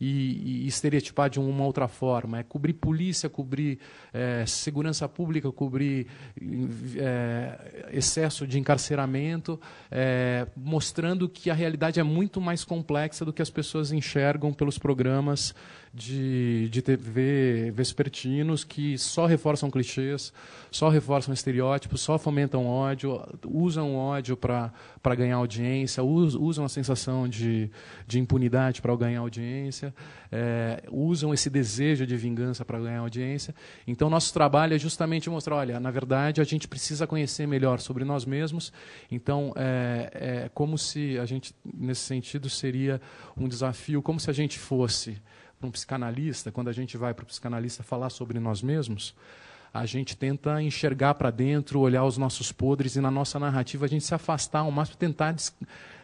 e, e estereotipar de uma outra forma. É cobrir polícia, cobrir é, segurança pública, cobrir é, excesso de encarceramento, é, mostrando que a realidade é muito mais complexa do que as pessoas enxergam pelos programas de, de TV vespertinos que só reforçam clichês, só reforçam estereótipos, só fomentam ódio, usam ódio para ganhar audiência, usam a sensação de, de impunidade para ganhar audiência, é, usam esse desejo de vingança para ganhar audiência. Então, nosso trabalho é justamente mostrar: olha, na verdade, a gente precisa conhecer melhor sobre nós mesmos. Então, é, é como se a gente, nesse sentido, seria um desafio, como se a gente fosse para um psicanalista, quando a gente vai para o psicanalista falar sobre nós mesmos, a gente tenta enxergar para dentro, olhar os nossos podres e na nossa narrativa a gente se afastar ao máximo, tentar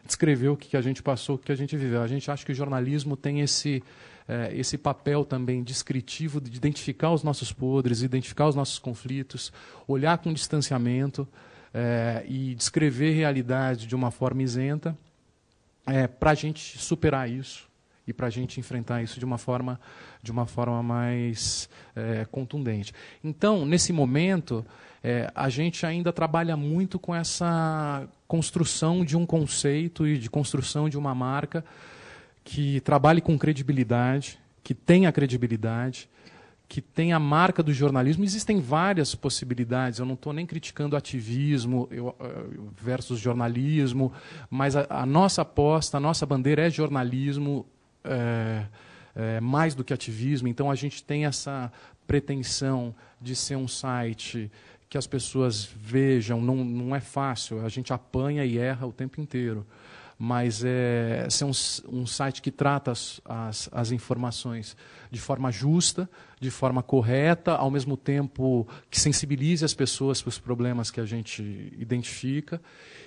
descrever o que a gente passou, o que a gente viveu. A gente acha que o jornalismo tem esse, é, esse papel também descritivo de identificar os nossos podres, identificar os nossos conflitos, olhar com distanciamento é, e descrever realidade de uma forma isenta é, para a gente superar isso e para a gente enfrentar isso de uma forma, de uma forma mais é, contundente. Então, nesse momento, é, a gente ainda trabalha muito com essa construção de um conceito e de construção de uma marca que trabalhe com credibilidade, que tenha credibilidade, que tenha a marca do jornalismo. Existem várias possibilidades. Eu não estou nem criticando ativismo eu, versus jornalismo, mas a, a nossa aposta, a nossa bandeira é jornalismo é, é, mais do que ativismo. Então a gente tem essa pretensão de ser um site que as pessoas vejam. Não, não é fácil. A gente apanha e erra o tempo inteiro mas é ser um, um site que trata as, as, as, informações de forma justa, de forma correta, ao mesmo tempo que sensibilize as pessoas para os problemas que a gente identifica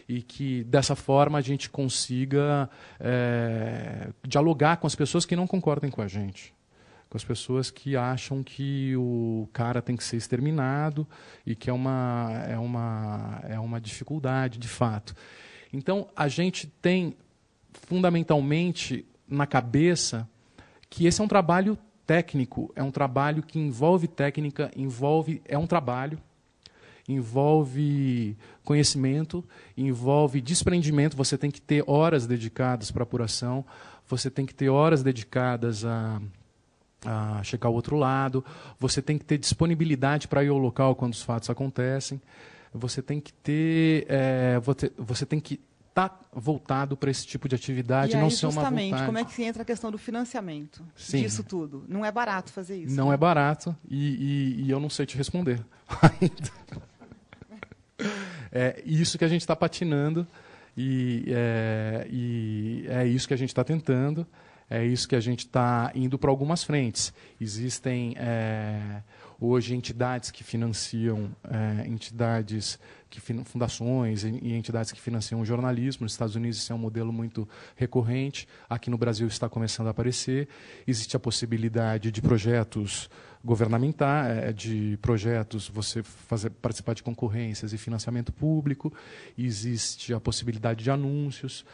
e que dessa forma a gente consiga é, dialogar com as pessoas que não concordem com a gente com as pessoas que acham que o cara tem que ser exterminado e que é uma, é uma, é uma dificuldade de fato. Então, a gente tem fundamentalmente na cabeça que esse é um trabalho técnico, é um trabalho que envolve técnica, envolve é um trabalho, envolve conhecimento, envolve desprendimento, você tem que ter horas dedicadas para apuração, você tem que ter horas dedicadas a, a checar o outro lado, você tem que ter disponibilidade para ir ao local quando os fatos acontecem você tem que ter, é, você, tem que estar tá voltado para esse tipo de atividade, e não aí, ser uma justamente, como é que entra a questão do financiamento Sim. disso tudo? Não é barato fazer isso. Não né? é barato e, e, e, eu não sei te responder ainda. é isso que a gente está patinando e é, e é isso que a gente está tentando. É isso que a gente está indo para algumas frentes. Existem é, hoje entidades que financiam, é, entidades, que fundações e entidades que financiam o jornalismo. Nos Estados Unidos isso é um modelo muito recorrente. Aqui no Brasil está começando a aparecer. Existe a possibilidade de projetos governamentais, é, de projetos, você fazer, participar de concorrências e financiamento público. Existe a possibilidade de anúncios.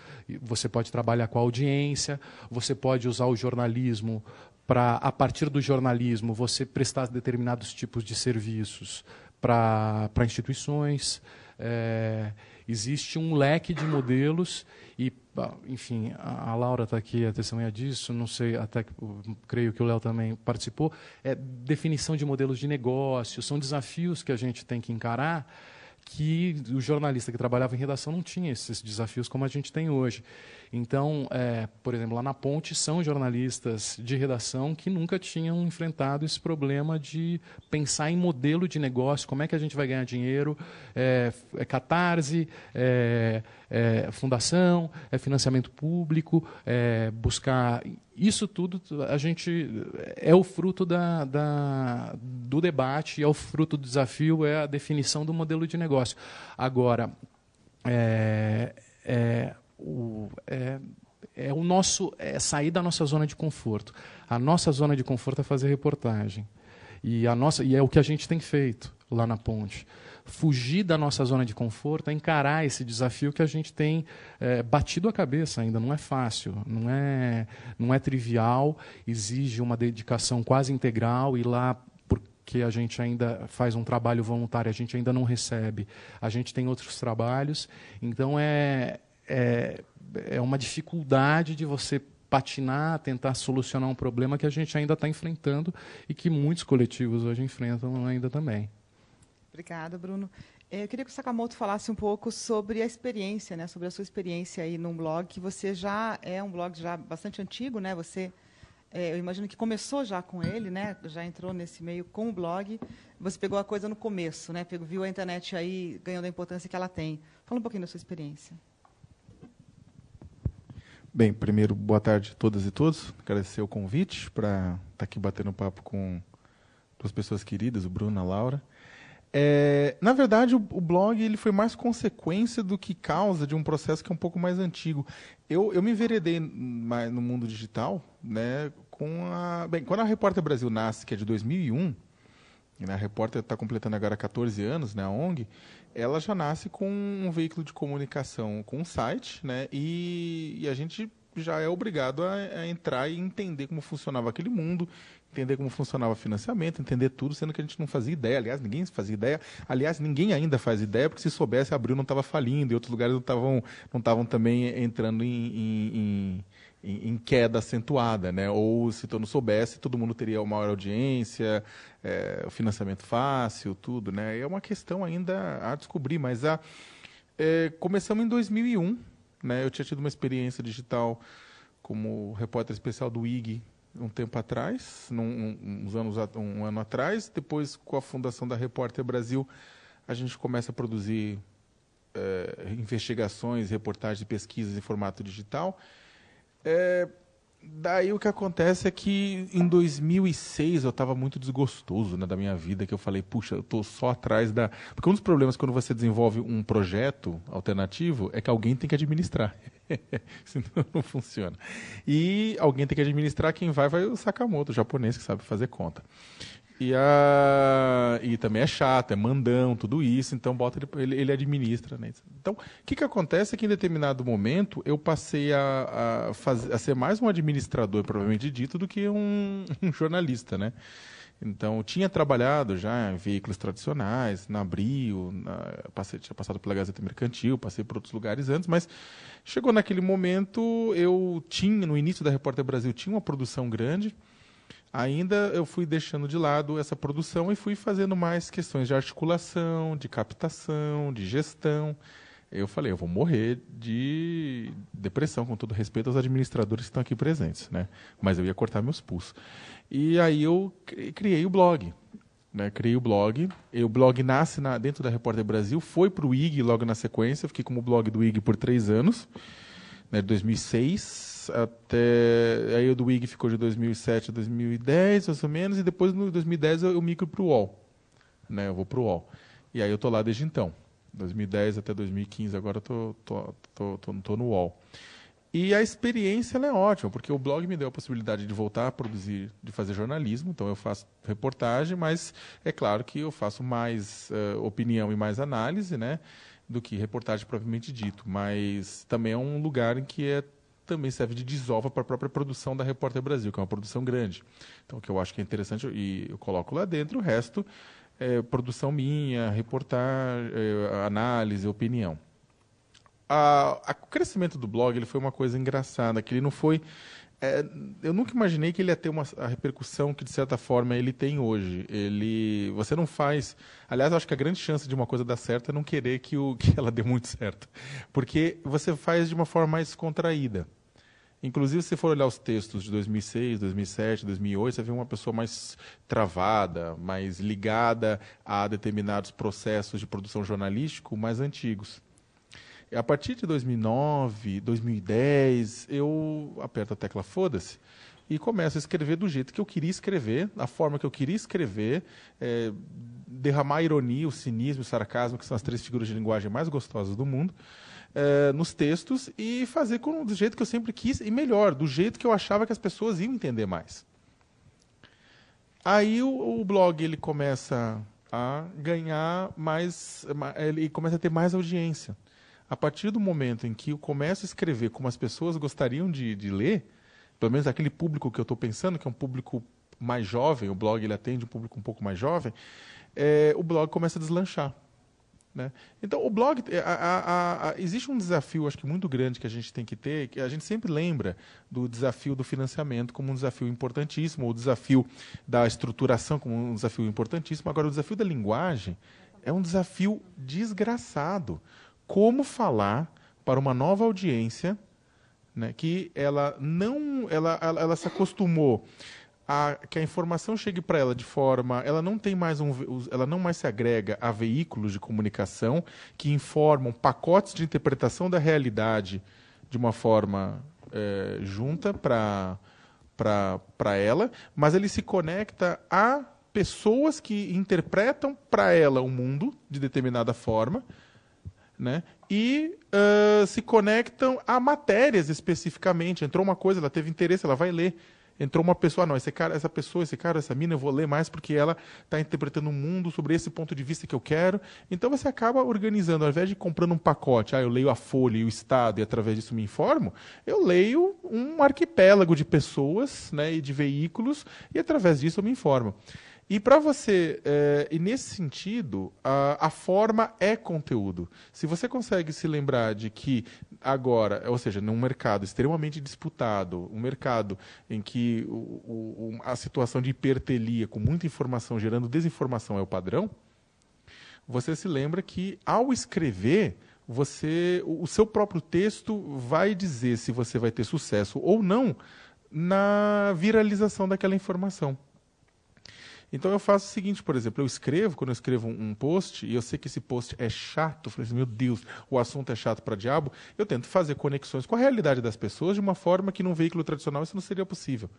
Você pode trabalhar com a audiência. Você pode usar o jornalismo para, a partir do jornalismo, você prestar determinados tipos de serviços para instituições. É, existe um leque de modelos e, enfim, a, Laura está aqui, a testemunha disso, não sei, até creio que o Léo também participou. É definição de modelos de negócio, são desafios que a gente tem que encarar que o jornalista que trabalhava em redação não tinha esses desafios como a gente tem hoje. Então, é, por exemplo, lá na Ponte são jornalistas de redação que nunca tinham enfrentado esse problema de pensar em modelo de negócio, como é que a gente vai ganhar dinheiro, é, é catarse, é, é fundação, é financiamento público, é buscar isso tudo a gente é o fruto da, da, do debate, é o fruto do desafio, é a definição do modelo de negócio. Agora, é, é, o, é, é o nosso é sair da nossa zona de conforto. A nossa zona de conforto é fazer reportagem. E, a nossa, e é o que a gente tem feito. lá na ponte. Fugir da nossa zona de conforto é encarar esse desafio que a gente tem é, batido a cabeça ainda. Não é fácil, não é, não é trivial, exige uma dedicação quase integral e lá porque a gente ainda faz um trabalho voluntário, a gente ainda não recebe, a gente tem outros trabalhos, então é, é, é uma dificuldade de você patinar, tentar solucionar um problema que a gente ainda está enfrentando e que muitos coletivos hoje enfrentam ainda também. Obrigada, Bruno. É, eu queria que o Sakamoto falasse um pouco sobre a experiência, né, sobre a sua experiência aí num blog que você já é um blog já bastante antigo, né? Você, é, eu imagino que começou já com ele, né? Já entrou nesse meio com o blog. Você pegou a coisa no começo, né? Pegou, viu a internet aí ganhando a importância que ela tem. Fala um pouquinho da sua experiência. Bem, primeiro, boa tarde a todas e todos. Agradecer o convite para estar tá aqui batendo papo com duas pessoas queridas, o Bruno e a Laura. É, na verdade, o, o, blog ele foi mais consequência do que causa de um processo que é um pouco mais antigo. Eu, eu me enveredei no mundo digital né, com a... Bem, quando a Repórter Brasil nasce, que é de 2001, né, a Repórter está completando agora 14 anos, né, a ONG, ela já nasce com um veículo de comunicação, com um site, né? E, e a gente já é obrigado a, a, entrar e entender como funcionava aquele mundo, entender como funcionava financiamento, entender tudo, sendo que a gente não fazia ideia. Aliás, ninguém fazia ideia. Aliás, ninguém ainda faz ideia, porque se soubesse, Abril não estava falindo e outros lugares não estavam não estavam também entrando em, em, em em, queda acentuada, né? Ou se tu não soubesse, todo mundo teria uma maior audiência, é, o financiamento fácil, tudo, né? É uma questão ainda a descobrir, mas a, é, começamos em 2001, né? Eu tinha tido uma experiência digital como repórter especial do IG um tempo atrás, num, uns anos, um ano atrás. Depois, com a fundação da Repórter Brasil, a gente começa a produzir é, investigações, reportagens e pesquisas em formato digital. É, daí o que acontece é que em 2006 eu estava muito desgostoso né, da minha vida, que eu falei, puxa, eu estou só atrás da... Porque um dos problemas quando você desenvolve um projeto alternativo é que alguém tem que administrar. Senão não funciona. E alguém tem que administrar, quem vai vai o Sakamoto, o japonês que sabe fazer conta. E, a, e também é chato, é mandão, tudo isso, então bota ele, ele administra. Né? Então, o que, que acontece é que em determinado momento eu passei a, a, fazer, a ser mais um administrador, provavelmente dito, do que um, um jornalista. Né? Então, tinha trabalhado já em veículos tradicionais, na Abril, na, passei, tinha passado pela Gazeta Mercantil, passei por outros lugares antes, mas chegou naquele momento, eu tinha, no início da Repórter Brasil, tinha uma produção grande, ainda eu fui deixando de lado essa produção e fui fazendo mais questões de articulação, de captação, de gestão. Eu falei, eu vou morrer de depressão, com todo respeito aos administradores que estão aqui presentes, né? Mas eu ia cortar meus pulsos. E aí eu criei o blog. Né? Criei o blog. E o blog nasce na, dentro da Repórter Brasil, foi para o IG logo na sequência. Fiquei como blog do IG por três anos, né, de 2006 até. Aí o do WIG ficou de 2007 a 2010, mais ou menos, e depois no 2010 eu, migro para o UOL. Né, eu vou para o UOL. E aí eu estou lá desde então. 2010 até 2015, agora eu tô, tô, tô, tô, tô no UOL. E a experiência é ótima, porque o blog me deu a possibilidade de voltar a produzir, de fazer jornalismo. Então eu faço reportagem, mas é claro que eu faço mais uh, opinião e mais análise, né, do que reportagem propriamente dito. Mas também é um lugar em que é também serve de desova para a própria produção da Repórter Brasil, que é uma produção grande. Então, o que eu acho que é interessante, e eu coloco lá dentro, o resto é produção minha, reportagem, é, análise, opinião. A, a, o crescimento do blog ele foi uma coisa engraçada, que ele não foi... É, eu nunca imaginei que ele ia ter uma a repercussão que de certa forma ele tem hoje. Ele, você não faz. Aliás, eu acho que a grande chance de uma coisa dar certo é não querer que, o, que ela dê muito certo, porque você faz de uma forma mais contraída. Inclusive, se for olhar os textos de 2006, 2007, 2008, você vê uma pessoa mais travada, mais ligada a determinados processos de produção jornalístico mais antigos. A partir de 2009, 2010, eu aperto a tecla foda-se e começo a escrever do jeito que eu queria escrever, da forma que eu queria escrever, é, derramar a ironia, o cinismo, o sarcasmo, que são as três figuras de linguagem mais gostosas do mundo é, nos textos e fazer com, do jeito que eu sempre quis e melhor, do jeito que eu achava que as pessoas iam entender mais. Aí o, o blog ele começa a ganhar mais, ele começa a ter mais audiência. A partir do momento em que eu começo a escrever como as pessoas gostariam de, de ler, pelo menos aquele público que eu estou pensando, que é um público mais jovem, o blog ele atende um público um pouco mais jovem, é, o blog começa a deslanchar. Né? Então, o blog, é, a, a, a, existe um desafio, acho que muito grande que a gente tem que ter, que a gente sempre lembra do desafio do financiamento como um desafio importantíssimo, o desafio da estruturação como um desafio importantíssimo. Agora, o desafio da linguagem é um desafio desgraçado. Como falar para uma nova audiência né, que ela não, ela, ela, ela se acostumou a, que a informação chegue para ela de forma, ela não tem mais um, ela não mais se agrega a veículos de comunicação que informam pacotes de interpretação da realidade de uma forma é, junta para para ela, mas ele se conecta a pessoas que interpretam para ela o mundo de determinada forma, né? E uh, se conectam a matérias especificamente. Entrou uma coisa, ela teve interesse, ela vai ler entrou uma pessoa, ah, não, esse cara, essa pessoa, esse cara, essa mina, eu vou ler mais porque ela está interpretando o mundo sobre esse ponto de vista que eu quero. Então você acaba organizando, ao invés de comprando um pacote, ah, eu leio a Folha e o Estado e através disso me informo, eu leio um arquipélago de pessoas né, e de veículos e através disso eu me informo. E para você, é, e nesse sentido, a, a, forma é conteúdo. Se você consegue se lembrar de que agora, ou seja, num mercado extremamente disputado, um mercado em que o, o, a situação de hipertelia, com muita informação gerando desinformação é o padrão, você se lembra que ao escrever, você, o seu próprio texto vai dizer se você vai ter sucesso ou não na viralização daquela informação. Então eu faço o seguinte, por exemplo, eu escrevo, quando eu escrevo um, um post, e eu sei que esse post é chato, eu falei assim, meu Deus, o assunto é chato para diabo, eu tento fazer conexões com a realidade das pessoas de uma forma que num veículo tradicional isso não seria possível.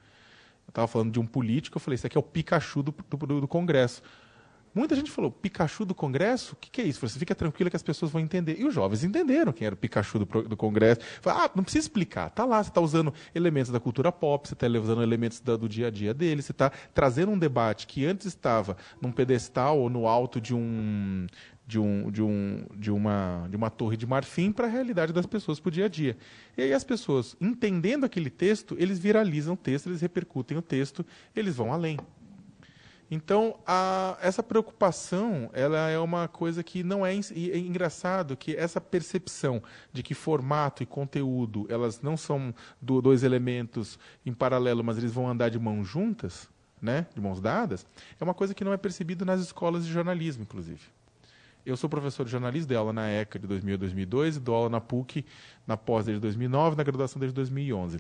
Eu estava falando de um político, eu falei, isso aqui é o Pikachu do, do, do Congresso. Muita gente falou, Pikachu do Congresso? O que, que, é isso? Você fica tranquilo que as pessoas vão entender. E os jovens entenderam quem era o Pikachu do, do Congresso. Ah, não precisa explicar. Tá lá, você está usando elementos da cultura pop, você está usando elementos da, do dia a dia dele, você está trazendo um debate que antes estava num pedestal ou no alto de um, de, um, de, um, de, uma, de uma torre de marfim para a realidade das pessoas para o dia a dia. E aí as pessoas, entendendo aquele texto, eles viralizam o texto, eles repercutem o texto, eles vão além. Então, a, essa preocupação, ela é uma coisa que não é, é engraçado que essa percepção de que formato e conteúdo, elas não são do, dois elementos em paralelo, mas eles vão andar de mãos juntas, né, de mãos dadas, é uma coisa que não é percebida nas escolas de jornalismo, inclusive. Eu sou professor de jornalismo, dei aula na ECA de 2000 a 2002 e dou aula na PUC na pós desde 2009 na graduação desde 2011.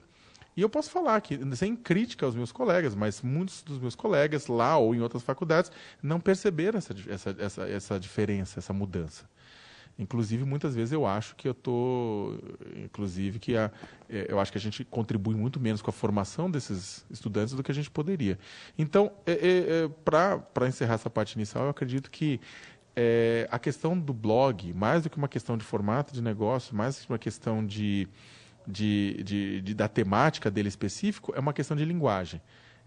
E eu posso falar que, sem crítica aos meus colegas, mas muitos dos meus colegas lá ou em outras faculdades não perceberam essa, essa, essa, essa diferença, essa mudança. Inclusive, muitas vezes eu acho que eu estou. Inclusive, que a, é, eu acho que a gente contribui muito menos com a formação desses estudantes do que a gente poderia. Então, é, é, é para encerrar essa parte inicial, eu acredito que é, a questão do blog, mais do que uma questão de formato de negócio, mais do que uma questão de de, de, de, da temática dele específico é uma questão de linguagem.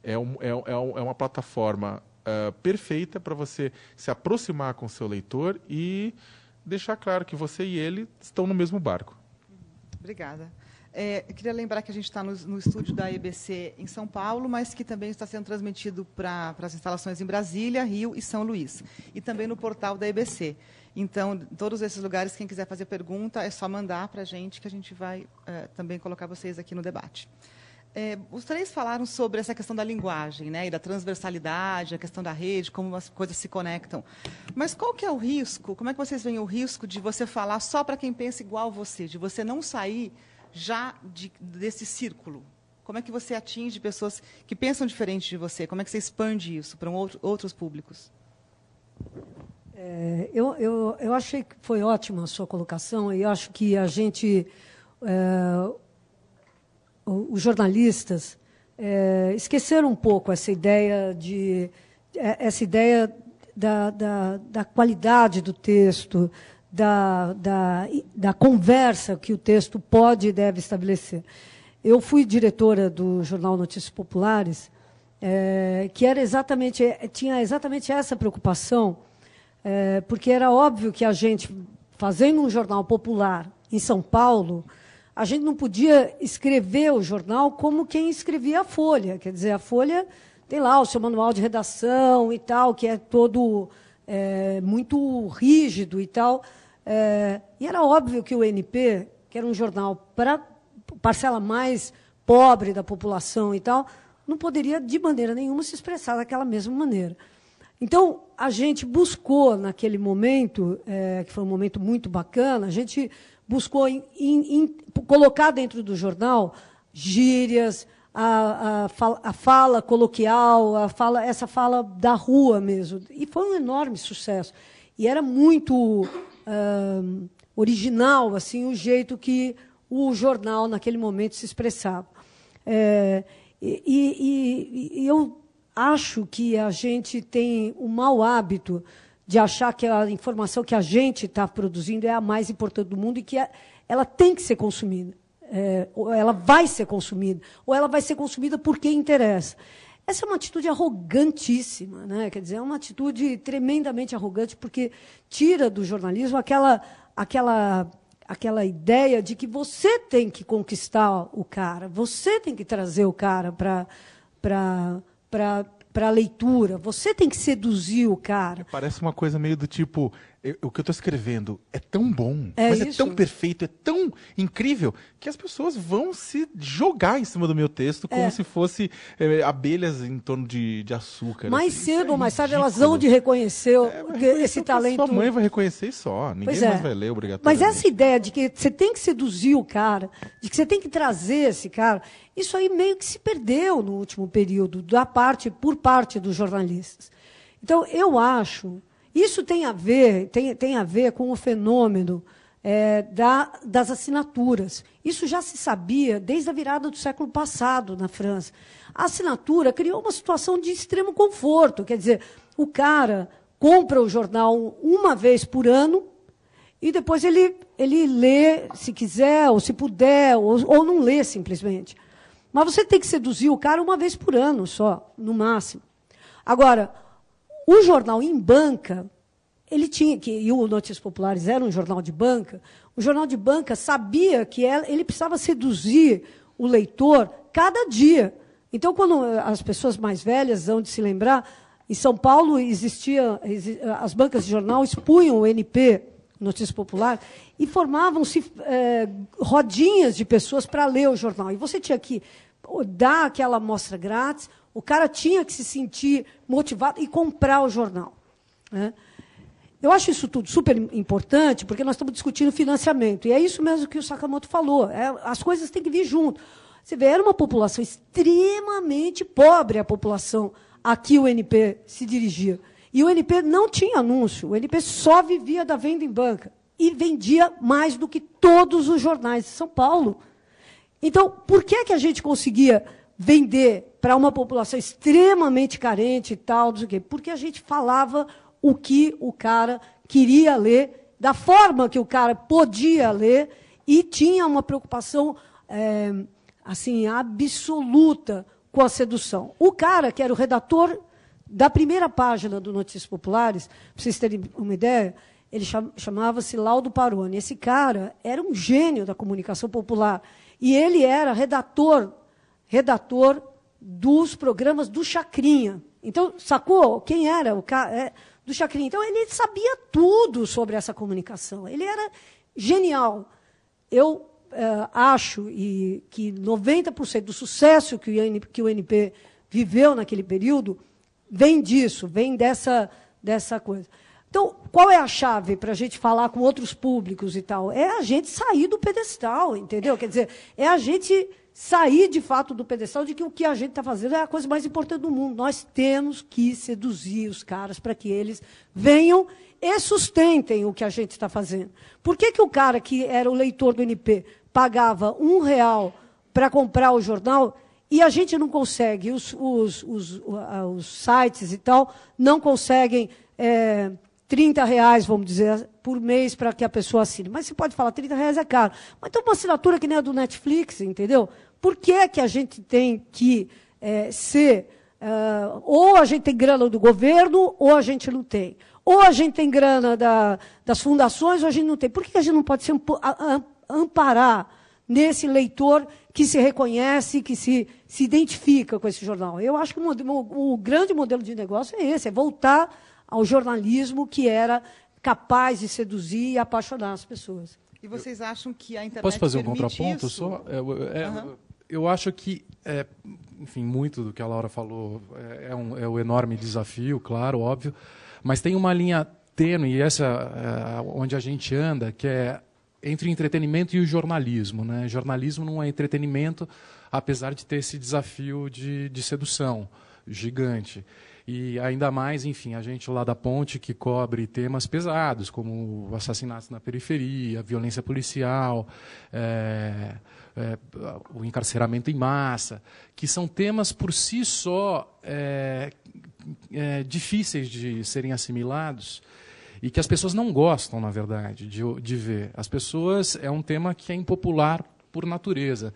É, um, é, é, é uma plataforma uh, perfeita para você se aproximar com o seu leitor e deixar claro que você e ele estão no mesmo barco. Obrigada. É, eu queria lembrar que a gente está no, no, estúdio da EBC em São Paulo, mas que também está sendo transmitido para as instalações em Brasília, Rio e São Luís. E também no portal da EBC. Então, todos esses lugares, quem quiser fazer pergunta, é só mandar para a gente, que a gente vai é, também colocar vocês aqui no debate. É, os três falaram sobre essa questão da linguagem, né, e da transversalidade, a questão da rede, como as coisas se conectam. Mas qual que é o risco? Como é que vocês veem o risco de você falar só para quem pensa igual você, de você não sair já de, desse círculo? Como é que você atinge pessoas que pensam diferente de você? Como é que você expande isso para um outro, outros públicos? É, eu, eu, eu achei que foi ótima a sua colocação e acho que a gente, é, os jornalistas, é, esqueceram um pouco essa ideia de é, essa ideia da, da, da qualidade do texto, da, da, da conversa que o texto pode e deve estabelecer. Eu fui diretora do jornal Notícias Populares, é, que era exatamente tinha exatamente essa preocupação é, porque era óbvio que a gente, fazendo um jornal popular em São Paulo, a gente não podia escrever o jornal como quem escrevia a Folha. Quer dizer, a Folha tem lá o seu manual de redação e tal, que é todo é, muito rígido e tal. É, e era óbvio que o NP, que era um jornal para parcela mais pobre da população e tal, não poderia de maneira nenhuma se expressar daquela mesma maneira. Então, a gente buscou, naquele momento, é, que foi um momento muito bacana, a gente buscou in, in, in, colocar dentro do jornal gírias, a, a, fala, a fala coloquial, a fala, essa fala da rua mesmo. E foi um enorme sucesso. E era muito uh, original assim o jeito que o jornal, naquele momento, se expressava. É, e, e, e eu acho que a gente tem o mau hábito de achar que a informação que a gente está produzindo é a mais importante do mundo e que é, ela tem que ser consumida. É, ou ela vai ser consumida, ou ela vai ser consumida porque interessa. Essa é uma atitude arrogantíssima, né? quer dizer, é uma atitude tremendamente arrogante, porque tira do jornalismo aquela, aquela, aquela ideia de que você tem que conquistar o cara, você tem que trazer o cara para para a leitura. Você tem que seduzir o cara. Parece uma coisa meio do tipo, eu, o que eu estou escrevendo é tão bom, é mas isso. é tão perfeito, é tão incrível, que as pessoas vão se jogar em cima do meu texto como É. se fosse é, abelhas em torno de, de açúcar. Mais assim. Isso cedo ou mais tarde elas vão de reconhecer É, reconhecer esse talento. Sua mãe vai reconhecer e só. Ninguém Pois é. mais vai ler obrigatoriamente. Mas essa ideia de que você tem que seduzir o cara, de que você tem que trazer esse cara, isso aí meio que se perdeu no último período, da parte, por parte dos jornalistas. Então, eu acho, isso tem a ver, tem, tem a ver com o fenômeno é, da- das assinaturas. Isso já se sabia desde a virada do século passado na França. A assinatura criou uma situação de extremo conforto, quer dizer, o cara compra o jornal uma vez por ano, e depois ele, ele lê, se quiser, ou se puder, ou, ou não lê simplesmente. Mas você tem que seduzir o cara uma vez por ano só, no máximo. Agora, o jornal em banca, ele tinha que, e o Notícias Populares era um jornal de banca, o jornal de banca sabia que ele precisava seduzir o leitor cada dia. Então, quando eh, as pessoas mais velhas vão de se lembrar, em São Paulo existia, exi- as bancas de jornal expunham o NP, Notícia Popular, e formavam-se eh, rodinhas de pessoas para ler o jornal. E você tinha que dar aquela amostra grátis, o cara tinha que se sentir motivado e comprar o jornal. né? Eu acho isso tudo super importante, porque nós estamos discutindo financiamento. E é isso mesmo que o Sakamoto falou. é, as coisas têm que vir junto. Você vê, era uma população extremamente pobre, a população a que o NP se dirigia. E o NP não tinha anúncio. O NP só vivia da venda em banca. E vendia mais do que todos os jornais de São Paulo. Então, por que, que a gente conseguia vender para uma população extremamente carente e tal, não? Porque a gente falava o que o cara queria ler, da forma que o cara podia ler, e tinha uma preocupação eh, assim absoluta com a sedução. O cara, que era o redator da primeira página do Notícias Populares, para vocês terem uma ideia, ele cham- chamava-se Laudo Paroni. Esse cara era um gênio da comunicação popular. E ele era redator, redator dos programas do Chacrinha. Então, sacou quem era o cara do Chacrinha? Então, ele sabia tudo sobre essa comunicação. Ele era genial. Eu eh, acho e que 90% do sucesso que o, IN que o NP viveu naquele período vem disso, vem dessa, dessa coisa. Então, qual é a chave para a gente falar com outros públicos e tal? É a gente sair do pedestal, entendeu? Quer dizer, é a gente sair de fato do pedestal de que o que a gente está fazendo é a coisa mais importante do mundo. Nós temos que seduzir os caras para que eles venham e sustentem o que a gente está fazendo. Por que, que o cara que era o leitor do NP pagava um real para comprar o jornal e a gente não consegue, os, os, os, os sites e tal, não conseguem é, 30 reais, vamos dizer, por mês para que a pessoa assine. Mas você pode falar, 30 reais é caro. Mas tem uma assinatura que nem a do Netflix, entendeu? Por que, é que a gente tem que é, ser. Uh, ou a gente tem grana do governo, ou a gente não tem. Ou a gente tem grana da, das fundações, ou a gente não tem. Por que a gente não pode se amparar nesse leitor que se reconhece, que se, se identifica com esse jornal? Eu acho que o, o, o grande modelo de negócio é esse, é voltar ao jornalismo que era capaz de seduzir e apaixonar as pessoas. E vocês acham que a internet Posso fazer um contraponto isso? só? É, é, Aham. Eu acho que, é, enfim, muito do que a Laura falou é, é um, é um enorme desafio, claro, óbvio, mas tem uma linha tênue, e essa é onde a gente anda, que é entre o entretenimento e o jornalismo. Né? Jornalismo não é entretenimento, apesar de ter esse desafio de, de sedução gigante. E ainda mais, enfim, a gente lá da Ponte que cobre temas pesados, como assassinatos na periferia, violência policial, é, é, o encarceramento em massa, que são temas por si só é, é, difíceis de serem assimilados e que as pessoas não gostam, na verdade, de, de ver. As pessoas é um tema que é impopular por natureza.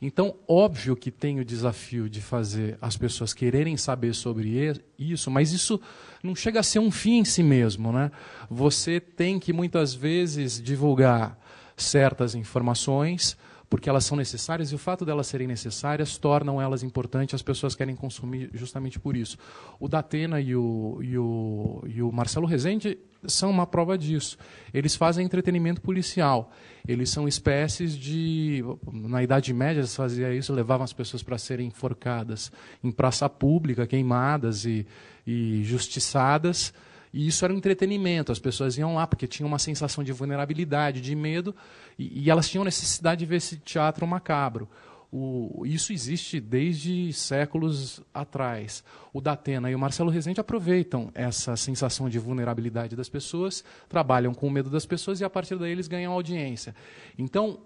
Então, óbvio que tem o desafio de fazer as pessoas quererem saber sobre isso, mas isso não chega a ser um fim em si mesmo. Né? Você tem que, muitas vezes, divulgar certas informações, porque elas são necessárias, e o fato delas serem necessárias tornam elas importantes, as pessoas querem consumir justamente por isso. O Datena e o, e o, e o Marcelo Rezende são uma prova disso. Eles fazem entretenimento policial. Eles são espécies de. Na Idade Média, eles faziam isso, levavam as pessoas para serem enforcadas em praça pública, queimadas e, e justiçadas. E isso era um entretenimento. As pessoas iam lá porque tinham uma sensação de vulnerabilidade, de medo, e, e elas tinham necessidade de ver esse teatro macabro. O, isso existe desde séculos atrás. O Datena e o Marcelo Rezende aproveitam essa sensação de vulnerabilidade das pessoas, trabalham com o medo das pessoas e, a partir daí, eles ganham audiência. Então,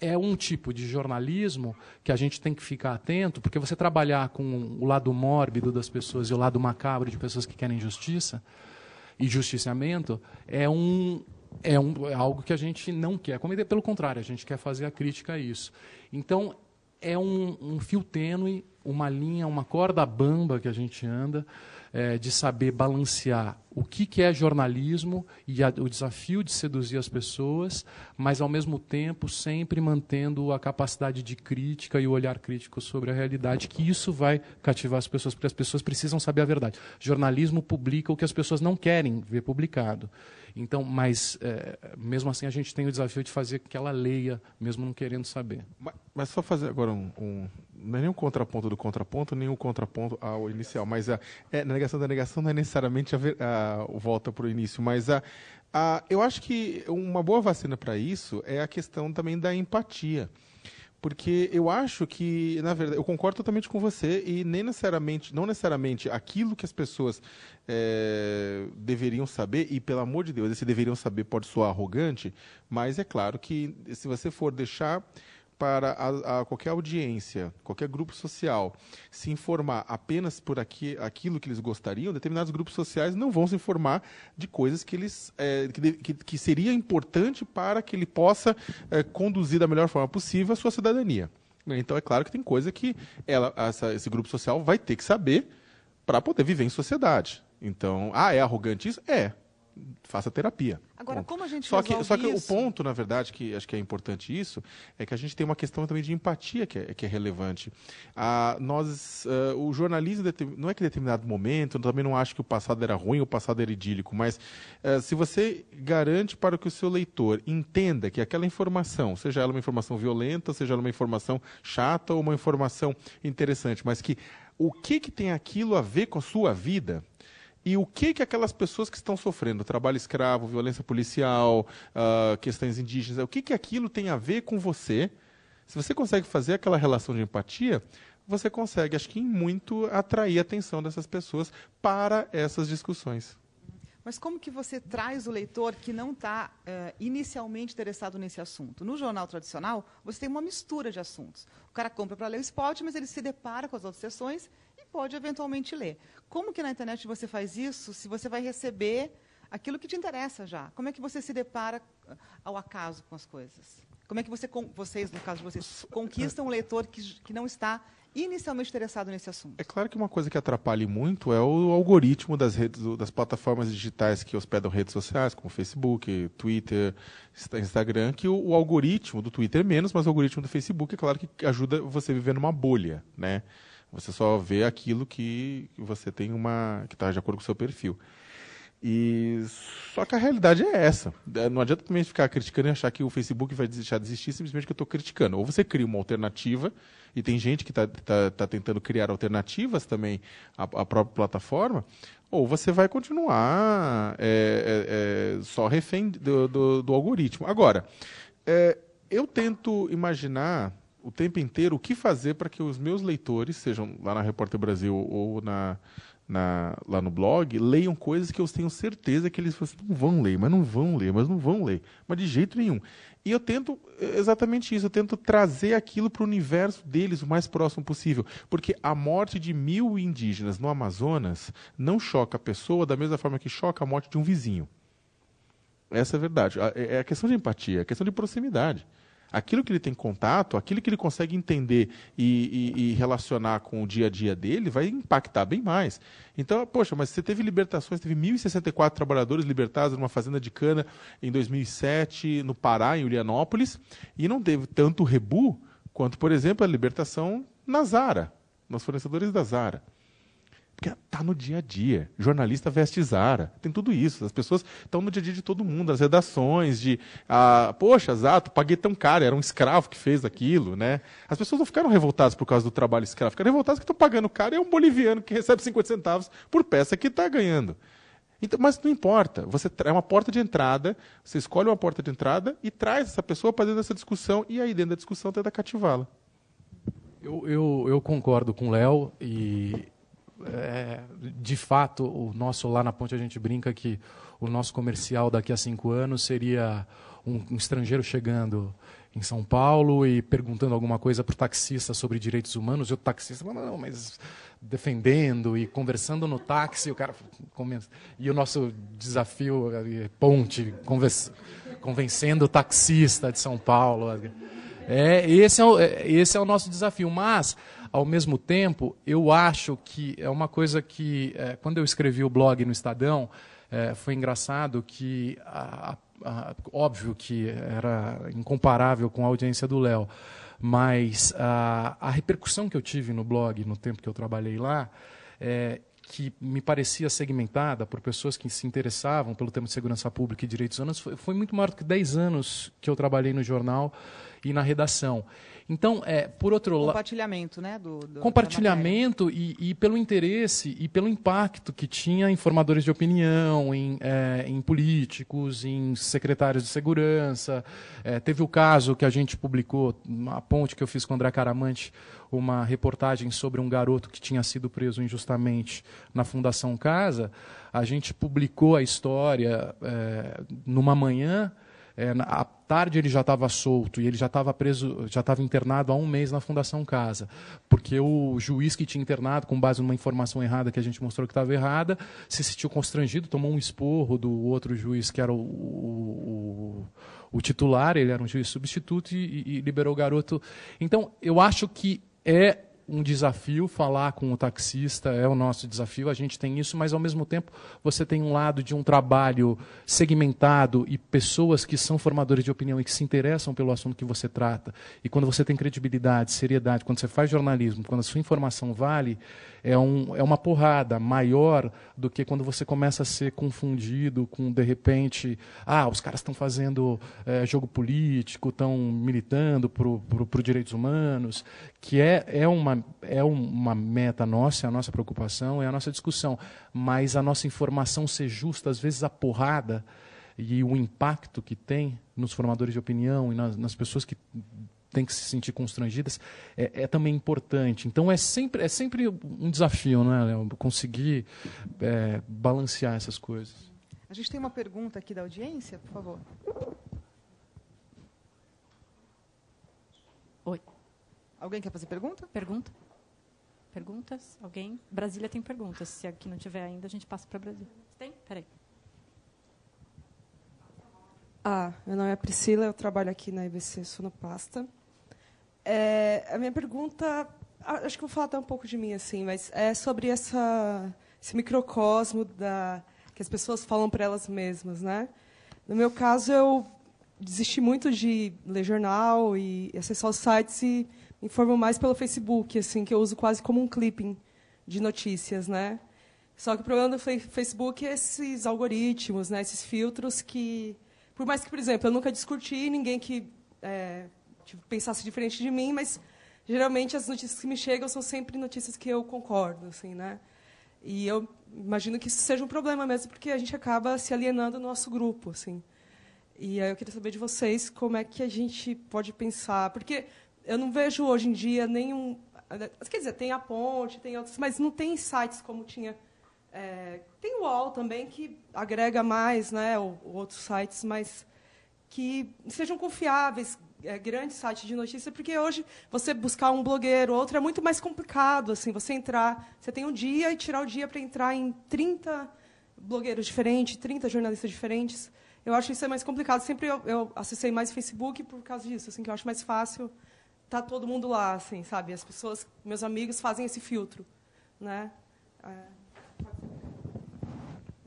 é um tipo de jornalismo que a gente tem que ficar atento, porque você trabalhar com o lado mórbido das pessoas e o lado macabro de pessoas que querem justiça e justiciamento é um é, um, é algo que a gente não quer cometer, pelo contrário, a gente quer fazer a crítica a isso. Então, é um, um fio tênue, uma linha, uma corda bamba que a gente anda, é, de saber balancear o que, que é jornalismo e a, o desafio de seduzir as pessoas, mas, ao mesmo tempo, sempre mantendo a capacidade de crítica e o olhar crítico sobre a realidade, que isso vai cativar as pessoas, porque as pessoas precisam saber a verdade. Jornalismo publica o que as pessoas não querem ver publicado. Então, mas é, mesmo assim a gente tem o desafio de fazer que ela leia, mesmo não querendo saber. Mas, mas só fazer agora um, um, Não é nem um contraponto do contraponto, nem um contraponto ao inicial. Mas a, é, na negação da negação não é necessariamente a, ver, a, volta para o início. Mas a, a, eu acho que uma boa vacina para isso é a questão também da empatia porque eu acho que, na verdade, eu concordo totalmente com você e nem necessariamente, não necessariamente aquilo que as pessoas é, deveriam saber, e pelo amor de Deus, esse deveriam saber pode soar arrogante, mas é claro que se você for deixar para a, a, qualquer audiência, qualquer grupo social, se informar apenas por aqui, aquilo que eles gostariam, determinados grupos sociais não vão se informar de coisas que, eles, é, que, que, que, seria importante para que ele possa é, conduzir da melhor forma possível a sua cidadania. Então é claro que tem coisa que ela, essa, esse grupo social vai ter que saber para poder viver em sociedade. Então, ah, é arrogante isso? É faça terapia. Agora, Ponto. como a gente só que Só que isso? o ponto, na verdade, que acho que é importante isso, é que a gente tem uma questão também de empatia que é, que é relevante. Ah, nós, uh, o jornalismo, não é que em determinado momento, eu também não acho que o passado era ruim, o passado era idílico, mas uh, se você garante para que o seu leitor entenda que aquela informação, seja ela uma informação violenta, seja ela uma informação chata ou uma informação interessante, mas que o que, que tem aquilo a ver com a sua vida, e o que que aquelas pessoas que estão sofrendo trabalho escravo, violência policial, uh, questões indígenas, o que que aquilo tem a ver com você? Se você consegue fazer aquela relação de empatia, você consegue, acho que muito, atrair a atenção dessas pessoas para essas discussões. Mas como que você traz o leitor que não está uh, inicialmente interessado nesse assunto? No jornal tradicional, você tem uma mistura de assuntos. O cara compra para ler o spot, mas ele se depara com as outras sessões pode eventualmente ler. Como que na internet você faz isso se você vai receber aquilo que te interessa já? Como é que você se depara ao acaso com as coisas? Como é que você, vocês, no caso de vocês, conquistam um leitor que, que não está inicialmente interessado nesse assunto? É claro que uma coisa que atrapalha muito é o algoritmo das redes, das plataformas digitais que hospedam redes sociais, como Facebook, Twitter, Instagram, que o, o algoritmo do Twitter é menos, mas o algoritmo do Facebook é claro que ajuda você a viver numa bolha, né? Você só vê aquilo que você tem uma que está de acordo com o seu perfil. E só que a realidade é essa. É, não adianta também ficar criticando e achar que o Facebook vai deixar de existir simplesmente que eu estou criticando. Ou você cria uma alternativa, e tem gente que está tá, tá tentando criar alternativas também à, à, própria plataforma, ou você vai continuar é, é, é só refém do, do, do algoritmo. Agora, é, eu tento imaginar o tempo inteiro o que fazer para que os meus leitores, sejam lá na Repórter Brasil ou na na, lá no blog, leiam coisas que eu tenho certeza que eles não vão ler, mas não vão ler, mas não vão ler, mas de jeito nenhum. E eu tento exatamente isso, eu tento trazer aquilo para o universo deles o mais próximo possível. Porque a morte de mil indígenas no Amazonas não choca a pessoa da mesma forma que choca a morte de um vizinho. Essa é a verdade. É, é a questão de empatia, é a questão de proximidade aquilo que ele tem contato, aquilo que ele consegue entender e, e, e, relacionar com o dia a dia dele, vai impactar bem mais. Então, poxa, mas você teve libertações, teve 1.064 trabalhadores libertados numa fazenda de cana em 2007, no Pará, em Ulianópolis, e não teve tanto rebu quanto, por exemplo, a libertação na Zara, nos fornecedores da Zara. Porque está no dia a dia. Jornalista veste Zara. Tem tudo isso. As pessoas estão no dia a dia de todo mundo, as redações, de. Ah, Poxa, exato, paguei tão caro, era um escravo que fez aquilo. Né? As pessoas não ficaram revoltadas por causa do trabalho escravo, ficaram revoltadas que estão pagando caro e é um boliviano que recebe 50 centavos por peça que está ganhando. Então, mas não importa. Você é uma porta de entrada, você escolhe uma porta de entrada e traz essa pessoa para dentro dessa discussão e aí dentro da discussão tenta cativá-la. Eu, eu, eu concordo com o Léo e é, de fato, o nosso lá na ponte a gente brinca que o nosso comercial daqui a cinco anos seria um, um estrangeiro chegando em São Paulo e perguntando alguma coisa para o taxista sobre direitos humanos, e o taxista, não, não, mas defendendo e conversando no táxi, o cara e o nosso desafio é ponte, convencendo o taxista de São Paulo. É, esse, é o, é, esse é o nosso desafio, mas ao mesmo tempo, eu acho que é uma coisa que, é, quando eu escrevi o blog no Estadão, é, foi engraçado que, a, a, óbvio que era incomparável com a audiência do Léo, mas a, a, repercussão que eu tive no blog no tempo que eu trabalhei lá, é, que me parecia segmentada por pessoas que se interessavam pelo tema de segurança pública e direitos humanos, foi, foi muito maior do que 10 anos que eu trabalhei no jornal e na redação. Então, é, por outro lado. Compartilhamento, né? Do, do compartilhamento e, e, pelo interesse e pelo impacto que tinha em formadores de opinião, em, é, em políticos, em secretários de segurança. É, teve o caso que a gente publicou, a ponte que eu fiz com o André Caramante, uma reportagem sobre um garoto que tinha sido preso injustamente na Fundação Casa. A gente publicou a história é, numa manhã é, à tarde ele já estava solto e ele já estava preso, já estava internado há um mês na Fundação Casa, porque o juiz que tinha internado, com base numa informação errada que a gente mostrou que estava errada, se sentiu constrangido, tomou um esporro do outro juiz que era o, o, o, o titular, ele era um juiz substituto e, e liberou o garoto. Então, eu acho que é um desafio falar com o taxista, é o nosso desafio, a gente tem isso, mas ao mesmo tempo você tem um lado de um trabalho segmentado e pessoas que são formadores de opinião e que se interessam pelo assunto que você trata. E quando você tem credibilidade, seriedade, quando você faz jornalismo, quando a sua informação vale, é, um, é uma porrada maior do que quando você começa a ser confundido com, de repente, ah, os caras estão fazendo é, jogo político, estão militando por, por, direitos humanos, que é, é, uma, é uma meta nossa, é a nossa preocupação, é a nossa discussão. Mas a nossa informação ser justa, às vezes a porrada e o impacto que tem nos formadores de opinião e nas, nas pessoas que têm que se sentir constrangidas, é, é, também importante. Então é sempre, é sempre um desafio, né, Léo? Conseguir é, balancear essas coisas. A gente tem uma pergunta aqui da audiência, por favor. Oi. Alguém quer fazer pergunta? Pergunta. Perguntas? Alguém? Brasília tem perguntas. Se aqui não tiver ainda, a gente passa para Brasília. Tem? Peraí. Ah, meu nome é Priscila, eu trabalho aqui na IBC Sonopasta. É, a minha pergunta, acho que vou falar até um pouco de mim, assim, mas é sobre essa, esse microcosmo da, que as pessoas falam para elas mesmas. Né? No meu caso, eu desisti muito de ler jornal e acessar os sites e me informo mais pelo Facebook, assim, que eu uso quase como um clipping de notícias. Né? Só que o problema do Facebook é esses algoritmos, né, esses filtros que, por mais que, por exemplo, eu nunca discuti ninguém que é, pensasse diferente de mim, mas geralmente as notícias que me chegam são sempre notícias que eu concordo, assim, né? E eu imagino que isso seja um problema mesmo, porque a gente acaba se alienando do nosso grupo, assim. E aí eu queria saber de vocês como é que a gente pode pensar, porque eu não vejo hoje em dia nenhum, quer dizer, tem a Ponte, tem outros, mas não tem sites como tinha é, tem o UOL também, que agrega mais, né, outros sites, mas que sejam confiáveis, é, grandes sites de notícia, porque hoje você buscar um blogueiro, outro, é muito mais complicado. assim Você entrar, você tem um dia e tirar o dia para entrar em 30 blogueiros diferentes, 30 jornalistas diferentes. Eu acho isso é mais complicado. Sempre eu, eu acessei mais Facebook por causa disso, assim, que eu acho mais fácil tá todo mundo lá, assim, sabe? As pessoas, meus amigos, fazem esse filtro, né? É.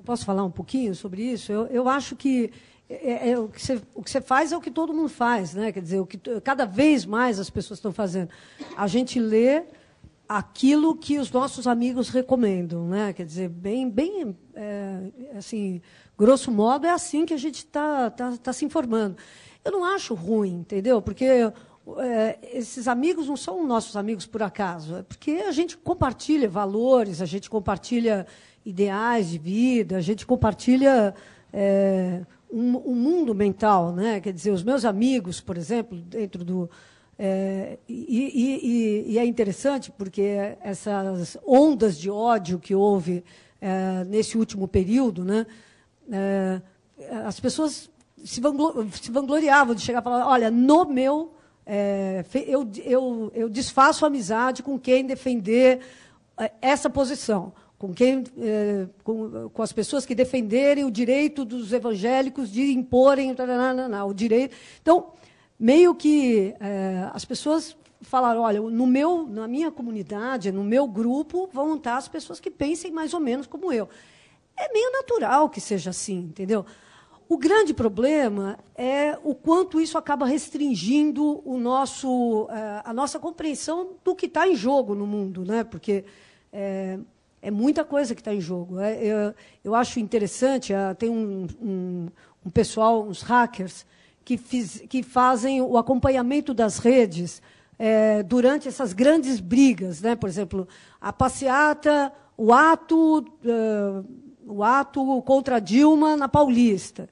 Posso falar um pouquinho sobre isso? Eu, eu acho que é, é, o, que você, o que você faz é o que todo mundo faz, né? Quer dizer, o que cada vez mais as pessoas estão fazendo. A gente lê aquilo que os nossos amigos recomendam, né? Quer dizer, bem, bem, é, assim, grosso modo é assim que a gente está tá, tá se informando. Eu não acho ruim, entendeu? Porque é, esses amigos não são nossos amigos por acaso, é porque a gente compartilha valores, a gente compartilha ideais de vida, a gente compartilha é, um, um, mundo mental, né? Quer dizer, os meus amigos, por exemplo, dentro do é, e, e, e, é interessante porque essas ondas de ódio que houve é, nesse último período, né? É, as pessoas se, se vangloriavam de chegar e falar, olha, no meu é, eu, eu, eu desfaço amizade com quem defender é, essa posição com, quem, eh, com, com, as pessoas que defenderem o direito dos evangélicos de imporem o direito. Então, meio que eh, as pessoas falaram, olha, no meu, na minha comunidade, no meu grupo, vão estar as pessoas que pensem mais ou menos como eu. É meio natural que seja assim, entendeu? O grande problema é o quanto isso acaba restringindo o nosso, eh, a nossa compreensão do que está em jogo no mundo, né? Porque é, é muita coisa que está em jogo. É, eu, eu, acho interessante, uh, tem um, um, um, pessoal, uns hackers, que, fiz, que fazem o acompanhamento das redes é, durante essas grandes brigas. Né? Por exemplo, a passeata, o ato, uh, o ato contra Dilma na Paulista.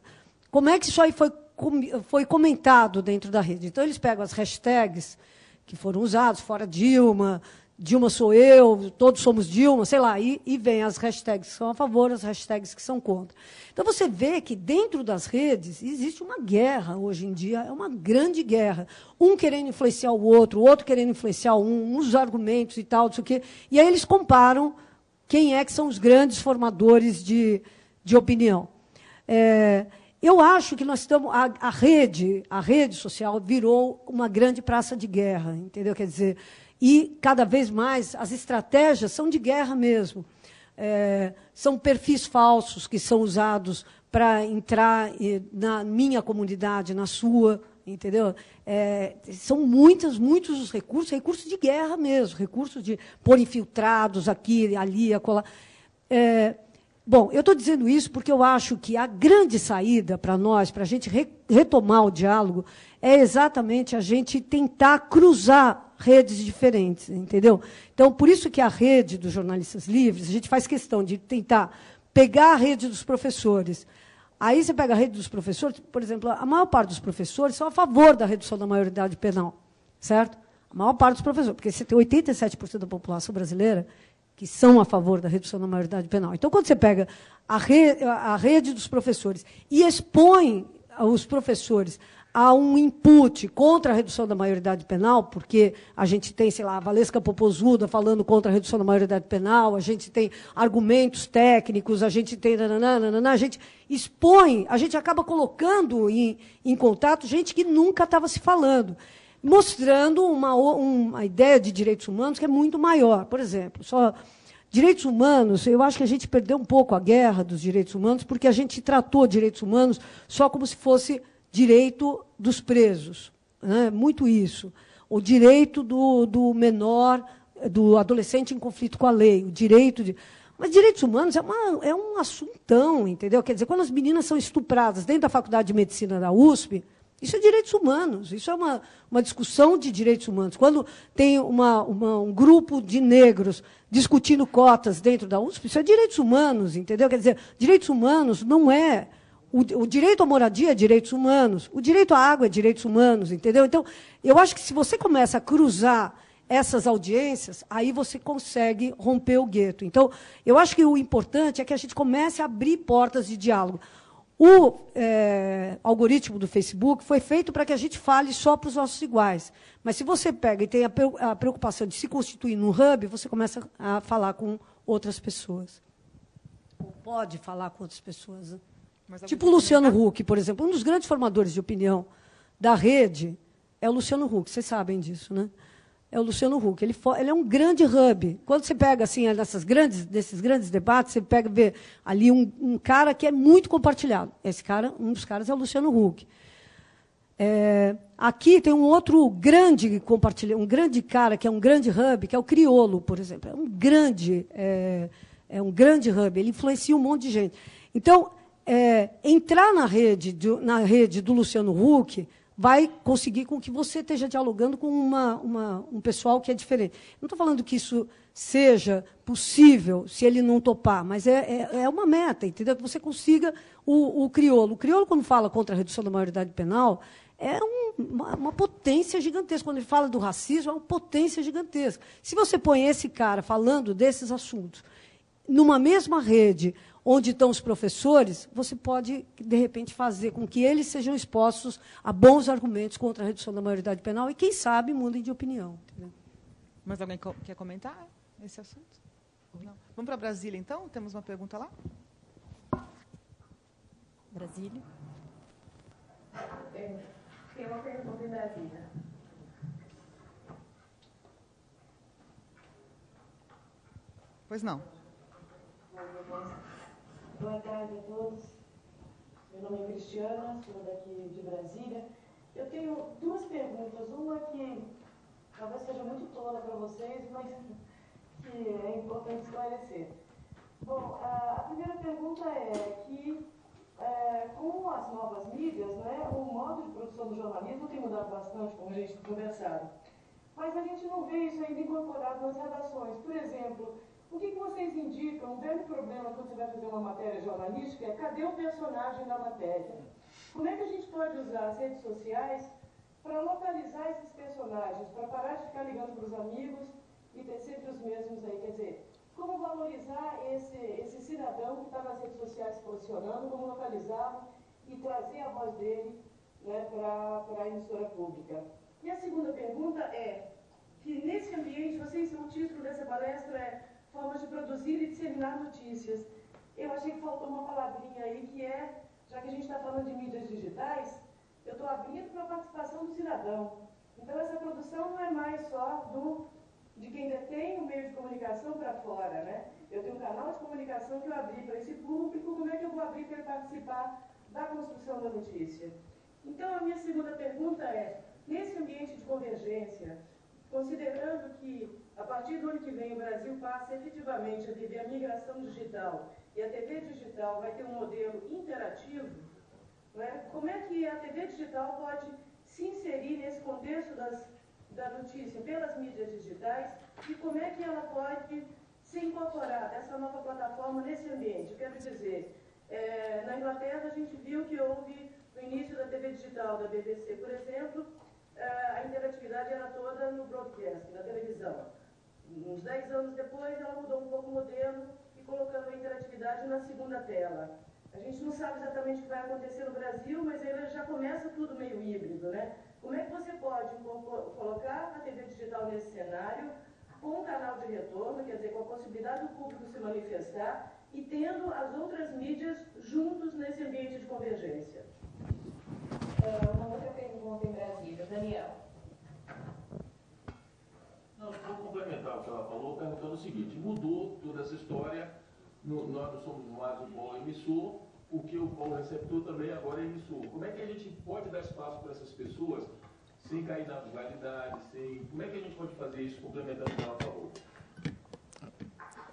Como é que isso aí foi, foi comentado dentro da rede? Então, eles pegam as hashtags que foram usadas, fora Dilma, Dilma sou eu, todos somos Dilma, sei lá, e, e vem as hashtags que são a favor, as hashtags que são contra. Então você vê que dentro das redes existe uma guerra hoje em dia, é uma grande guerra. Um querendo influenciar o outro, o outro querendo influenciar um, uns argumentos e tal, não sei o quê. E aí eles comparam quem é que são os grandes formadores de, de opinião. É, eu acho que nós estamos. A, a, rede, a rede social virou uma grande praça de guerra, entendeu? Quer dizer, e, cada vez mais, as estratégias são de guerra mesmo. É, são perfis falsos que são usados para entrar na minha comunidade, na sua, entendeu? É, são muitos, muitos os recursos, recursos de guerra mesmo, recursos de pôr infiltrados aqui, ali, acolá. É, bom, eu estou dizendo isso porque eu acho que a grande saída para nós, para a gente re, retomar o diálogo, é exatamente a gente tentar cruzar redes diferentes, entendeu? Então, por isso que a rede dos jornalistas livres, a gente faz questão de tentar pegar a rede dos professores. Aí você pega a rede dos professores, por exemplo, a maior parte dos professores são a favor da redução da maioridade penal, certo? A maior parte dos professores, porque você tem 87% da população brasileira que são a favor da redução da maioridade penal. Então, quando você pega a rede, a rede dos professores e expõe os professores há um input contra a redução da maioridade penal, porque a gente tem, sei lá, a Valesca Popozuda falando contra a redução da maioridade penal, a gente tem argumentos técnicos, a gente tem. Nananana, a gente expõe, a gente acaba colocando em, em contato gente que nunca estava se falando, mostrando uma, uma ideia de direitos humanos que é muito maior. Por exemplo, só. Direitos humanos, eu acho que a gente perdeu um pouco a guerra dos direitos humanos, porque a gente tratou direitos humanos só como se fosse direito dos presos, né? muito isso. O direito do, do menor, do adolescente em conflito com a lei, o direito de. Mas direitos humanos é, uma, é um assuntão, entendeu? Quer dizer, quando as meninas são estupradas dentro da Faculdade de Medicina da USP, isso é direitos humanos, isso é uma, uma discussão de direitos humanos. Quando tem uma, uma, um grupo de negros discutindo cotas dentro da USP, isso é direitos humanos, entendeu? Quer dizer, direitos humanos não é o, o, direito à moradia é direitos humanos, o direito à água é direitos humanos, entendeu? Então, eu acho que se você começa a cruzar essas audiências, aí você consegue romper o gueto. Então, eu acho que o importante é que a gente comece a abrir portas de diálogo. O é, algoritmo do Facebook foi feito para que a gente fale só para os nossos iguais. Mas se você pega e tem a preocupação de se constituir num hub, você começa a falar com outras pessoas. Ou pode falar com outras pessoas. Né? Tipo o Luciano Huck, por exemplo. Um dos grandes formadores de opinião da rede é o Luciano Huck. Vocês sabem disso, né? É o Luciano Huck. Ele, ele é um grande hub. Quando você pega assim nessas grandes, desses grandes debates, você pega vê ali um, um, cara que é muito compartilhado. Esse cara, um dos caras é o Luciano Huck. É, aqui tem um outro grande compartilha, um grande cara que é um grande hub, que é o Criolo, por exemplo. É um grande, é, é um grande hub. Ele influencia um monte de gente. Então é, entrar na rede, de, na rede do Luciano Huck vai conseguir com que você esteja dialogando com uma, uma, um pessoal que é diferente. Não estou falando que isso seja possível se ele não topar, mas é, é, é uma meta, entendeu? Que você consiga o, o crioulo. O crioulo, quando fala contra a redução da maioridade penal, é um, uma, uma, potência gigantesca. Quando ele fala do racismo, é uma potência gigantesca. Se você põe esse cara falando desses assuntos numa mesma rede onde estão os professores, você pode, de repente, fazer com que eles sejam expostos a bons argumentos contra a redução da maioridade penal e, quem sabe, mudem de opinião. Entendeu? Mas alguém quer comentar esse assunto? Não. Vamos para Brasília, então? Temos uma pergunta lá? Brasília. Tem uma pergunta em Brasília. Pois não. Boa tarde a todos. Meu nome é Cristiana, sou daqui de Brasília. Eu tenho duas perguntas. Uma que talvez seja muito tola para vocês, mas que é importante esclarecer. Bom, a primeira pergunta é que é, com as novas mídias, né, o modo de produção do jornalismo tem mudado bastante, como a gente tem conversado. Mas a gente não vê isso ainda incorporado nas redações. Por exemplo, o que, vocês indicam? Um grande problema quando você vai fazer uma matéria jornalística é cadê o personagem da matéria? Como é que a gente pode usar as redes sociais para localizar esses personagens, para parar de ficar ligando para os amigos e ter sempre os mesmos aí? Quer dizer, como valorizar esse, esse cidadão que está nas redes sociais posicionando, como localizá-lo e trazer a voz dele né, para a emissora pública? E a segunda pergunta é que nesse ambiente, vocês, o título dessa palestra é formas de produzir e disseminar notícias. Eu achei que faltou uma palavrinha aí que é, já que a gente está falando de mídias digitais, eu estou abrindo para a participação do cidadão. Então essa produção não é mais só do, de quem detém o meio de comunicação para fora, né? Eu tenho um canal de comunicação que eu abri para esse público, como é que eu vou abrir para ele participar da construção da notícia? Então a minha segunda pergunta é, nesse ambiente de convergência, considerando que a partir do ano que vem, o Brasil passa efetivamente a viver a migração digital e a TV digital vai ter um modelo interativo. É? Como é que a TV digital pode se inserir nesse contexto das, da notícia pelas mídias digitais e como é que ela pode se incorporar dessa nova plataforma nesse ambiente? Quero dizer, é, na Inglaterra a gente viu que houve no início da TV digital da BBC, por exemplo, é, a interatividade era toda no broadcast, na televisão. Uns 10 anos depois, ela mudou um pouco o modelo e colocando a interatividade na segunda tela. A gente não sabe exatamente o que vai acontecer no Brasil, mas aí já começa tudo meio híbrido, né? Como é que você pode colocar a TV digital nesse cenário, com um canal de retorno, quer dizer, com a possibilidade do público se manifestar e tendo as outras mídias juntos nesse ambiente de convergência? Uh, uma outra pergunta em Brasília. Daniel. Não, vou complementar o que ela falou, perguntando o seguinte, mudou toda essa história, no, nós não somos mais o polo emissor, o que o polo receptor também agora é emissor. Como é que a gente pode dar espaço para essas pessoas sem cair na rivalidade, sem... Como é que a gente pode fazer isso complementando o que ela falou?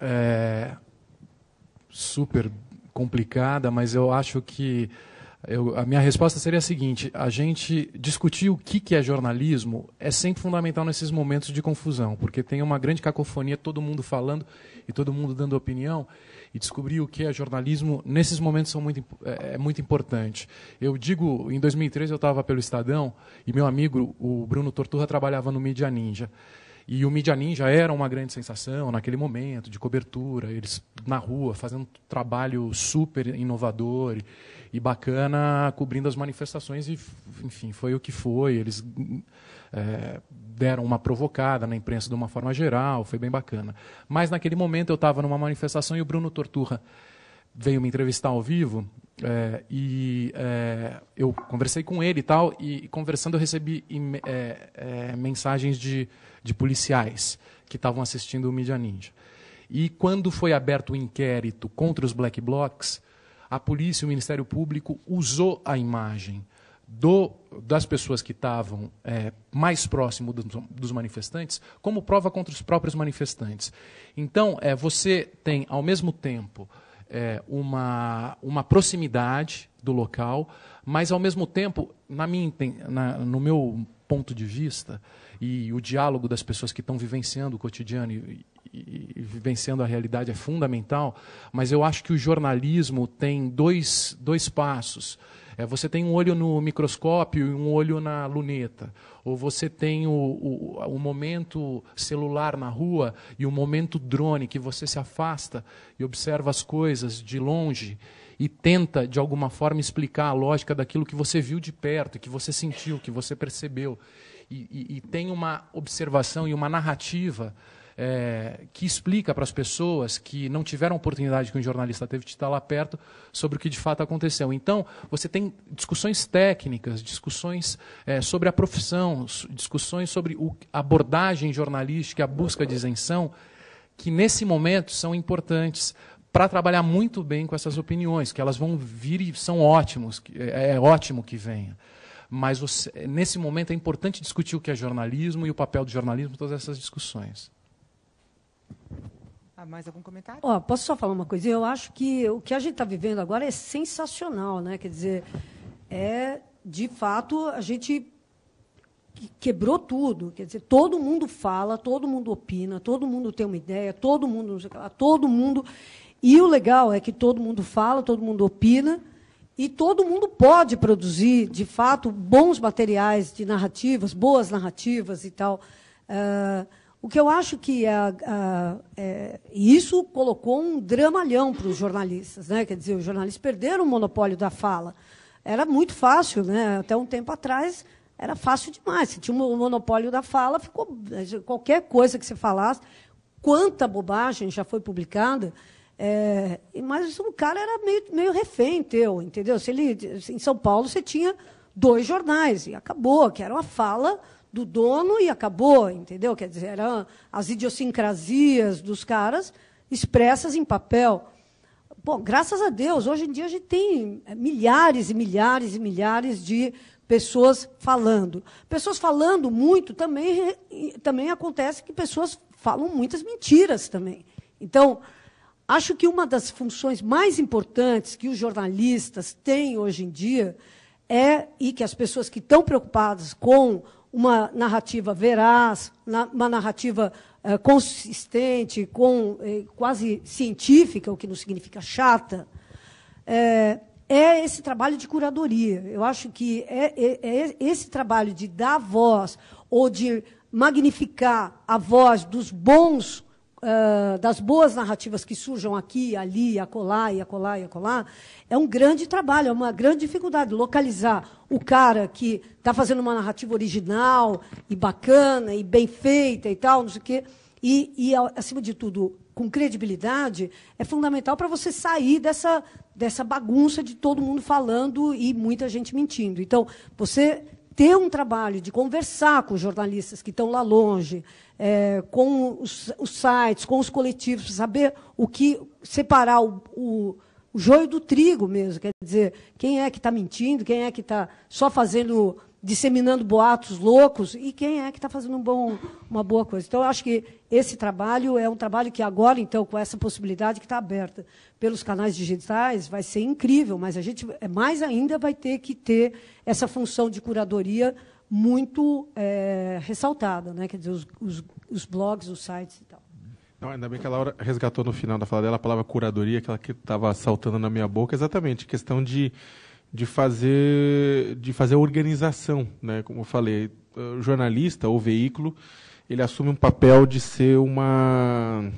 É super complicada, mas eu acho que eu, a minha resposta seria a seguinte: a gente discutir o que, que é jornalismo é sempre fundamental nesses momentos de confusão, porque tem uma grande cacofonia, todo mundo falando e todo mundo dando opinião, e descobrir o que é jornalismo nesses momentos são muito, é, é muito importante. Eu digo, em 2013 eu estava pelo Estadão e meu amigo, o Bruno Torturra, trabalhava no Media Ninja. E o Media Ninja era uma grande sensação naquele momento de cobertura, eles na rua fazendo um trabalho super inovador e, e bacana, cobrindo as manifestações e, enfim, foi o que foi. Eles é, deram uma provocada na imprensa de uma forma geral, foi bem bacana. Mas naquele momento eu estava numa manifestação e o Bruno Torturra veio me entrevistar ao vivo é, e é, eu conversei com ele e tal e conversando eu recebi é, é, mensagens de, de policiais que estavam assistindo o Mídia Ninja. E quando foi aberto o inquérito contra os black blocs, a polícia e o Ministério Público usou a imagem do, das pessoas que estavam é, mais próximo do, dos manifestantes como prova contra os próprios manifestantes. Então, é, você tem, ao mesmo tempo, é, uma, uma proximidade do local, mas, ao mesmo tempo, na minha, na, no meu ponto de vista, e o diálogo das pessoas que estão vivenciando o cotidiano e, e, e, vivenciando a realidade é fundamental, mas eu acho que o jornalismo tem dois, dois passos. É, você tem um olho no microscópio e um olho na luneta. Ou você tem o, o, o momento celular na rua e o momento drone, que você se afasta e observa as coisas de longe e tenta, de alguma forma, explicar a lógica daquilo que você viu de perto, que você sentiu, que você percebeu. E, e, e tem uma observação e uma narrativa é, que explica para as pessoas que não tiveram a oportunidade que um jornalista teve de estar lá perto sobre o que de fato aconteceu. Então, você tem discussões técnicas, discussões é, sobre a profissão, discussões sobre a abordagem jornalística, a busca de isenção, que nesse momento são importantes para trabalhar muito bem com essas opiniões, que elas vão vir e são ótimos, é, é ótimo que venha. Mas você, nesse momento é importante discutir o que é jornalismo e o papel do jornalismo, todas essas discussões. Ah, mais algum comentário? Ó, posso só falar uma coisa? Eu acho que o que a gente está vivendo agora é sensacional, né? Quer dizer, é de fato a gente quebrou tudo. Quer dizer, todo mundo fala, todo mundo opina, todo mundo tem uma ideia, todo mundo, todo mundo. E o legal é que todo mundo fala, todo mundo opina, e todo mundo pode produzir, de fato, bons materiais de narrativas, boas narrativas e tal. Uh, o que eu acho que é, é, isso colocou um dramalhão para os jornalistas, né? Quer dizer, os jornalistas perderam o monopólio da fala. Era muito fácil, né? Até um tempo atrás era fácil demais. Se tinha o monopólio da fala, ficou qualquer coisa que você falasse, quanta bobagem já foi publicada. É, mas o cara era meio, meio refém teu, entendeu? Se ele, em São Paulo você tinha dois jornais e acabou, que era uma fala do dono e acabou, entendeu? Quer dizer, eram as idiosincrasias dos caras expressas em papel. Bom, graças a Deus, hoje em dia a gente tem é, milhares e milhares e milhares de pessoas falando. Pessoas falando muito também, também acontece que pessoas falam muitas mentiras também. Então, acho que uma das funções mais importantes que os jornalistas têm hoje em dia é, e que as pessoas que estão preocupadas com uma narrativa veraz, uma narrativa eh, consistente, com, eh, quase científica, o que não significa chata, é, é, esse trabalho de curadoria. Eu acho que é, é, é esse trabalho de dar voz ou de magnificar a voz dos bons uh, das boas narrativas que surjam aqui, ali, acolá, e acolá, e acolá, é um grande trabalho, é uma grande dificuldade localizar o cara que está fazendo uma narrativa original e bacana e bem feita e tal, não sei o quê, e, e acima de tudo, com credibilidade, é fundamental para você sair dessa, dessa bagunça de todo mundo falando e muita gente mentindo. Então, você ter um trabalho de conversar com os jornalistas que estão lá longe, é, com os, os, sites, com os coletivos, saber o que separar o, o, o joio do trigo mesmo. Quer dizer, quem é que está mentindo, quem é que está só fazendo, disseminando boatos loucos e quem é que está fazendo um bom, uma boa coisa. Então, eu acho que esse trabalho é um trabalho que agora, então, com essa possibilidade que está aberta pelos canais digitais, vai ser incrível, mas a gente mais ainda vai ter que ter essa função de curadoria muito é, ressaltada, né? quer dizer, os, os, os, blogs, os sites e tal. Não, ainda bem que a Laura resgatou no final da fala dela a palavra curadoria, aquela que estava saltando na minha boca, exatamente, questão de, de fazer de fazer organização, né? Como eu falei, o jornalista ou veículo, ele assume um papel de ser uma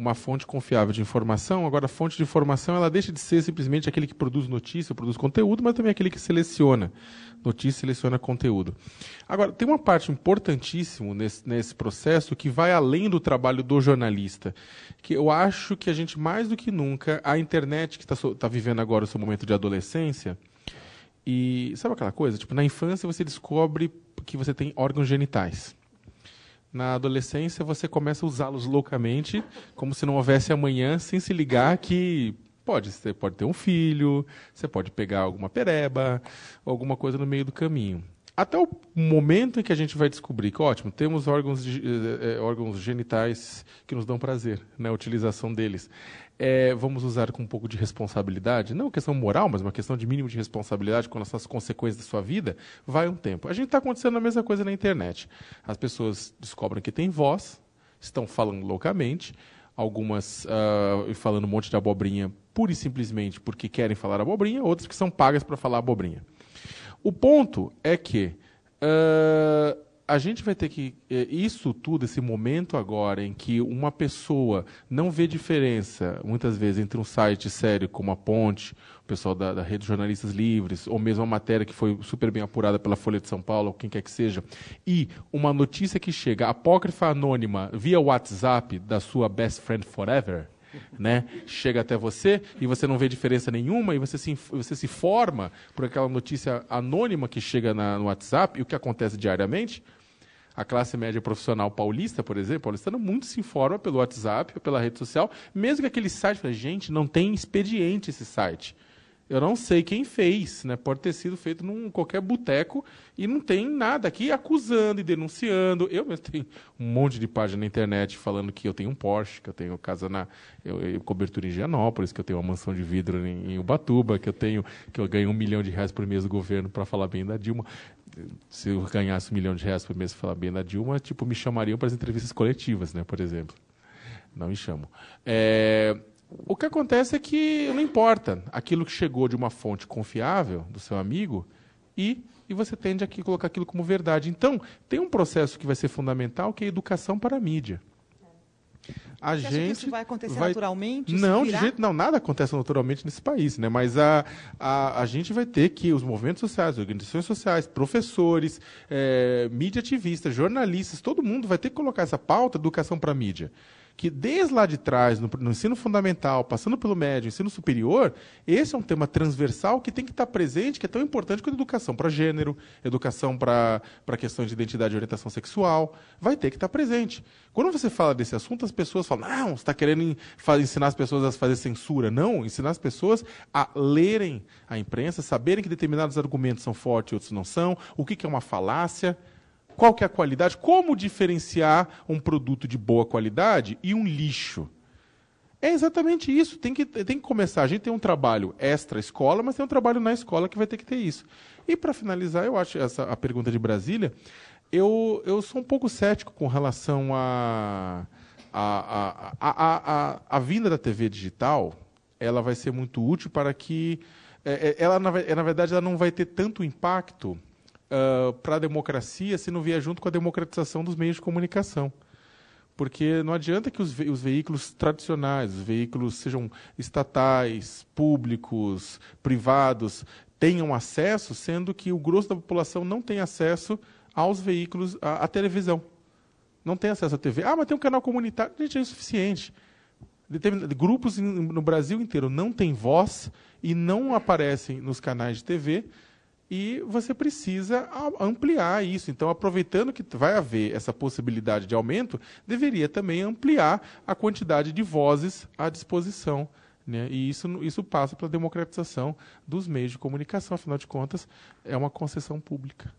uma fonte confiável de informação. Agora, a fonte de informação ela deixa de ser simplesmente aquele que produz notícia, produz conteúdo, mas também aquele que seleciona notícia, seleciona conteúdo. Agora, tem uma parte importantíssima nesse, nesse processo que vai além do trabalho do jornalista, que eu acho que a gente mais do que nunca a internet que está tá vivendo agora o seu momento de adolescência e sabe aquela coisa, tipo na infância você descobre que você tem órgãos genitais na adolescência você começa a usá-los loucamente, como se não houvesse amanhã, sem se ligar que pode, você pode ter um filho, você pode pegar alguma pereba, alguma coisa no meio do caminho. Até o momento em que a gente vai descobrir que, ótimo, temos órgãos, eh, eh, órgãos genitais que nos dão prazer, né, a utilização deles é, vamos usar com um pouco de responsabilidade, não questão moral, mas uma questão de mínimo de responsabilidade com as consequências da sua vida, vai um tempo. A gente está acontecendo a mesma coisa na internet. As pessoas descobrem que têm voz, estão falando loucamente, algumas uh, falando um monte de abobrinha pura e simplesmente porque querem falar abobrinha, outras que são pagas para falar abobrinha. O ponto é que uh, a gente vai ter que. É, isso tudo, esse momento agora em que uma pessoa não vê diferença, muitas vezes, entre um site sério como a Ponte, o pessoal da, da Rede de Jornalistas Livres, ou mesmo a matéria que foi super bem apurada pela Folha de São Paulo, ou quem quer que seja, e uma notícia que chega apócrifa anônima via WhatsApp da sua best friend forever. Né? Chega até você e você não vê diferença nenhuma e você se, você se forma por aquela notícia anônima que chega na, no WhatsApp e o que acontece diariamente, a classe média profissional paulista, por exemplo, paulistano, muito se informa pelo WhatsApp ou pela rede social, mesmo que aquele site, gente, não tem expediente esse site. Eu não sei quem fez, né? Pode ter sido feito num qualquer boteco e não tem nada aqui acusando e denunciando. Eu mesmo tenho um monte de página na internet falando que eu tenho um Porsche, que eu tenho casa na eu, eu, cobertura em Gianópolis, que eu tenho uma mansão de vidro em, em Ubatuba, que eu tenho que eu ganho um milhão de reais por mês do governo para falar bem da Dilma se eu ganhasse um milhão de reais por mês para falar bem da Dilma, tipo, me chamariam para as entrevistas coletivas, né, por exemplo. Não me chamam. É, o que acontece é que não importa aquilo que chegou de uma fonte confiável do seu amigo e, e você tende a colocar aquilo como verdade. Então, tem um processo que vai ser fundamental, que é a educação para a mídia a Você gente isso vai acontecer vai... naturalmente? Não, de jeito não, nada acontece naturalmente nesse país, né? Mas a, a, a gente vai ter que os movimentos sociais, organizações sociais, professores, é, mídia ativistas, jornalistas, todo mundo vai ter que colocar essa pauta educação para a mídia que desde lá de trás, no, no, ensino fundamental, passando pelo médio, ensino superior, esse é um tema transversal que tem que estar presente, que é tão importante quanto educação para gênero, educação para questões de identidade e orientação sexual, vai ter que estar presente. Quando você fala desse assunto, as pessoas falam, não, você está querendo ensinar as pessoas a fazer censura. Não, ensinar as pessoas a lerem a imprensa, saberem que determinados argumentos são fortes e outros não são, o que, que é uma falácia, qual que é a qualidade, como diferenciar um produto de boa qualidade e um lixo. É exatamente isso. Tem que, tem que começar. A gente tem um trabalho extra-escola, mas tem um trabalho na escola que vai ter que ter isso. E para finalizar, eu acho essa a pergunta de Brasília, eu, eu sou um pouco cético com relação a a, a, a, a, a vinda da TV digital. Ela vai ser muito útil para que é, é ela na, na verdade ela não vai ter tanto impacto uh, para a democracia se não vier junto com a democratização dos meios de comunicação. Porque não adianta que os, ve os veículos tradicionais, os veículos sejam estatais, públicos, privados, tenham acesso, sendo que o grosso da população não tem acesso aos veículos, à, à televisão. Não tem acesso à TV. Ah, mas tem um canal comunitário. Gente, é insuficiente. Grupos no Brasil inteiro não têm voz e não aparecem nos canais de TV e você precisa ampliar isso. Então, aproveitando que vai haver essa possibilidade de aumento, deveria também ampliar a quantidade de vozes à disposição. Né? E isso, isso passa pela democratização dos meios de comunicação, afinal de contas, é uma concessão pública.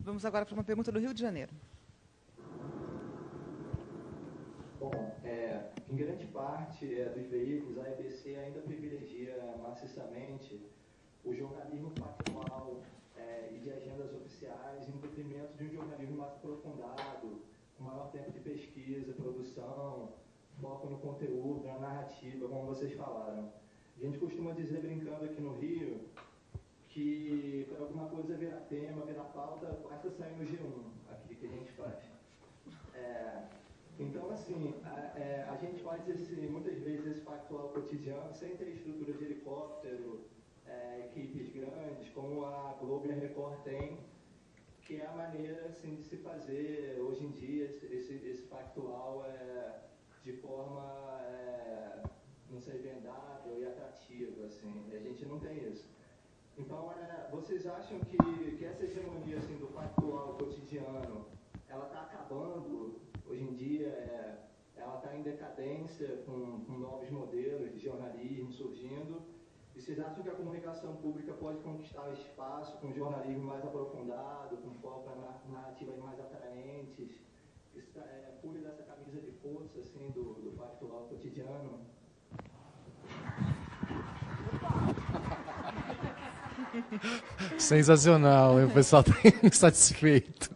Vamos agora para uma pergunta do Rio de Janeiro. Bom, é, em grande parte é, dos veículos, a EBC ainda privilegia maciçamente o jornalismo factual é, e de agendas oficiais em detrimento de um jornalismo mais aprofundado, com maior tempo de pesquisa, produção, foco no conteúdo, na narrativa, como vocês falaram. A gente costuma dizer, brincando aqui no Rio, que para alguma coisa virar tema, virar pauta, basta sair no G1, aqui que a gente faz. É, então, assim, a, é, a, gente faz esse, muitas vezes esse factual cotidiano sem ter estrutura de helicóptero, é, equipes grandes, como a Globo e a Record têm, que é a maneira assim, de se fazer hoje em dia esse, esse factual é, de forma, é, não sei, vendável e atrativa. Assim. A gente não tem isso. Então, é, vocês acham que, que essa hegemonia assim, do factual cotidiano, ela está acabando hoje em dia? É, ela está em decadência com, com novos modelos de jornalismo surgindo? E vocês acham que a comunicação pública pode conquistar espaço com jornalismo mais aprofundado, com foco em narrativas mais atraentes? Tá, é pure dessa camisa de força assim, do, do factual cotidiano? Sensacional, o pessoal está insatisfeito.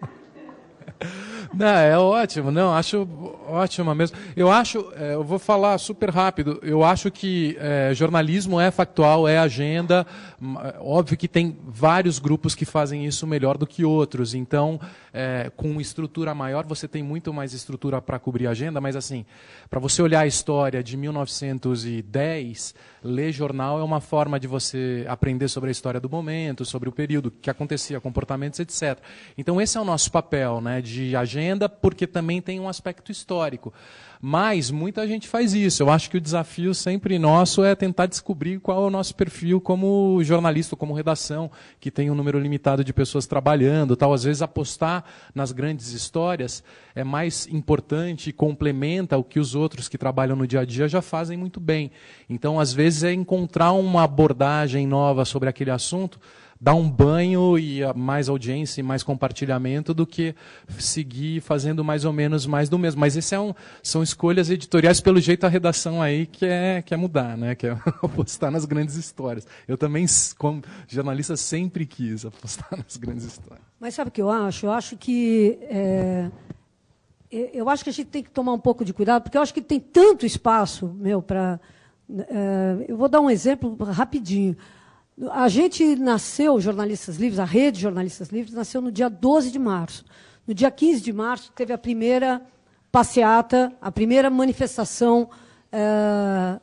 Não, é ótimo, não, acho ótima mesmo. Eu acho, é, eu vou falar super rápido, eu acho que é, jornalismo é factual, é agenda, é, óbvio que tem vários grupos que fazem isso melhor do que outros, então, é, com estrutura maior, você tem muito mais estrutura para cobrir agenda, mas assim, para você olhar a história de 1910, ler jornal é uma forma de você aprender sobre a história do momento, sobre o período, que acontecia, comportamentos, etc. Então, esse é o nosso papel, né, de agenda agenda, porque também tem um aspecto histórico. Mas muita gente faz isso. Eu acho que o desafio sempre nosso é tentar descobrir qual é o nosso perfil como jornalista, como redação, que tem um número limitado de pessoas trabalhando, tal. Às vezes apostar nas grandes histórias é mais importante e complementa o que os outros que trabalham no dia a dia já fazem muito bem. Então, às vezes é encontrar uma abordagem nova sobre aquele assunto dar um banho e mais audiência e mais compartilhamento do que seguir fazendo mais ou menos mais do mesmo. Mas isso é um, são escolhas editoriais, pelo jeito a redação aí quer, quer mudar, né? quer apostar nas grandes histórias. Eu também, como jornalista, sempre quis apostar nas grandes histórias. Mas sabe o que eu acho? Eu acho que. É, eu acho que a gente tem que tomar um pouco de cuidado, porque eu acho que tem tanto espaço, meu, para. É, eu vou dar um exemplo rapidinho. A gente nasceu, Jornalistas Livres, a rede Jornalistas Livres, nasceu no dia 12 de março. No dia 15 de março, teve a primeira passeata, a primeira manifestação é,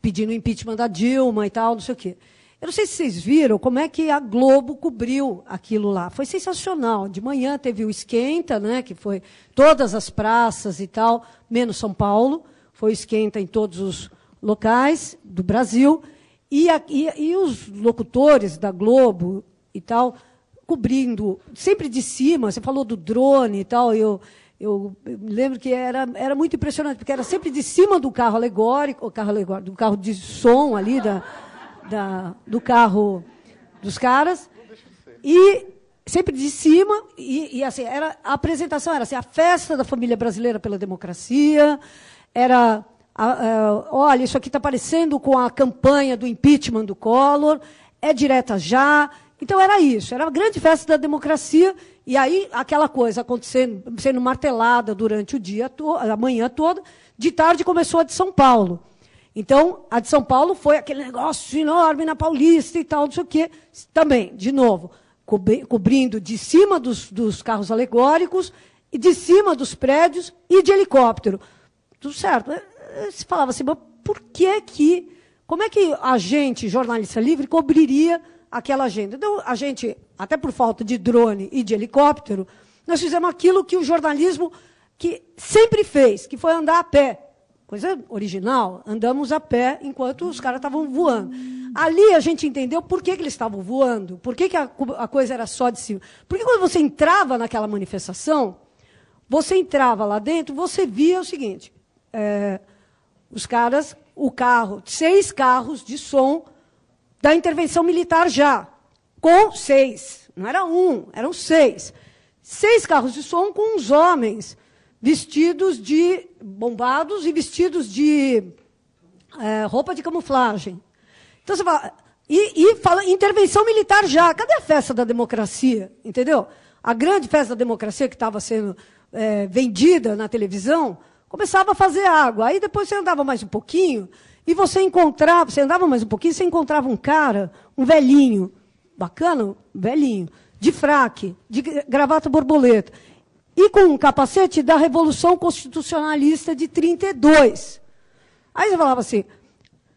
pedindo impeachment da Dilma e tal, não sei o quê. Eu não sei se vocês viram como é que a Globo cobriu aquilo lá. Foi sensacional. De manhã teve o Esquenta, né, que foi todas as praças e tal, menos São Paulo. Foi Esquenta em todos os locais do Brasil. E, a, e, e os locutores da Globo e tal, cobrindo, sempre de cima, você falou do drone e tal, eu, eu, lembro que era, era muito impressionante, porque era sempre de cima do carro alegórico, carro alegórico, do carro de som ali, da, da, do carro dos caras, e sempre de cima, e, e, assim, era, a apresentação era assim, a festa da família brasileira pela democracia, era olha, isso aqui está parecendo com a campanha do impeachment do Collor, é direta já. Então era isso, era uma grande festa da democracia, e aí aquela coisa acontecendo, sendo martelada durante o dia, a manhã toda, de tarde começou a de São Paulo. Então, a de São Paulo foi aquele negócio enorme na Paulista e tal, não sei o quê. Também, de novo, cobrindo de cima dos, dos carros alegóricos e de cima dos prédios e de helicóptero. Tudo certo. Eh, se falava assim, mas por que que, como é que a gente, jornalista livre, cobriria aquela agenda? Então, a gente, até por falta de drone e de helicóptero, nós fizemos aquilo que o jornalismo que sempre fez, que foi andar a pé. Coisa original, andamos a pé enquanto os caras estavam voando. Ali a gente entendeu por que, que eles estavam voando, por que, que a, a coisa era só de cima. Porque quando você entrava naquela manifestação, você entrava lá dentro, você via o seguinte: é, os caras, o carro, seis carros de som da intervenção militar já, com seis, não era um, eram seis. Seis carros de som com os homens vestidos de bombados e vestidos de é, roupa de camuflagem. Então você fala, e, e fala intervenção militar já. Cadê a festa da democracia? Entendeu? A grande festa da democracia que estava sendo é, vendida na televisão começava a fazer água. Aí depois você andava mais um pouquinho e você encontrava, você andava mais um pouquinho, você encontrava um cara, um velhinho, bacana, velhinho, de fraque, de gravata borboleta e com um capacete da Revolução Constitucionalista de 32. Aí você falava assim,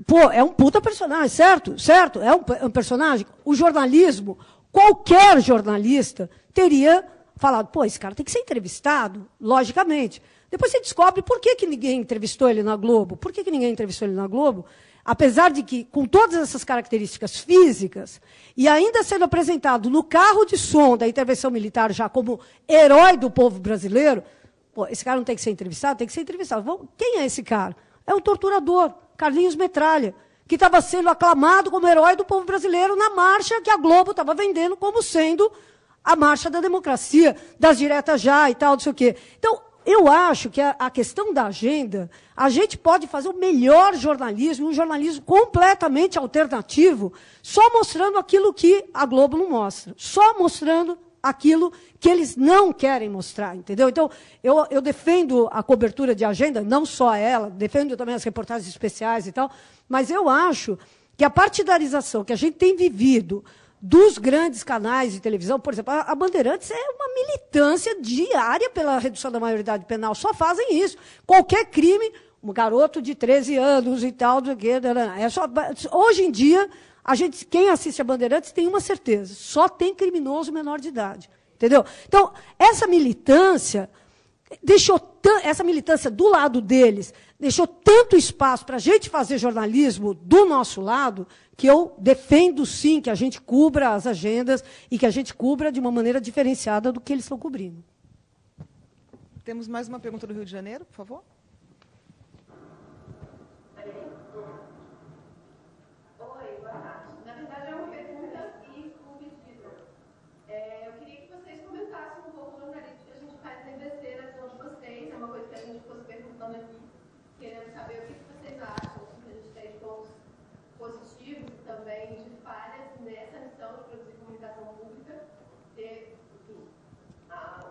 pô, é um puta personagem, certo? Certo? É um, é um personagem. O jornalismo, qualquer jornalista teria falado, pô, esse cara tem que ser entrevistado, logicamente. Depois você descobre por que, que ninguém entrevistou ele na Globo. Por que, que ninguém entrevistou ele na Globo? apesar de que, com todas essas características físicas, e ainda sendo apresentado no carro de som da intervenção militar já como herói do povo brasileiro, pô, esse cara não tem que ser entrevistado? Tem que ser entrevistado. Quem é esse cara? É um torturador, Carlinhos Metralha, que estava sendo aclamado como herói do povo brasileiro na marcha que a Globo estava vendendo como sendo a marcha da democracia, das diretas já e tal, não sei o quê. Então, eu acho que a, a, questão da agenda, a gente pode fazer o melhor jornalismo, um jornalismo completamente alternativo, só mostrando aquilo que a Globo não mostra, só mostrando aquilo que eles não querem mostrar, entendeu? Então, eu, eu defendo a cobertura de agenda, não só ela, defendo também as reportagens especiais e tal, mas eu acho que a partidarização que a gente tem vivido dos grandes canais de televisão, por exemplo, a Bandeirantes é uma militância diária pela redução da maioridade penal, só fazem isso. Qualquer crime, um garoto de 13 anos e tal, do que, é só, hoje em dia, a gente, quem assiste a Bandeirantes tem uma certeza, só tem criminoso menor de idade. Entendeu? Então, essa militância deixou essa militância do lado deles deixou tanto espaço para a gente fazer jornalismo do nosso lado que eu defendo sim que a gente cubra as agendas e que a gente cubra de uma maneira diferenciada do que eles estão cobrindo. Temos mais uma pergunta do Rio de Janeiro, por favor.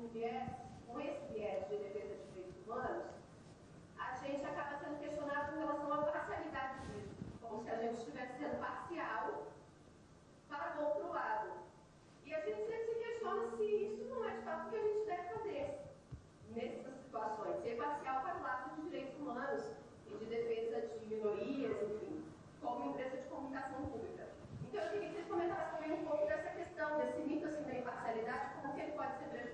viés, com esse viés de defesa de direitos humanos, a gente acaba sendo questionado com relação à parcialidade disso, como se a gente estivesse sendo parcial para o outro lado. E a gente sempre se questiona se isso não é de fato o que a gente deve fazer nessas situações, ser parcial para o lado de direitos humanos e de defesa de minorias, enfim, como empresa de comunicação pública. Então eu queria que vocês comentassem também um pouco dessa questão, desse mito assim, da imparcialidade, como que ele pode ser prejudicado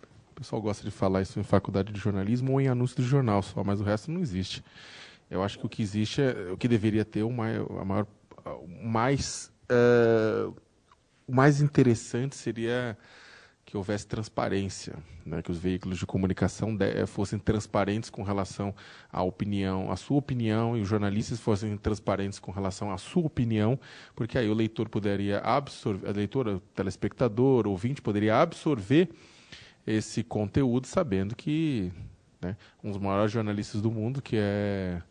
pessoal gosta de falar isso em faculdade de jornalismo ou em anúncio de jornal só, mas o resto não existe. Eu acho que o que existe é o que deveria ter maior, a maior, mais, uh, o mais interessante seria que houvesse transparência, né, que os veículos de comunicação de, eh, fossem transparentes com relação à opinião, à sua opinião, e os jornalistas fossem transparentes com relação à sua opinião, porque aí o leitor poderia absorver, a leitora, telespectador, ouvinte poderia absorver esse conteúdo sabendo que né, um dos maiores jornalistas do mundo, que é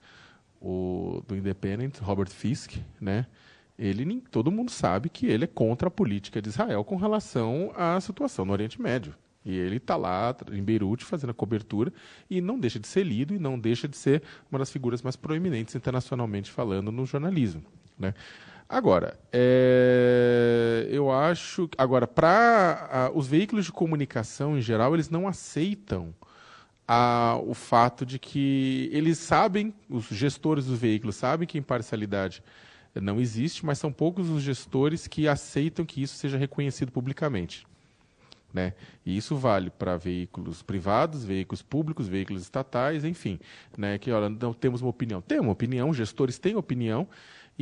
o do Independent, Robert Fisk, né, ele todo mundo sabe que ele é contra a política de Israel com relação à situação no Oriente Médio. E ele está lá em Beirute fazendo a cobertura e não deixa de ser lido e não deixa de ser uma das figuras mais proeminentes internacionalmente falando no jornalismo. Né? Agora, é, eu acho. Agora, para os veículos de comunicação em geral, eles não aceitam a, o fato de que eles sabem, os gestores dos veículos sabem que imparcialidade não existe, mas são poucos os gestores que aceitam que isso seja reconhecido publicamente. Né? E isso vale para veículos privados, veículos públicos, veículos estatais, enfim. Né? Que olha, não temos uma opinião. Tem uma opinião, gestores têm opinião,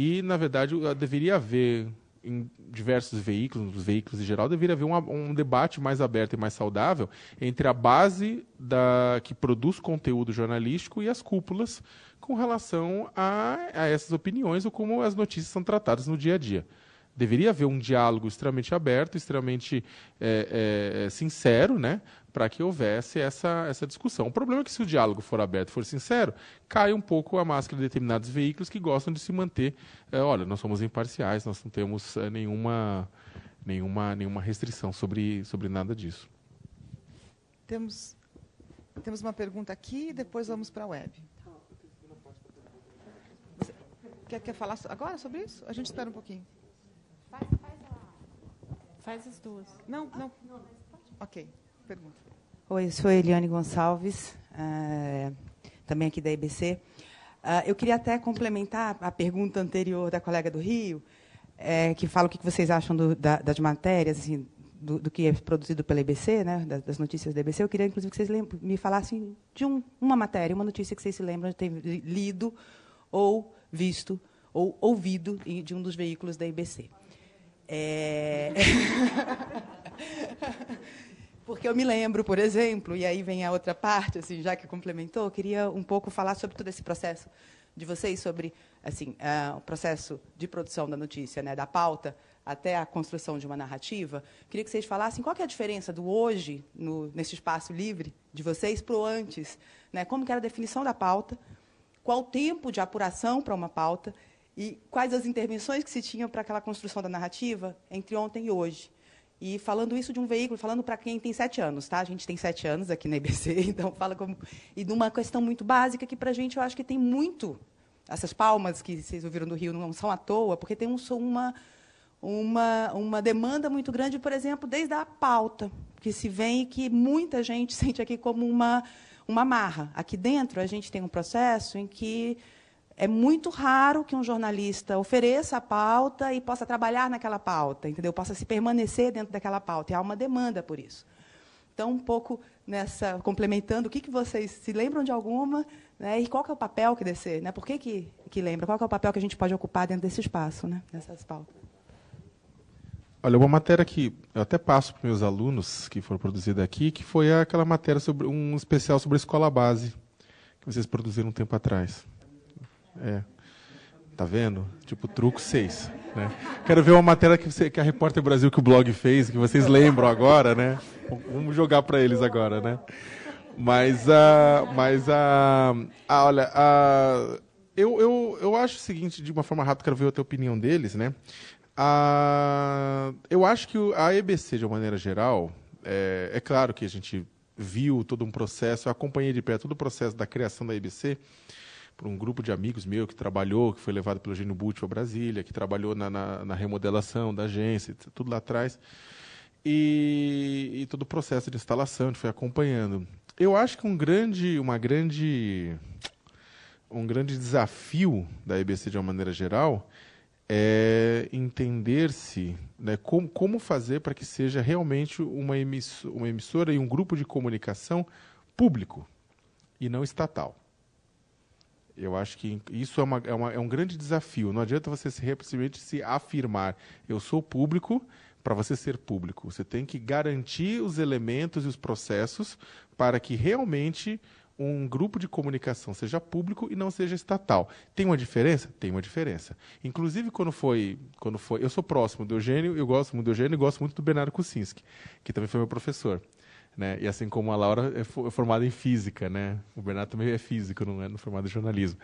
e, na verdade, deveria haver em diversos veículos, nos veículos em geral, deveria haver um, um, debate mais aberto e mais saudável entre a base da, que produz conteúdo jornalístico e as cúpulas com relação a, a essas opiniões ou como as notícias são tratadas no dia a dia. Deveria haver um diálogo extremamente aberto, extremamente é, é sincero, né, para que houvesse essa, essa discussão. O problema é que se o diálogo for aberto, for sincero, cai um pouco a máscara de determinados veículos que gostam de se manter. É, olha, nós somos imparciais, nós não temos é, nenhuma, nenhuma, nenhuma restrição sobre, sobre nada disso. Temos, temos uma pergunta aqui e depois vamos para a web. Quer, quer falar agora sobre isso? A gente espera um pouquinho. Faz, faz, a... faz as duas. Não, não. Ok, pergunta. Oi, eu sou Eliane Gonçalves, uh, também aqui da IBC. Eh, eu queria até complementar a pergunta anterior da colega do Rio, é, que fala o que vocês acham das matérias, assim, do, que é produzido pela IBC, né, das notícias da IBC. Eu queria, inclusive, que vocês me falassem de um, uma matéria, uma notícia que vocês se lembram de ter lido ou visto ou ouvido de um dos veículos da IBC. É... Porque eu me lembro, por exemplo, e aí vem a outra parte, assim, já que complementou, eu queria um pouco falar sobre todo esse processo de vocês, sobre assim, uh, o processo de produção da notícia, né, da pauta, até a construção de uma narrativa. Queria que vocês falassem qual é a diferença do hoje, no, nesse espaço livre de vocês, para o antes. Né, como que era a definição da pauta, qual o tempo de apuração para uma pauta e quais as intervenções que se tinham para aquela construção da narrativa entre ontem e hoje. E falando isso de um veículo, falando para quem tem sete anos, tá? A gente tem sete anos aqui na IBC, então fala como e de uma questão muito básica que para a gente eu acho que tem muito essas palmas que vocês ouviram do Rio não são à toa, porque tem um, uma uma uma demanda muito grande, por exemplo, desde a pauta que se vem e que muita gente sente aqui como uma uma marra. Aqui dentro, a gente tem um processo em que é muito raro que um jornalista ofereça a pauta e possa trabalhar naquela pauta, entendeu? Possa se permanecer dentro daquela pauta. E há uma demanda por isso. Então, um pouco nessa complementando, o que, que vocês se lembram de alguma, né? E qual que é o papel que desse, né? Por que, que que lembra? Qual que é o papel que a gente pode ocupar dentro desse espaço, né? Nessas pautas. Olha, uma matéria que eu até passo para meus alunos, que foram produzida aqui, que foi aquela matéria sobre um especial sobre a escola base, que vocês produziram um tempo atrás. É. Tá vendo? Tipo, truco 6. Né? Quero ver uma matéria que, você, que a Repórter Brasil, que o blog fez, que vocês lembram agora, né? Vamos jogar para eles agora, né? Mas, a, uh, mas a, uh, uh, olha, uh, eu, eu, eu acho o seguinte, de uma forma rápida, quero ver a tua opinião deles, né? Ah, eu acho que a EBC, de uma maneira geral, é, é, claro que a gente viu todo um processo, eu acompanhei de perto todo o processo da criação da EBC por um grupo de amigos meu que trabalhou, que foi levado pelo Gênio Butch para Brasília, que trabalhou na, na, na, remodelação da agência, tudo lá atrás. E, e, todo o processo de instalação, a gente foi acompanhando. Eu acho que um grande, uma grande, um grande desafio da EBC de uma maneira geral é entender-se né, como, como fazer para que seja realmente uma, emisso, uma emissora e um grupo de comunicação público e não estatal. Eu acho que isso é, uma, é, uma, é, um grande desafio. Não adianta você simplesmente se afirmar, eu sou público, para você ser público. Você tem que garantir os elementos e os processos para que realmente um grupo de comunicação seja público e não seja estatal. Tem uma diferença? Tem uma diferença. Inclusive, quando foi. Quando foi eu sou próximo do Eugênio, eu gosto muito do Eugênio e gosto muito do Bernardo Kucinski, que também foi meu professor. Né? E assim como a Laura é, é formada em física, né? o Bernardo também é físico, não é formado em jornalismo.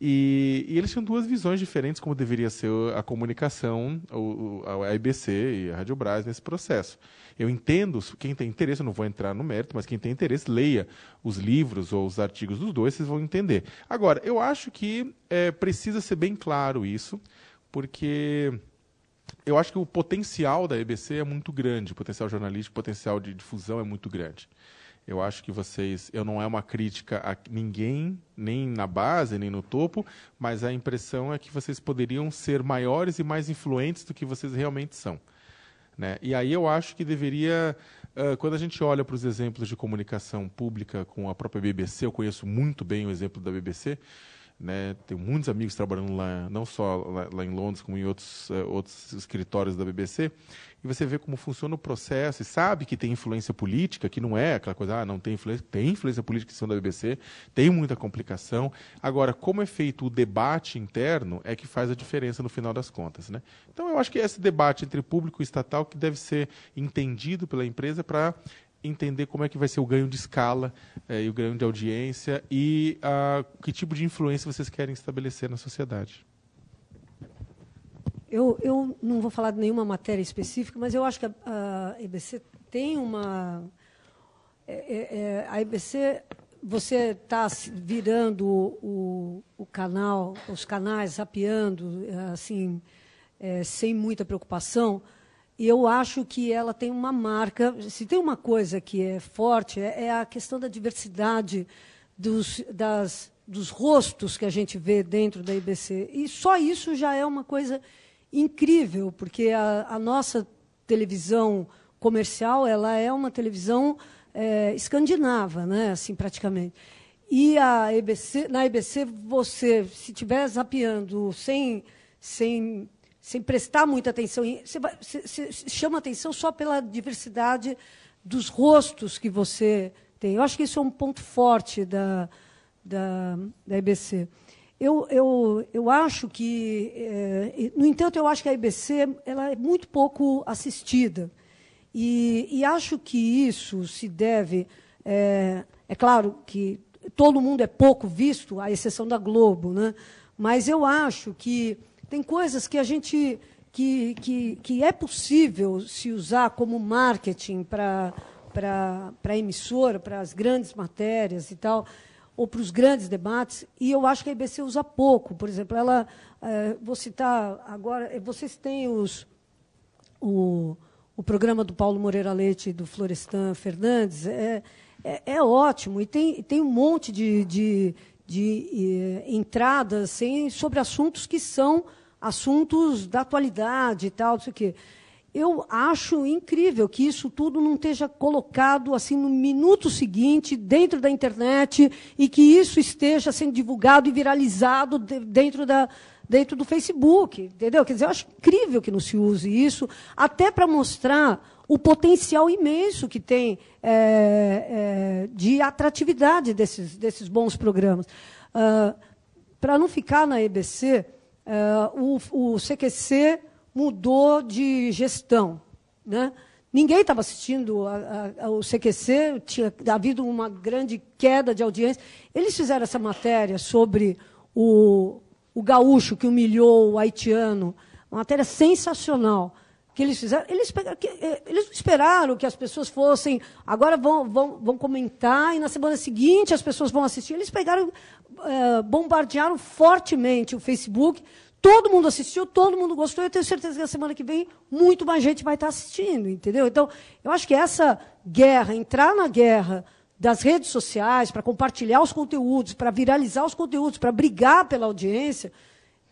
E, e, eles tinham duas visões diferentes como deveria ser a comunicação, o, a IBC e a Rádio Brás nesse processo. Eu entendo, quem tem interesse, eu não vou entrar no mérito, mas quem tem interesse, leia os livros ou os artigos dos dois, vocês vão entender. Agora, eu acho que é, precisa ser bem claro isso, porque eu acho que o potencial da EBC é muito grande, o potencial jornalístico, o potencial de difusão é muito grande. Eu acho que vocês, eu não é uma crítica a ninguém, nem na base, nem no topo, mas a impressão é que vocês poderiam ser maiores e mais influentes do que vocês realmente são. Né? E aí eu acho que deveria, uh, quando a gente olha para os exemplos de comunicação pública com a própria BBC, eu conheço muito bem o exemplo da BBC, né? Tenho muitos amigos trabalhando lá, não só lá, lá em Londres, como em outros, uh, outros escritórios da BBC. E você vê como funciona o processo e sabe que tem influência política, que não é aquela coisa, ah, não tem influência. Tem influência política em cima da BBC, tem muita complicação. Agora, como é feito o debate interno é que faz a diferença no final das contas. Né? Então, eu acho que esse debate entre público e estatal que deve ser entendido pela empresa para entender como é que vai ser o ganho de escala eh, e o ganho de audiência e ah, que tipo de influência vocês querem estabelecer na sociedade. Eu, eu não vou falar de nenhuma matéria específica, mas eu acho que a, a EBC tem uma. É, é, é a EBC, você está virando o, o, canal, os canais, zapeando, assim, é, sem muita preocupação. Eu acho que ela tem uma marca. Se tem uma coisa que é forte, é, é a questão da diversidade dos, das, dos rostos que a gente vê dentro da IBC. E só isso já é uma coisa incrível, porque a, a nossa televisão comercial ela é uma televisão é, escandinava, né? assim, praticamente. E a EBC, na EBC, você, se estiver zapeando sem, sem sem prestar muita atenção. Você, você, chama atenção só pela diversidade dos rostos que você tem. Eu acho que isso é um ponto forte da, da, da IBC. Eu, eu, eu acho que, é, no entanto, eu acho que a IBC ela é muito pouco assistida. E, e acho que isso se deve. É, é claro que todo mundo é pouco visto, à exceção da Globo, né? mas eu acho que tem coisas que a gente que, que, que é possível se usar como marketing para a emissora, para as grandes matérias e tal, ou para os grandes debates, e eu acho que a IBC usa pouco. Por exemplo, ela, é, vou citar agora, vocês têm os, o, o programa do Paulo Moreira Leite e do Florestan Fernandes, é, é, é ótimo, e tem, tem um monte de, de, de eh, entradas assim, sobre assuntos que são assuntos da atualidade e tal, não sei o quê. Eu acho incrível que isso tudo não esteja colocado assim no minuto seguinte dentro da internet e que isso esteja sendo divulgado e viralizado dentro da dentro do Facebook, entendeu? Quer dizer, eu acho incrível que não se use isso, até para mostrar o potencial imenso que tem é, é, de atratividade desses, desses bons programas. Uh, para não ficar na EBC, uh, o, o CQC mudou de gestão. Né? Ninguém estava assistindo o CQC, tinha havido uma grande queda de audiência. Eles fizeram essa matéria sobre o, o gaúcho que humilhou o haitiano, uma matéria sensacional que eles fizeram, eles, eh, eles esperaram que as pessoas fossem, agora vão, vão, vão comentar e na semana seguinte as pessoas vão assistir. Eles pegaram, é, bombardearam fortemente o Facebook, todo mundo assistiu, todo mundo gostou, eu tenho certeza que na semana que vem muito mais gente vai estar assistindo, entendeu? Então, eu acho que essa guerra, entrar na guerra das redes sociais, para compartilhar os conteúdos, para viralizar os conteúdos, para brigar pela audiência,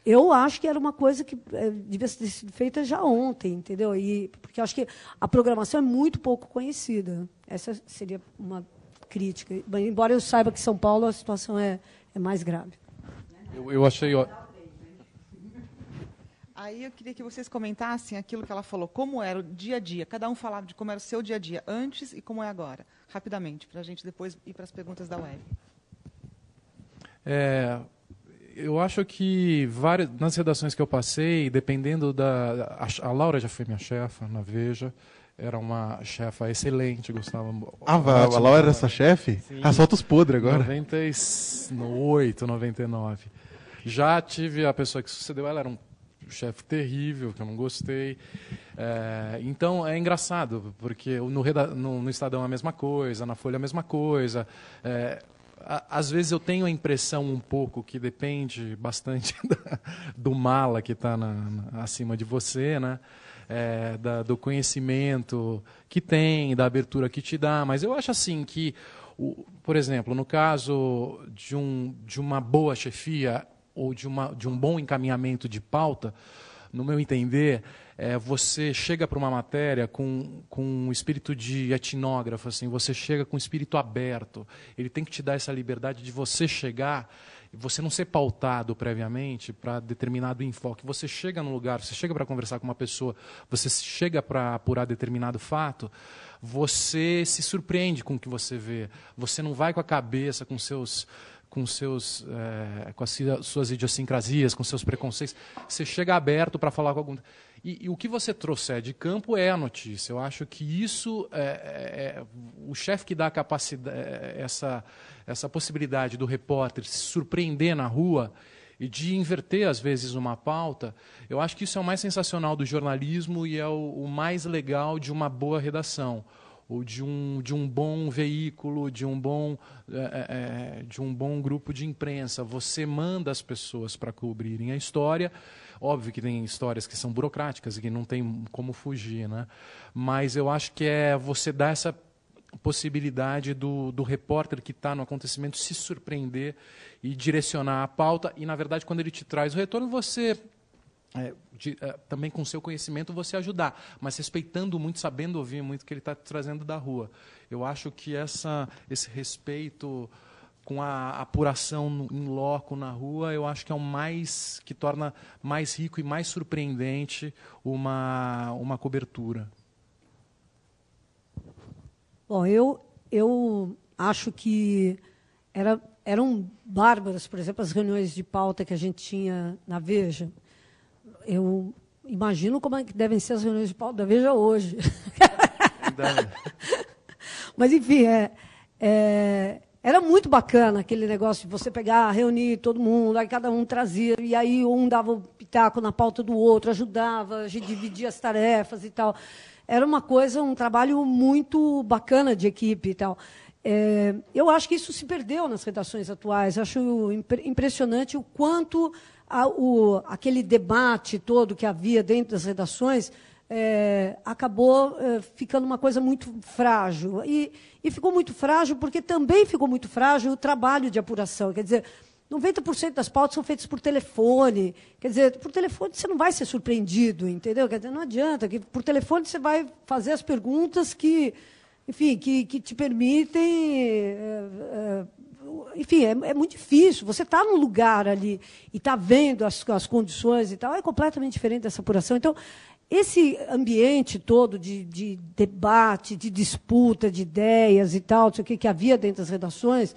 eu acho que era uma coisa que é, devia ter sido feita já ontem, entendeu? E, porque eu acho que a programação é muito pouco conhecida. Essa seria uma crítica. Embora eu saiba que em São Paulo a situação é, é mais grave. Eu, eu achei. Ó... Aí eu queria que vocês comentassem aquilo que ela falou, como era o dia a dia. Cada um falava de como era o seu dia a dia antes e como é agora, rapidamente, para a gente depois ir para as perguntas da web. É, eu acho que várias, nas redações que eu passei, dependendo da. A, a Laura já foi minha chefa na Veja. Era uma chefa excelente, gostava. Ah, a Laura era essa chefe? Ah, solta os podres agora. 98, 99. Já tive a pessoa que sucedeu, ela era um chefe terrível, que eu não gostei. É, então é engraçado, porque no, no, no, Estadão é a mesma coisa, na Folha é a mesma coisa. É, às vezes eu tenho a impressão um pouco que depende bastante da, do mala que está acima de você, né? É, da, do conhecimento que tem, da abertura que te dá. Mas eu acho assim que, o, por exemplo, no caso de, um, de uma boa chefia ou de, uma, de um bom encaminhamento de pauta, no meu entender, é, você chega para uma matéria com, com um espírito de etnógrafo, assim, você chega com um espírito aberto. Ele tem que te dar essa liberdade de você chegar, você não ser pautado previamente para determinado enfoque. Você chega no lugar, você chega para conversar com uma pessoa, você chega para apurar determinado fato, você se surpreende com o que você vê. Você não vai com a cabeça, com seus com, seus, é, com as suas idiosincrasias, com seus preconceitos. Você chega aberto para falar com algum. E, e, o que você trouxer de campo é a notícia. Eu acho que isso é, é, é o chefe que dá capacidade, é, essa, essa possibilidade do repórter se surpreender na rua e de inverter às vezes uma pauta. Eu acho que isso é o mais sensacional do jornalismo e é o, o mais legal de uma boa redação ou de um, de um bom veículo, de um bom, é, é, de um bom grupo de imprensa. Você manda as pessoas para cobrirem a história Óbvio que tem histórias que são burocráticas e que não tem como fugir, né? Mas eu acho que é você dar essa possibilidade do, do repórter que está no acontecimento se surpreender e direcionar a pauta. E, na verdade, quando ele te traz o retorno, você é, de, é, também com seu conhecimento você ajudar, mas respeitando muito, sabendo ouvir muito o que ele está trazendo da rua. Eu acho que essa, esse respeito com a apuração em loco na rua, eu acho que é o mais que torna mais rico e mais surpreendente uma uma cobertura. Bom, eu eu acho que era eram bárbaras, por exemplo, as reuniões de pauta que a gente tinha na Veja. Eu imagino como é que devem ser as reuniões de pauta da Veja hoje. Mas enfim, é, é era muito bacana aquele negócio de você pegar, reunir todo mundo, aí cada um trazia, e aí um dava o pitaco na pauta do outro, ajudava, a gente dividia as tarefas e tal. Era uma coisa, um trabalho muito bacana de equipe e tal. É, eu acho que isso se perdeu nas redações atuais. Acho impressionante o quanto a, o, aquele debate todo que havia dentro das redações é, acabou é, ficando uma coisa muito frágil. E, e ficou muito frágil porque também ficou muito frágil o trabalho de apuração. Quer dizer, 90% das pautas são feitas por telefone. Quer dizer, por telefone você não vai ser surpreendido, entendeu? Quer dizer, não adianta. Que por telefone você vai fazer as perguntas que, enfim, que, que te permitem. É, é, enfim, é, é, muito difícil. Você está no lugar ali e está vendo as, as condições e tal, é completamente diferente dessa apuração. Então, esse ambiente todo de, de, debate, de disputa de ideias e tal, o que, que havia dentro das redações,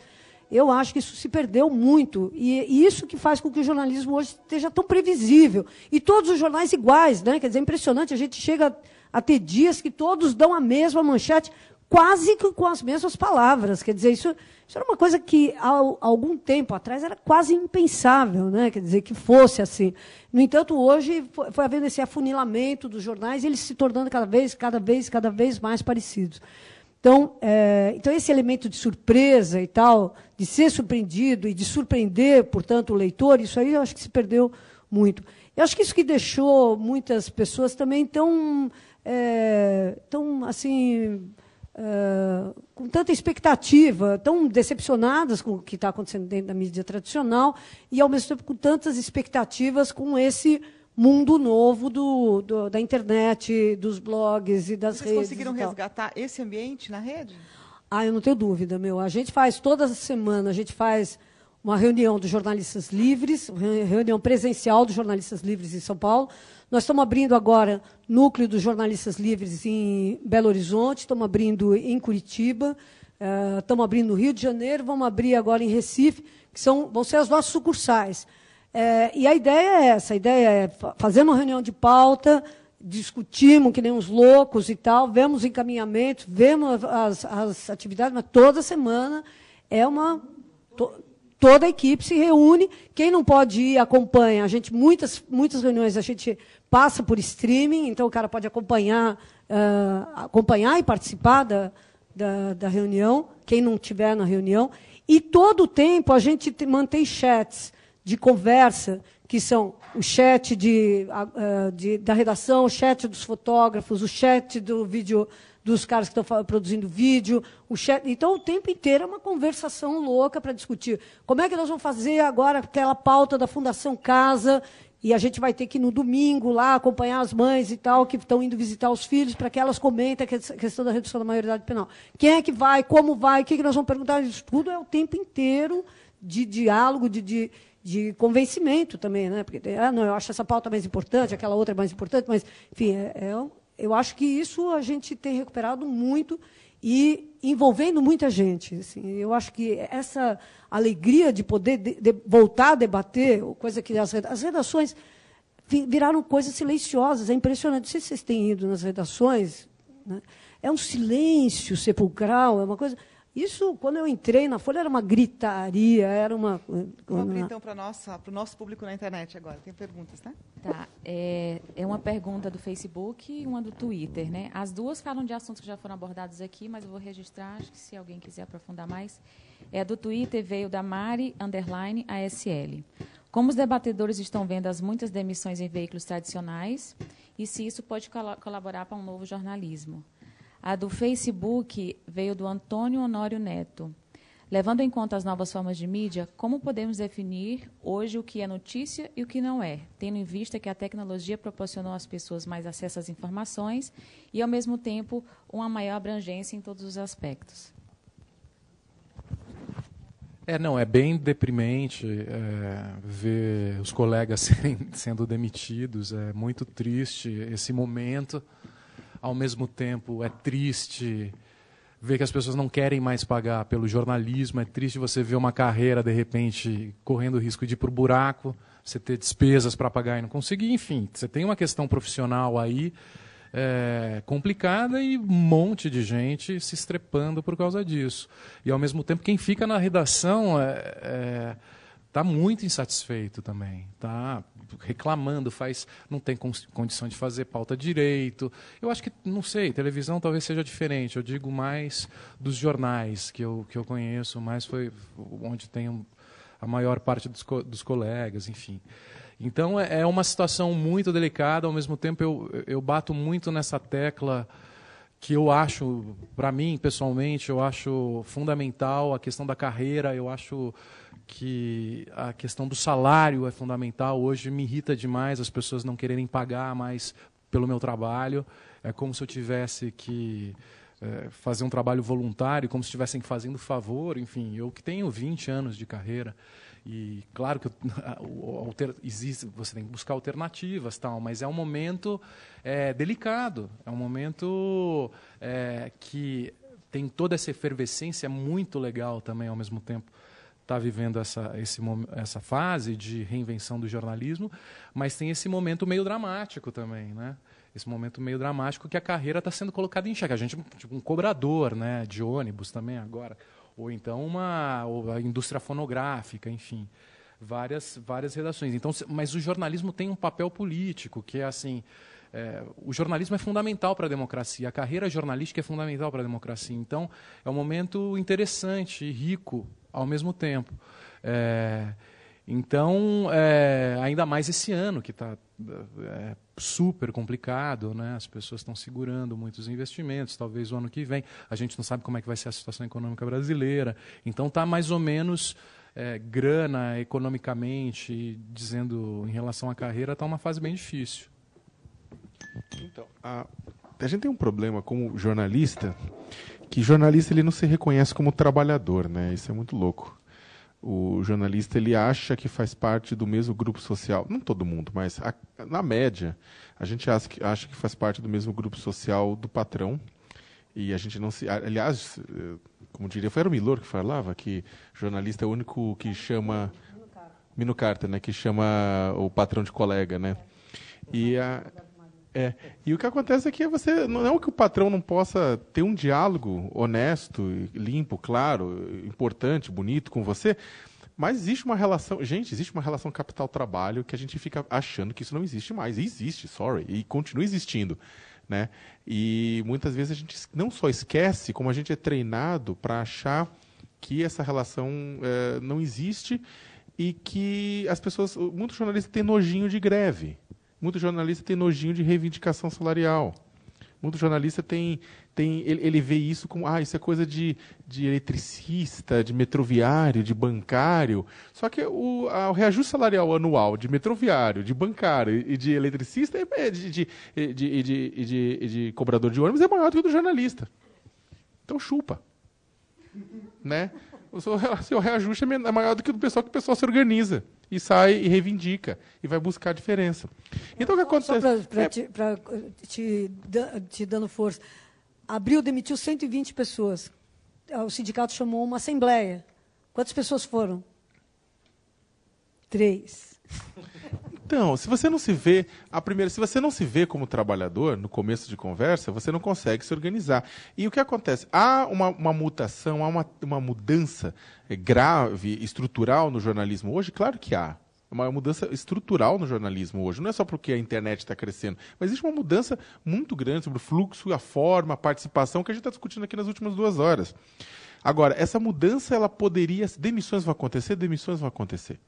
eu acho que isso se perdeu muito. E, e, isso que faz com que o jornalismo hoje esteja tão previsível. E todos os jornais iguais, né? Quer dizer, é impressionante. A gente chega a ter dias que todos dão a mesma manchete, quase com as mesmas palavras. Quer dizer, isso, isso era uma coisa que, há algum tempo atrás, era quase impensável, né? quer dizer, que fosse assim. No entanto, hoje foi, havendo esse afunilamento dos jornais, eles se tornando cada vez, cada vez, cada vez mais parecidos. Então, é, então, esse elemento de surpresa e tal, de ser surpreendido e de surpreender, portanto, o leitor, isso aí eu acho que se perdeu muito. Eu acho que isso que deixou muitas pessoas também tão, é, tão assim, uh, com tanta expectativa, tão decepcionadas com o que está acontecendo dentro da mídia tradicional e, ao mesmo tempo, com tantas expectativas com esse mundo novo do, do da internet, dos blogs e das Vocês redes. Vocês conseguiram resgatar esse ambiente na rede? Ah, eu não tenho dúvida, meu. A gente faz toda semana, a gente faz uma reunião dos jornalistas livres, reunião presencial dos jornalistas livres em São Paulo. Nós estamos abrindo agora núcleo dos jornalistas livres em Belo Horizonte, estamos abrindo em Curitiba, uh, estamos abrindo no Rio de Janeiro, vamos abrir agora em Recife, que são, vão ser as nossas sucursais. É, e a ideia é essa, a ideia é fazer uma reunião de pauta, discutimos que nem uns loucos e tal, vemos encaminhamentos, vemos as, as atividades, mas toda semana é uma. To, toda a equipe se reúne. Quem não pode ir, acompanha. A gente, muitas, muitas reuniões a gente passa por streaming, então o cara pode acompanhar, uh, acompanhar e participar da, da, da reunião, quem não estiver na reunião. E todo o tempo a gente mantém chats de conversa, que são o chat de, de, da redação, o chat dos fotógrafos, o chat do vídeo dos caras que estão produzindo vídeo, o chat. Então, o tempo inteiro é uma conversação louca para discutir. Como é que nós vamos fazer agora aquela pauta da Fundação Casa? E a gente vai ter que, no domingo, lá, acompanhar as mães e tal, que estão indo visitar os filhos, para que elas comentem a questão da redução da maioridade penal. Quem é que vai, como vai, o que, que nós vamos perguntar? Isso tudo é o tempo inteiro de diálogo, de, de, de convencimento também, né? Porque ah, não, eu acho essa pauta mais importante, aquela outra mais importante, mas enfim, é, é, eu acho que isso a gente tem recuperado muito e envolvendo muita gente. Assim, eu acho que essa alegria de poder de, de voltar a debater, coisa que as, as redações viraram coisas silenciosas. É impressionante. Não sei se vocês têm ido nas redações. Né? É um silêncio sepulcral, é uma coisa. Isso, quando eu entrei na Folha, era uma gritaria, era uma... Vamos abrir, então, para o nosso público na internet agora. Tem perguntas, né? Tá. É, é uma pergunta do Facebook e uma do Twitter, né? As duas falam de assuntos que já foram abordados aqui, mas eu vou registrar, acho que se alguém quiser aprofundar mais. É, do Twitter veio da Mari, underline, ASL. Como os debatedores estão vendo as muitas demissões em veículos tradicionais e se isso pode colaborar para um novo jornalismo? A do Facebook veio do Antônio Honório Neto. Levando em conta as novas formas de mídia, como podemos definir hoje o que é notícia e o que não é, tendo em vista que a tecnologia proporcionou às pessoas mais acesso às informações e, ao mesmo tempo, uma maior abrangência em todos os aspectos? É, não, é bem deprimente é, ver os colegas serem, sendo demitidos, é muito triste esse momento ao mesmo tempo é triste ver que as pessoas não querem mais pagar pelo jornalismo, é triste você ver uma carreira, de repente, correndo o risco de ir para o buraco, você ter despesas para pagar e não conseguir, enfim, você tem uma questão profissional aí é, complicada e um monte de gente se estrepando por causa disso. E, ao mesmo tempo, quem fica na redação é, é está muito insatisfeito também, tá reclamando, faz, não tem condição de fazer pauta direito. Eu acho que, não sei, televisão talvez seja diferente. Eu digo mais dos jornais que eu, que eu conheço, mais foi onde tem a maior parte dos, dos colegas, enfim. Então é, é uma situação muito delicada, ao mesmo tempo eu, eu bato muito nessa tecla que eu acho, para mim pessoalmente, eu acho fundamental a questão da carreira, eu acho que a questão do salário é fundamental. Hoje me irrita demais as pessoas não quererem pagar mais pelo meu trabalho. É como se eu tivesse que é, fazer um trabalho voluntário, como se estivessem fazendo favor. Enfim, eu que tenho 20 anos de carreira. E claro que alter, existe, você tem que buscar alternativas, tal, mas é um momento é, delicado, é um momento é, que tem toda essa efervescência muito legal também ao mesmo tempo está vivendo essa, esse, essa fase de reinvenção do jornalismo, mas tem esse momento meio dramático também, né? Esse momento meio dramático que a carreira está sendo colocada em xeque. A gente, tipo, um cobrador, né, de ônibus também agora, ou então uma ou a indústria fonográfica, enfim, várias várias redações. Então, mas o jornalismo tem um papel político que é assim. É, o jornalismo é fundamental para a democracia, a carreira jornalística é fundamental para a democracia. Então, é um momento interessante e rico ao mesmo tempo. É, Então, é, ainda mais esse ano, que está é, super complicado, né? as pessoas estão segurando muitos investimentos, talvez o ano que vem. A gente não sabe como é que vai ser a situação econômica brasileira. Então, está mais ou menos é, grana, economicamente, dizendo em relação à carreira, está uma fase bem difícil. Então, a, a gente tem um problema como jornalista, que jornalista ele não se reconhece como trabalhador, né? Isso é muito louco o jornalista ele acha que faz parte do mesmo grupo social, não todo mundo, mas a, na média, a gente acha que, acha que faz parte do mesmo grupo social do patrão. E a gente não se. Aliás, como diria, foi o Milor que falava que jornalista é o único que chama. Mino Carter, né? Que chama o patrão de colega, né? E a, é. E o que acontece é que você não é que o patrão não possa ter um diálogo honesto, limpo, claro, importante, bonito com você, mas existe uma relação, gente, existe uma relação capital-trabalho que a gente fica achando que isso não existe mais. E existe, sorry, e continua existindo, né? E muitas vezes a gente não só esquece, como a gente é treinado para achar que essa relação é, não existe e que as pessoas, muitos jornalistas têm nojinho de greve. Muito jornalista tem nojinho de reivindicação salarial. Muito jornalista tem, tem ele, ele, vê isso como, ah, isso é coisa de, de eletricista, de metroviário, de bancário. Só que o, a, o reajuste salarial anual de metroviário, de bancário e de eletricista, é, de, de, de, de, de, de, de cobrador de ônibus é maior do que o do jornalista. Então chupa. né? O seu, seu reajuste é maior do que o do pessoal que o pessoal se organiza e sai e reivindica e vai buscar a diferença. Então o que acontece? Só para é... te, te, te dando força. Abril demitiu 120 pessoas. O sindicato chamou uma assembleia. Quantas pessoas foram? Três. Então, se você não se vê, a primeira, se você não se vê como trabalhador no começo de conversa, você não consegue se organizar. E o que acontece? Há uma, uma mutação, há uma, uma mudança é, grave, estrutural no jornalismo hoje? Claro que há. Uma mudança estrutural no jornalismo hoje. Não é só porque a internet está crescendo, mas existe uma mudança muito grande sobre o fluxo, a forma, a participação que a gente está discutindo aqui nas últimas duas horas. Agora, essa mudança ela poderia. Demissões vão acontecer? Demissões vão acontecer.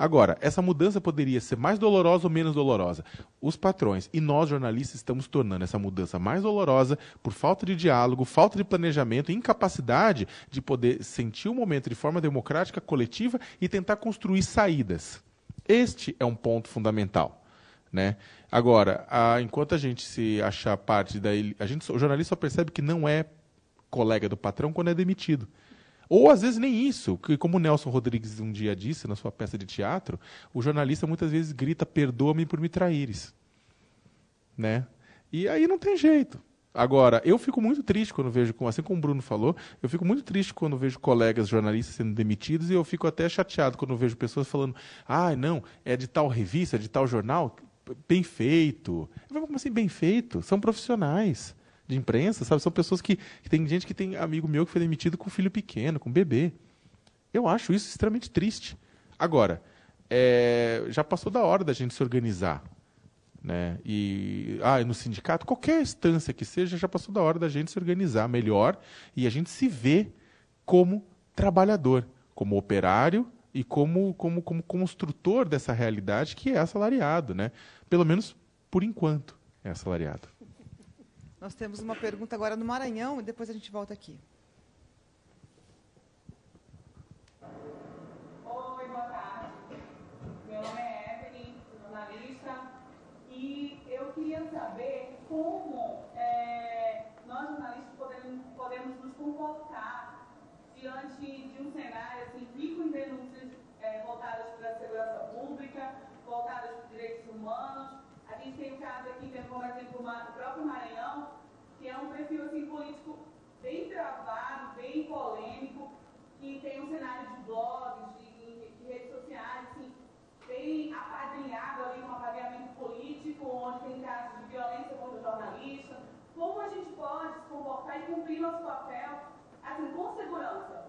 Agora, essa mudança poderia ser mais dolorosa ou menos dolorosa? Os patrões e nós, jornalistas, estamos tornando essa mudança mais dolorosa por falta de diálogo, falta de planejamento, incapacidade de poder sentir o momento de forma democrática, coletiva e tentar construir saídas. Este é um ponto fundamental. Né? Agora, a, enquanto a gente se achar parte da. A gente, o jornalista só percebe que não é colega do patrão quando é demitido. Ou às vezes nem isso, que como Nelson Rodrigues um dia disse na sua peça de teatro, o jornalista muitas vezes grita: "Perdoa-me por me traíres". Né? E aí não tem jeito. Agora, eu fico muito triste quando vejo, assim como o Bruno falou, eu fico muito triste quando vejo colegas jornalistas sendo demitidos e eu fico até chateado quando vejo pessoas falando: "Ah, não, é de tal revista, é de tal jornal, bem feito". Eu falo, como assim bem feito? São profissionais de imprensa, sabe? São pessoas que, que, tem gente que tem amigo meu que foi demitido com filho pequeno, com bebê. Eu acho isso extremamente triste. Agora, é, já passou da hora da gente se organizar. Né? E ah, no sindicato, qualquer instância que seja, já passou da hora da gente se organizar melhor e a gente se ver como trabalhador, como operário e como, como, como construtor dessa realidade que é assalariado, né? Pelo menos por enquanto é assalariado. Nós temos uma pergunta agora no Maranhão e depois a gente volta aqui. Oi, boa tarde. Meu nome é Evelyn, jornalista, e eu queria saber como é, nós jornalistas podemos, podemos nos comportar diante de um cenário assim, rico em denúncias é, voltadas para a segurança pública, voltadas para os direitos humanos, a gente tem um caso aqui, como exemplo o próprio Maranhão, que é um perfil assim, político bem travado, bem polêmico, que tem um cenário de blogs, de, de redes sociais, assim, bem apadrinhado ali com apadrinhamento político, onde tem casos de violência contra o jornalista. Como a gente pode se comportar e cumprir nosso papel, assim, com segurança?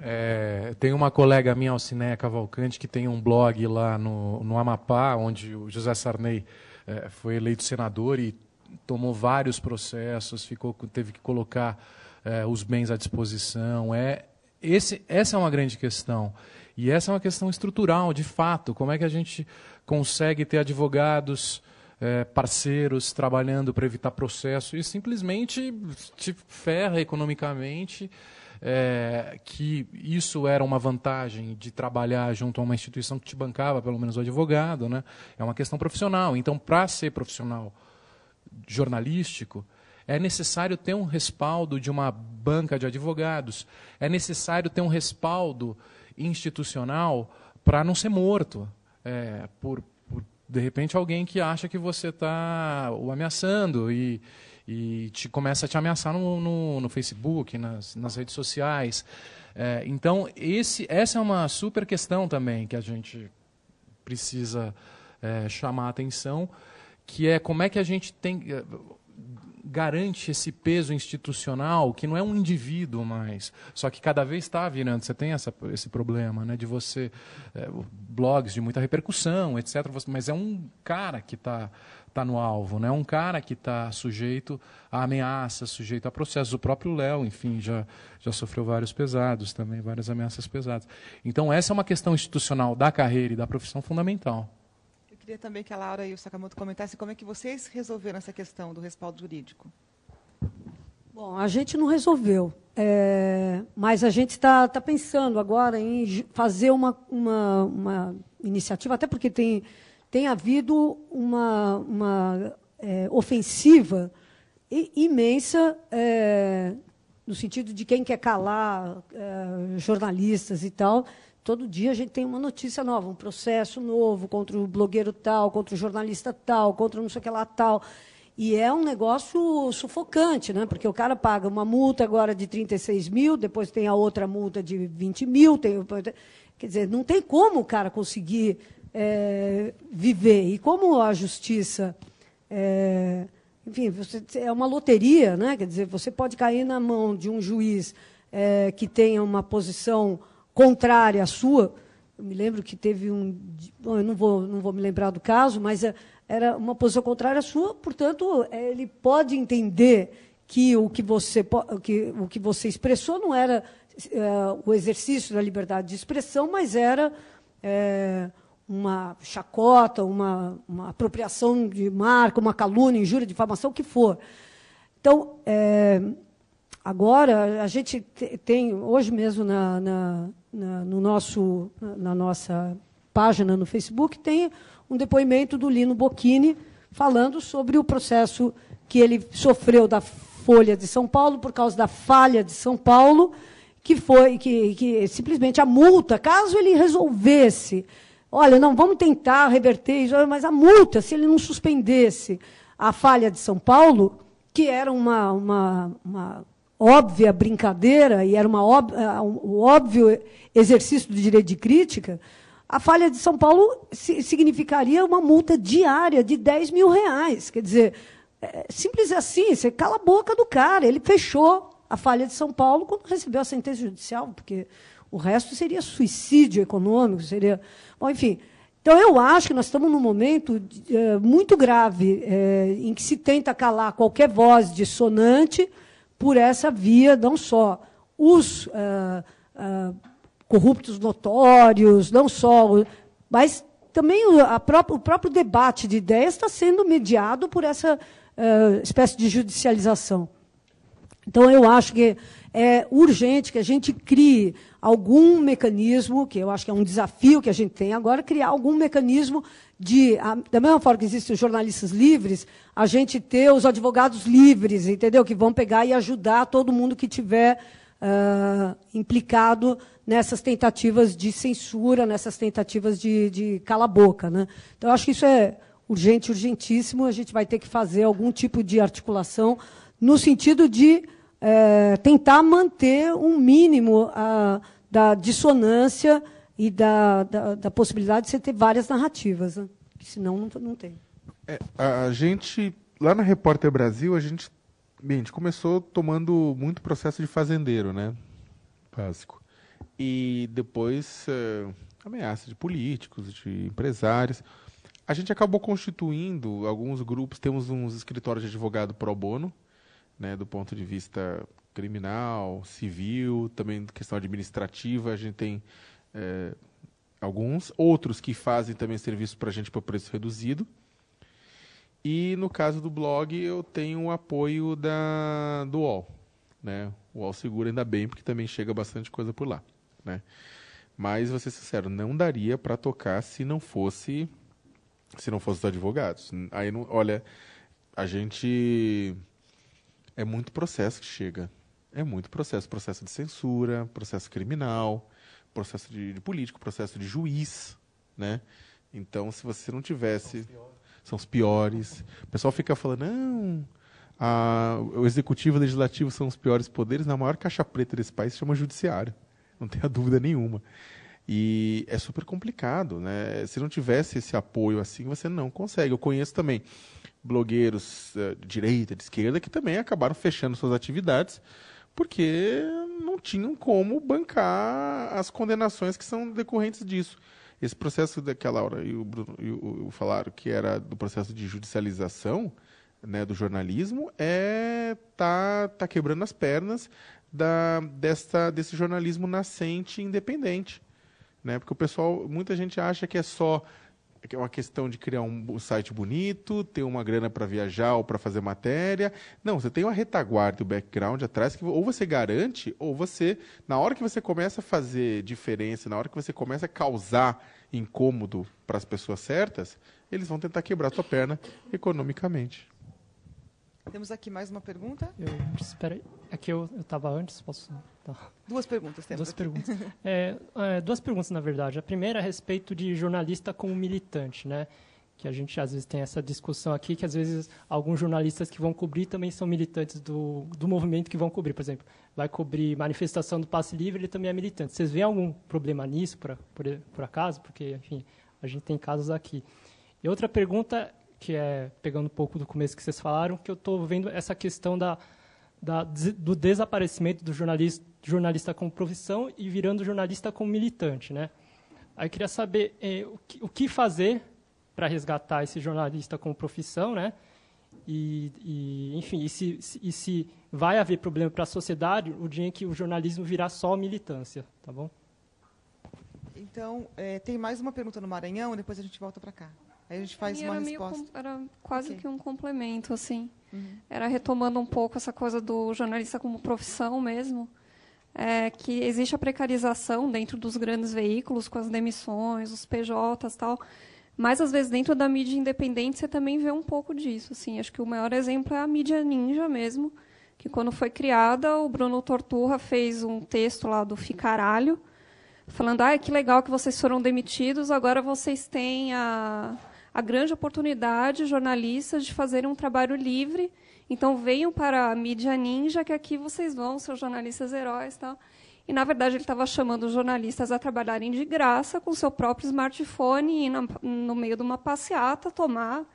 É, tem uma colega minha, Alcineia Cavalcante, que tem um blog lá no, no Amapá, onde o José Sarney é, foi eleito senador e tomou vários processos, ficou, teve que colocar é, os bens à disposição. É, esse, essa é uma grande questão. E essa é uma questão estrutural, de fato. Como é que a gente consegue ter advogados é, parceiros trabalhando para evitar processo e simplesmente te ferra economicamente. É, que isso era uma vantagem de trabalhar junto a uma instituição que te bancava, pelo menos o advogado, né? É uma questão profissional. Então, para ser profissional jornalístico, é necessário ter um respaldo de uma banca de advogados, é necessário ter um respaldo institucional para não ser morto é, por, por, de repente, alguém que acha que você está o ameaçando e, e te começa a te ameaçar no, no, no Facebook, nas, nas redes sociais. É, então, esse, essa é uma super questão também que a gente precisa é, chamar a atenção, que é como é que a gente tem garante esse peso institucional que não é um indivíduo mais, só que cada vez está virando. Você tem essa, esse problema, né, de você é, blogs de muita repercussão, etc. Mas é um cara que está tá no alvo, né? Um cara que está sujeito a ameaças, sujeito a processos. O próprio Léo, enfim, já já sofreu vários pesados também, várias ameaças pesadas. Então essa é uma questão institucional da carreira e da profissão fundamental queria também que a Laura e o Sakamoto comentassem como é que vocês resolveram essa questão do respaldo jurídico. Bom, a gente não resolveu, é, mas a gente está tá pensando agora em fazer uma, uma, uma, iniciativa, até porque tem, tem havido uma, uma é, ofensiva imensa é, no sentido de quem quer calar é, jornalistas e tal, Todo dia a gente tem uma notícia nova, um processo novo contra o blogueiro tal, contra o jornalista tal, contra não sei o que lá tal. E é um negócio sufocante, né? porque o cara paga uma multa agora de 36 mil, depois tem a outra multa de 20 mil. Tem, quer dizer, não tem como o cara conseguir é, viver. E como a justiça. É, enfim, você, é uma loteria, né? quer dizer, você pode cair na mão de um juiz é, que tenha uma posição contrária à sua. Eu me lembro que teve um. Bom, eu não vou, não vou me lembrar do caso, mas é, era uma posição contrária à sua, portanto, é, ele pode entender que o que você, que, o que você expressou não era é, o exercício da liberdade de expressão, mas era é, uma chacota, uma, uma, apropriação de marca, uma calúnia, injúria, difamação, o que for. Então, é, agora, a gente tem, hoje mesmo, na, na, na, no nosso, na nossa página no Facebook, tem um depoimento do Lino Bocchini falando sobre o processo que ele sofreu da Folha de São Paulo por causa da falha de São Paulo, que foi que, que simplesmente a multa, caso ele resolvesse, olha, não, vamos tentar reverter isso, mas a multa, se ele não suspendesse a falha de São Paulo, que era uma, uma, uma óbvia brincadeira e era uma eh, um óbvio exercício do direito de crítica, a falha de São Paulo significaria uma multa diária de 10 mil reais. Quer dizer, é simples assim, você cala a boca do cara. Ele fechou a falha de São Paulo quando recebeu a sentença judicial, porque o resto seria suicídio econômico, seria. Bom, enfim. Então, eu acho que nós estamos num momento é, muito grave é, em que se tenta calar qualquer voz dissonante por essa via, não só os uh, corruptos notórios, não só, mas também própria, o próprio debate de ideias está sendo mediado por essa espécie de judicialização. Então, eu acho que é urgente que a gente crie algum mecanismo, que eu acho que é um desafio que a gente tem agora, criar algum mecanismo de, a, da mesma forma que existem os jornalistas livres, a gente ter os advogados livres, entendeu? Que vão pegar e ajudar todo mundo que tiver uh, implicado nessas tentativas de censura, nessas tentativas de, de cala-boca. Né? Então, eu acho que isso é urgente, urgentíssimo. A gente vai ter que fazer algum tipo de articulação no sentido de é, tentar manter um mínimo uh, da dissonância e da, da, da, possibilidade de você ter várias narrativas, né? senão não, não tem. É, a gente, lá na Repórter Brasil, a gente, bem, a gente começou tomando muito processo de fazendeiro, né? Básico. E depois é, ameaça de políticos, de empresários. A gente acabou constituindo alguns grupos, temos uns escritórios de advogado pro bono, né, do ponto de vista criminal, civil, também questão administrativa. A gente tem é, alguns, outros que fazem também serviço para a gente por preço reduzido. E no caso do blog, eu tenho o apoio da, do UOL. Né? O UOL Segura ainda bem, porque também chega bastante coisa por lá. Né? Mas, vou ser sincero, não daria para tocar se não fosse se não fosse os advogados. Aí, não, olha, a gente... É muito processo que chega. É muito processo. Processo de censura, processo criminal, processo de, de político, processo de juiz, né? Então, se você não tivesse... São os piores. O pessoal fica falando, não, a, o executivo e o legislativo são os piores poderes. Na maior caixa preta desse país se chama judiciário. Não tenha dúvida nenhuma. E é super complicado, né? Se não tivesse esse apoio assim, você não consegue. Eu conheço também blogueiros uh, de direita, de esquerda, que também acabaram fechando suas atividades porque não tinham como bancar as condenações que são decorrentes disso. Esse processo daquela hora, e o Bruno e o falaram que era do processo de judicialização né, do jornalismo, é tá, tá quebrando as pernas da, desta, desse jornalismo nascente independente. Né? Porque o pessoal, muita gente acha que é só é uma questão de criar um site bonito, ter uma grana para viajar ou para fazer matéria. Não, você tem uma retaguarda o background atrás que ou você garante ou você, na hora que você começa a fazer diferença, na hora que você começa a causar incômodo para as pessoas certas, eles vão tentar quebrar sua perna economicamente. Temos aqui mais uma pergunta. Eu, espera aí. Aqui eu estava antes, posso... Tá. Duas perguntas temos Duas aqui. perguntas. É, é, duas perguntas, na verdade. A primeira é a respeito de jornalista como militante, né? Que a gente às vezes tem essa discussão aqui, que às vezes alguns jornalistas que vão cobrir também são militantes do, do movimento que vão cobrir. Por exemplo, vai cobrir manifestação do passe livre, ele também é militante. Vocês veem algum problema nisso, por, por, por acaso? Porque, enfim, a gente tem casos aqui. E outra pergunta que é pegando um pouco do começo que vocês falaram, que eu estou vendo essa questão da, da, do desaparecimento do jornalista, jornalista como profissão e virando jornalista como militante, né? Aí eu queria saber eh, o, que, o, que, fazer para resgatar esse jornalista como profissão, né? E, e enfim, e se, se, e se vai haver problema para a sociedade o dia em que o jornalismo virar só militância, tá bom? Então, é, tem mais uma pergunta no Maranhão, depois a gente volta para cá. Aí a gente faz uma era resposta. Meio, era quase okay. que um complemento, assim. Uhum. Era retomando um pouco essa coisa do jornalista como profissão mesmo. É, que existe a precarização dentro dos grandes veículos, com as demissões, os PJs tal. Mas, às vezes, dentro da mídia independente, você também vê um pouco disso. Assim. Acho que o maior exemplo é a mídia ninja mesmo, que, quando foi criada, o Bruno Torturra fez um texto lá do Ficaralho, falando ah, que legal que vocês foram demitidos, agora vocês têm a, a grande oportunidade, jornalistas, de fazerem um trabalho livre. Então, venham para a mídia ninja, que aqui vocês vão, seus jornalistas heróis. Tal. E, na verdade, ele estava chamando os jornalistas a trabalharem de graça com seu próprio smartphone e no meio de uma passeata, tomar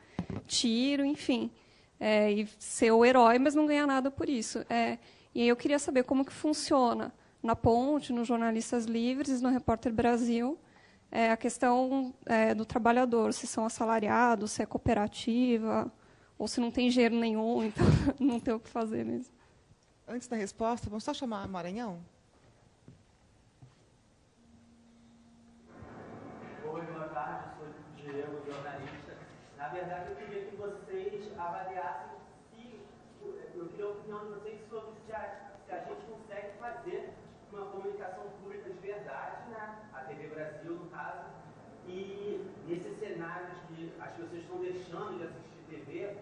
tiro, enfim. É, e ser o herói, mas não ganhar nada por isso. É, e aí eu queria saber como que funciona na Ponte, nos Jornalistas Livres, no Repórter Brasil, é, a questão é, do trabalhador, se são assalariados, se é cooperativa, ou se não tem dinheiro nenhum, então não tem o que fazer mesmo. Antes da resposta, vamos só chamar Maranhão? Oi, boa tarde, sou Diego, jornalista. Na verdade, eu queria que vocês avaliassem se. Eu queria a opinião de vocês sobre se a, se a gente consegue fazer uma comunicação pública de verdade, né? a TV Brasil, no caso, e nesses cenários que as pessoas estão deixando de assistir TV,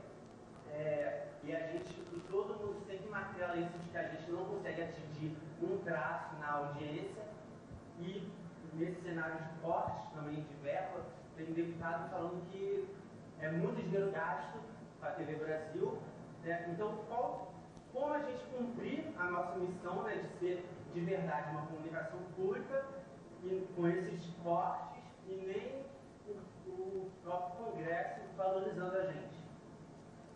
é, e a gente, todo mundo sempre martela isso de que a gente não consegue atingir um traço na audiência, e nesse cenário de cortes também de verba, tem deputado falando que é muito dinheiro gasto para a TV Brasil, né? então qual, como a gente cumprir a nossa missão né, de ser de verdade uma comunicação pública e com esses cortes e nem o, o próprio Congresso valorizando a gente.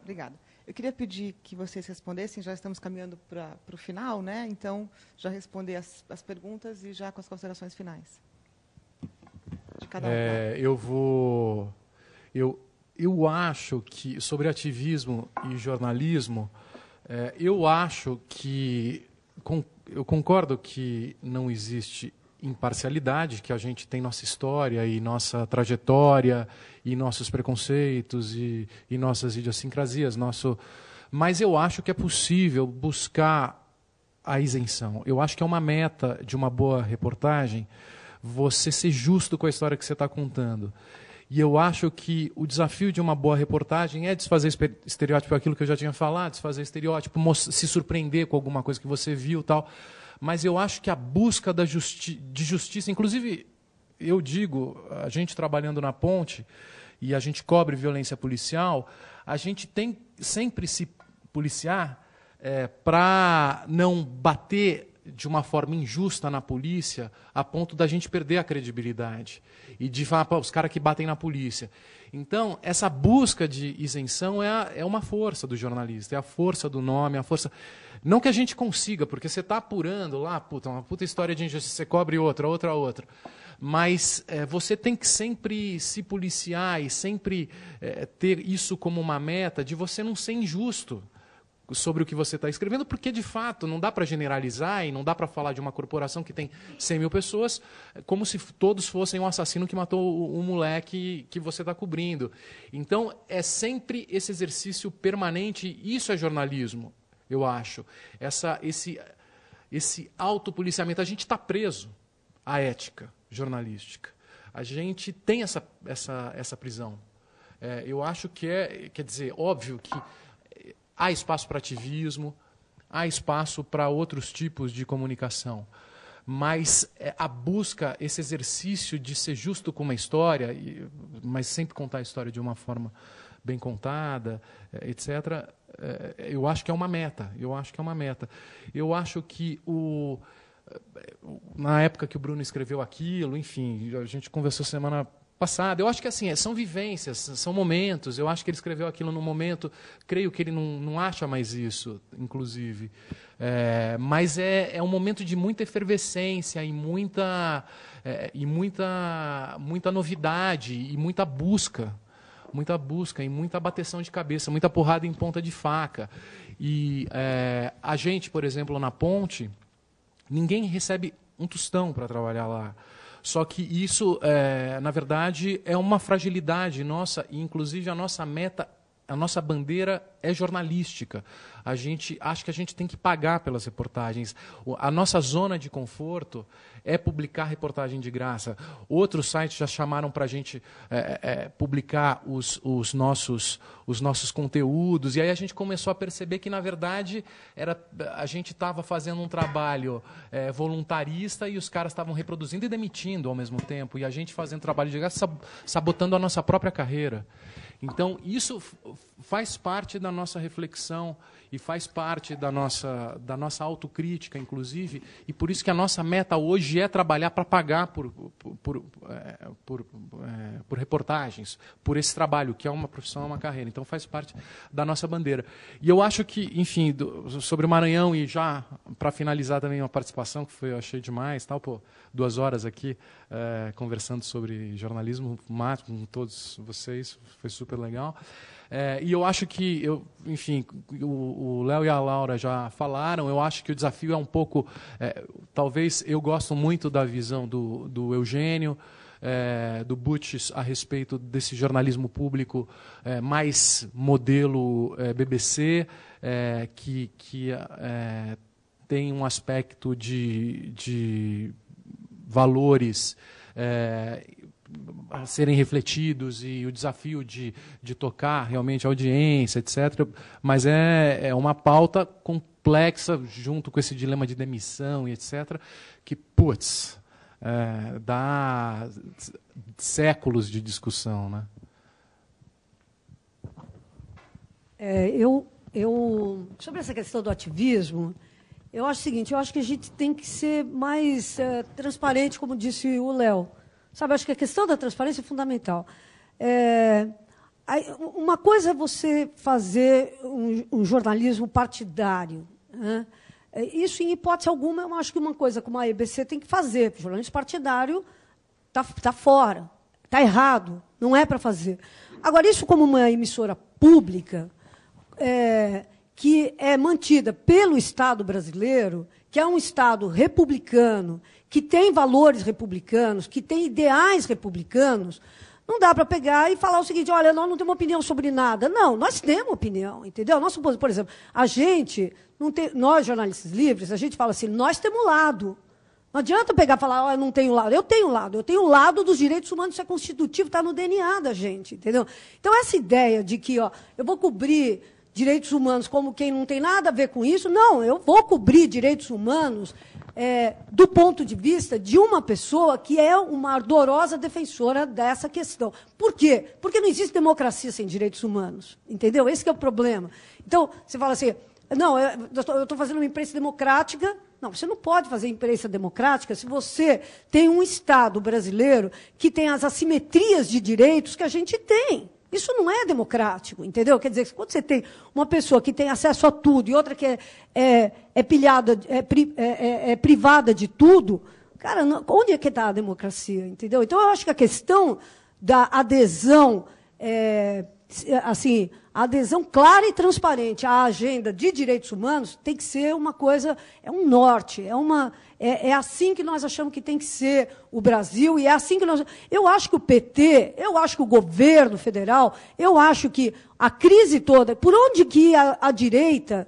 Obrigada. Eu queria pedir que vocês respondessem, já estamos caminhando para o final, né? Então, já responder as, as perguntas e já com as considerações finais. De cada um. É, eu vou. Eu, eu acho que, sobre ativismo e jornalismo, é, eu acho que eu concordo que não existe imparcialidade, que a gente tem nossa história e nossa trajetória e nossos preconceitos e, e nossas idiosincrasias, nosso. Mas eu acho que é possível buscar a isenção. Eu acho que é uma meta de uma boa reportagem você ser justo com a história que você está contando. E eu acho que o desafio de uma boa reportagem é desfazer estereótipo, aquilo que eu já tinha falado, desfazer estereótipo, se surpreender com alguma coisa que você viu tal. Mas eu acho que a busca da justi de justiça, inclusive, eu digo, a gente trabalhando na ponte e a gente cobre violência policial, a gente tem sempre se policiar é, para não bater de uma forma injusta na polícia, a ponto da gente perder a credibilidade e de falar, os caras que batem na polícia. Então, essa busca de isenção é, a, é uma força do jornalista, é a força do nome, é a força. Não que a gente consiga, porque você está apurando lá, puta, uma puta história de injustiça, você cobre outra, outra, outra. Mas é, você tem que sempre se policiar e sempre é, ter isso como uma meta de você não ser injusto sobre o que você está escrevendo, porque de fato não dá para generalizar e não dá para falar de uma corporação que tem 100 mil pessoas como se todos fossem um assassino que matou um moleque que você está cobrindo. Então é sempre esse exercício permanente, isso é jornalismo, eu acho. Essa, esse, esse autopoliciamento. A gente está preso à ética jornalística. A gente tem essa, essa, essa prisão. É, eu acho que é, quer dizer, óbvio que Há espaço para ativismo, há espaço para outros tipos de comunicação. Mas é, a busca, esse exercício de ser justo com uma história, mas sempre contar a história de uma forma bem contada, é, etc., eu acho que é uma meta. Eu acho que é uma meta. Eu acho que o na época que o Bruno escreveu aquilo, enfim, a gente conversou semana passado. Eu acho que assim, é, são vivências, são momentos. Eu acho que ele escreveu aquilo num momento, creio que ele não, não acha mais isso, inclusive. É, mas é, é um momento de muita efervescência e muita, é, e muita, muita novidade e muita busca. Muita busca e muita bateção de cabeça, muita porrada em ponta de faca. E é, a gente, por exemplo, na ponte, ninguém recebe um tostão para trabalhar lá. Só que isso, é, na verdade, é uma fragilidade nossa, e inclusive a nossa meta, a nossa bandeira é jornalística. A gente acha que a gente tem que pagar pelas reportagens. A nossa zona de conforto é publicar reportagem de graça. Outros sites já chamaram para a gente é, é, publicar os, os, nossos, os nossos conteúdos. E aí a gente começou a perceber que, na verdade, era, a gente estava fazendo um trabalho é, voluntarista e os caras estavam reproduzindo e demitindo ao mesmo tempo. E a gente fazendo trabalho de graça, sabotando a nossa própria carreira. Então, isso faz parte da nossa reflexão e faz parte da nossa, da nossa autocrítica, inclusive, e por isso que a nossa meta hoje é trabalhar para pagar por, por, por, é, por, é, por, reportagens, por esse trabalho, que é uma profissão, é uma carreira. Então faz parte da nossa bandeira. E eu acho que, enfim, do, sobre o Maranhão, e já para finalizar também uma participação, que foi, eu achei demais, tal, pô, duas horas aqui é, conversando sobre jornalismo, com todos vocês, foi super legal. É, e eu acho que, eu, enfim, o Léo e a Laura já falaram, eu acho que o desafio é um pouco. É, talvez eu gosto muito da visão do, do Eugênio. É, do Butch a respeito desse jornalismo público é, mais modelo é, BBC, que, que tem um aspecto de, de valores a serem refletidos e o desafio de, de tocar realmente a audiência, etc. Mas é, é uma pauta complexa, junto com esse dilema de demissão e etc., que, putz, é, dá séculos de discussão. Né? É, eu, eu, sobre essa questão do ativismo, eu acho o seguinte, eu acho que a gente tem que ser mais é, transparente, como disse o Léo. Sabe, acho que a questão da transparência é fundamental. É, uma coisa é você fazer um, um jornalismo partidário. Né? É, isso, em hipótese alguma, eu acho que uma coisa como a EBC tem que fazer. O jornalismo partidário está tá fora, está errado, não é para fazer. Agora, isso como uma emissora pública, é, que é mantida pelo Estado brasileiro, que é um Estado republicano, que tem valores republicanos, que tem ideais republicanos, não dá para pegar e falar o seguinte, olha, nós não temos opinião sobre nada. Não, nós temos opinião, entendeu? Nosso, por exemplo, a gente, não tem, nós jornalistas livres, a gente fala assim, nós temos lado. Não adianta pegar e falar, oh, eu não tenho lado. Eu tenho lado. Eu tenho lado dos direitos humanos, isso é constitutivo, está no DNA da gente, entendeu? Então, essa ideia de que ó, eu vou cobrir direitos humanos como quem não tem nada a ver com isso, não, eu vou cobrir direitos humanos é, do ponto de vista de uma pessoa que é uma ardorosa defensora dessa questão. Por quê? Porque não existe democracia sem direitos humanos. Entendeu? Esse é o problema. Então, você fala assim, não, eu estou fazendo uma imprensa democrática. Não, você não pode fazer imprensa democrática se você tem um Estado brasileiro que tem as assimetrias de direitos que a gente tem. Isso não é democrático, entendeu? Quer dizer, quando você tem uma pessoa que tem acesso a tudo e outra que é, é, é pilhada, é, é, é, é privada de tudo, cara, onde é que está a democracia, entendeu? Então, eu acho que a questão da adesão, é, assim, a adesão clara e transparente à agenda de direitos humanos tem que ser uma coisa, é um norte, é uma, é, é, assim que nós achamos que tem que ser o Brasil, e é assim que nós. Eu acho que o PT, eu acho que o governo federal, eu acho que a crise toda, por onde que a, a direita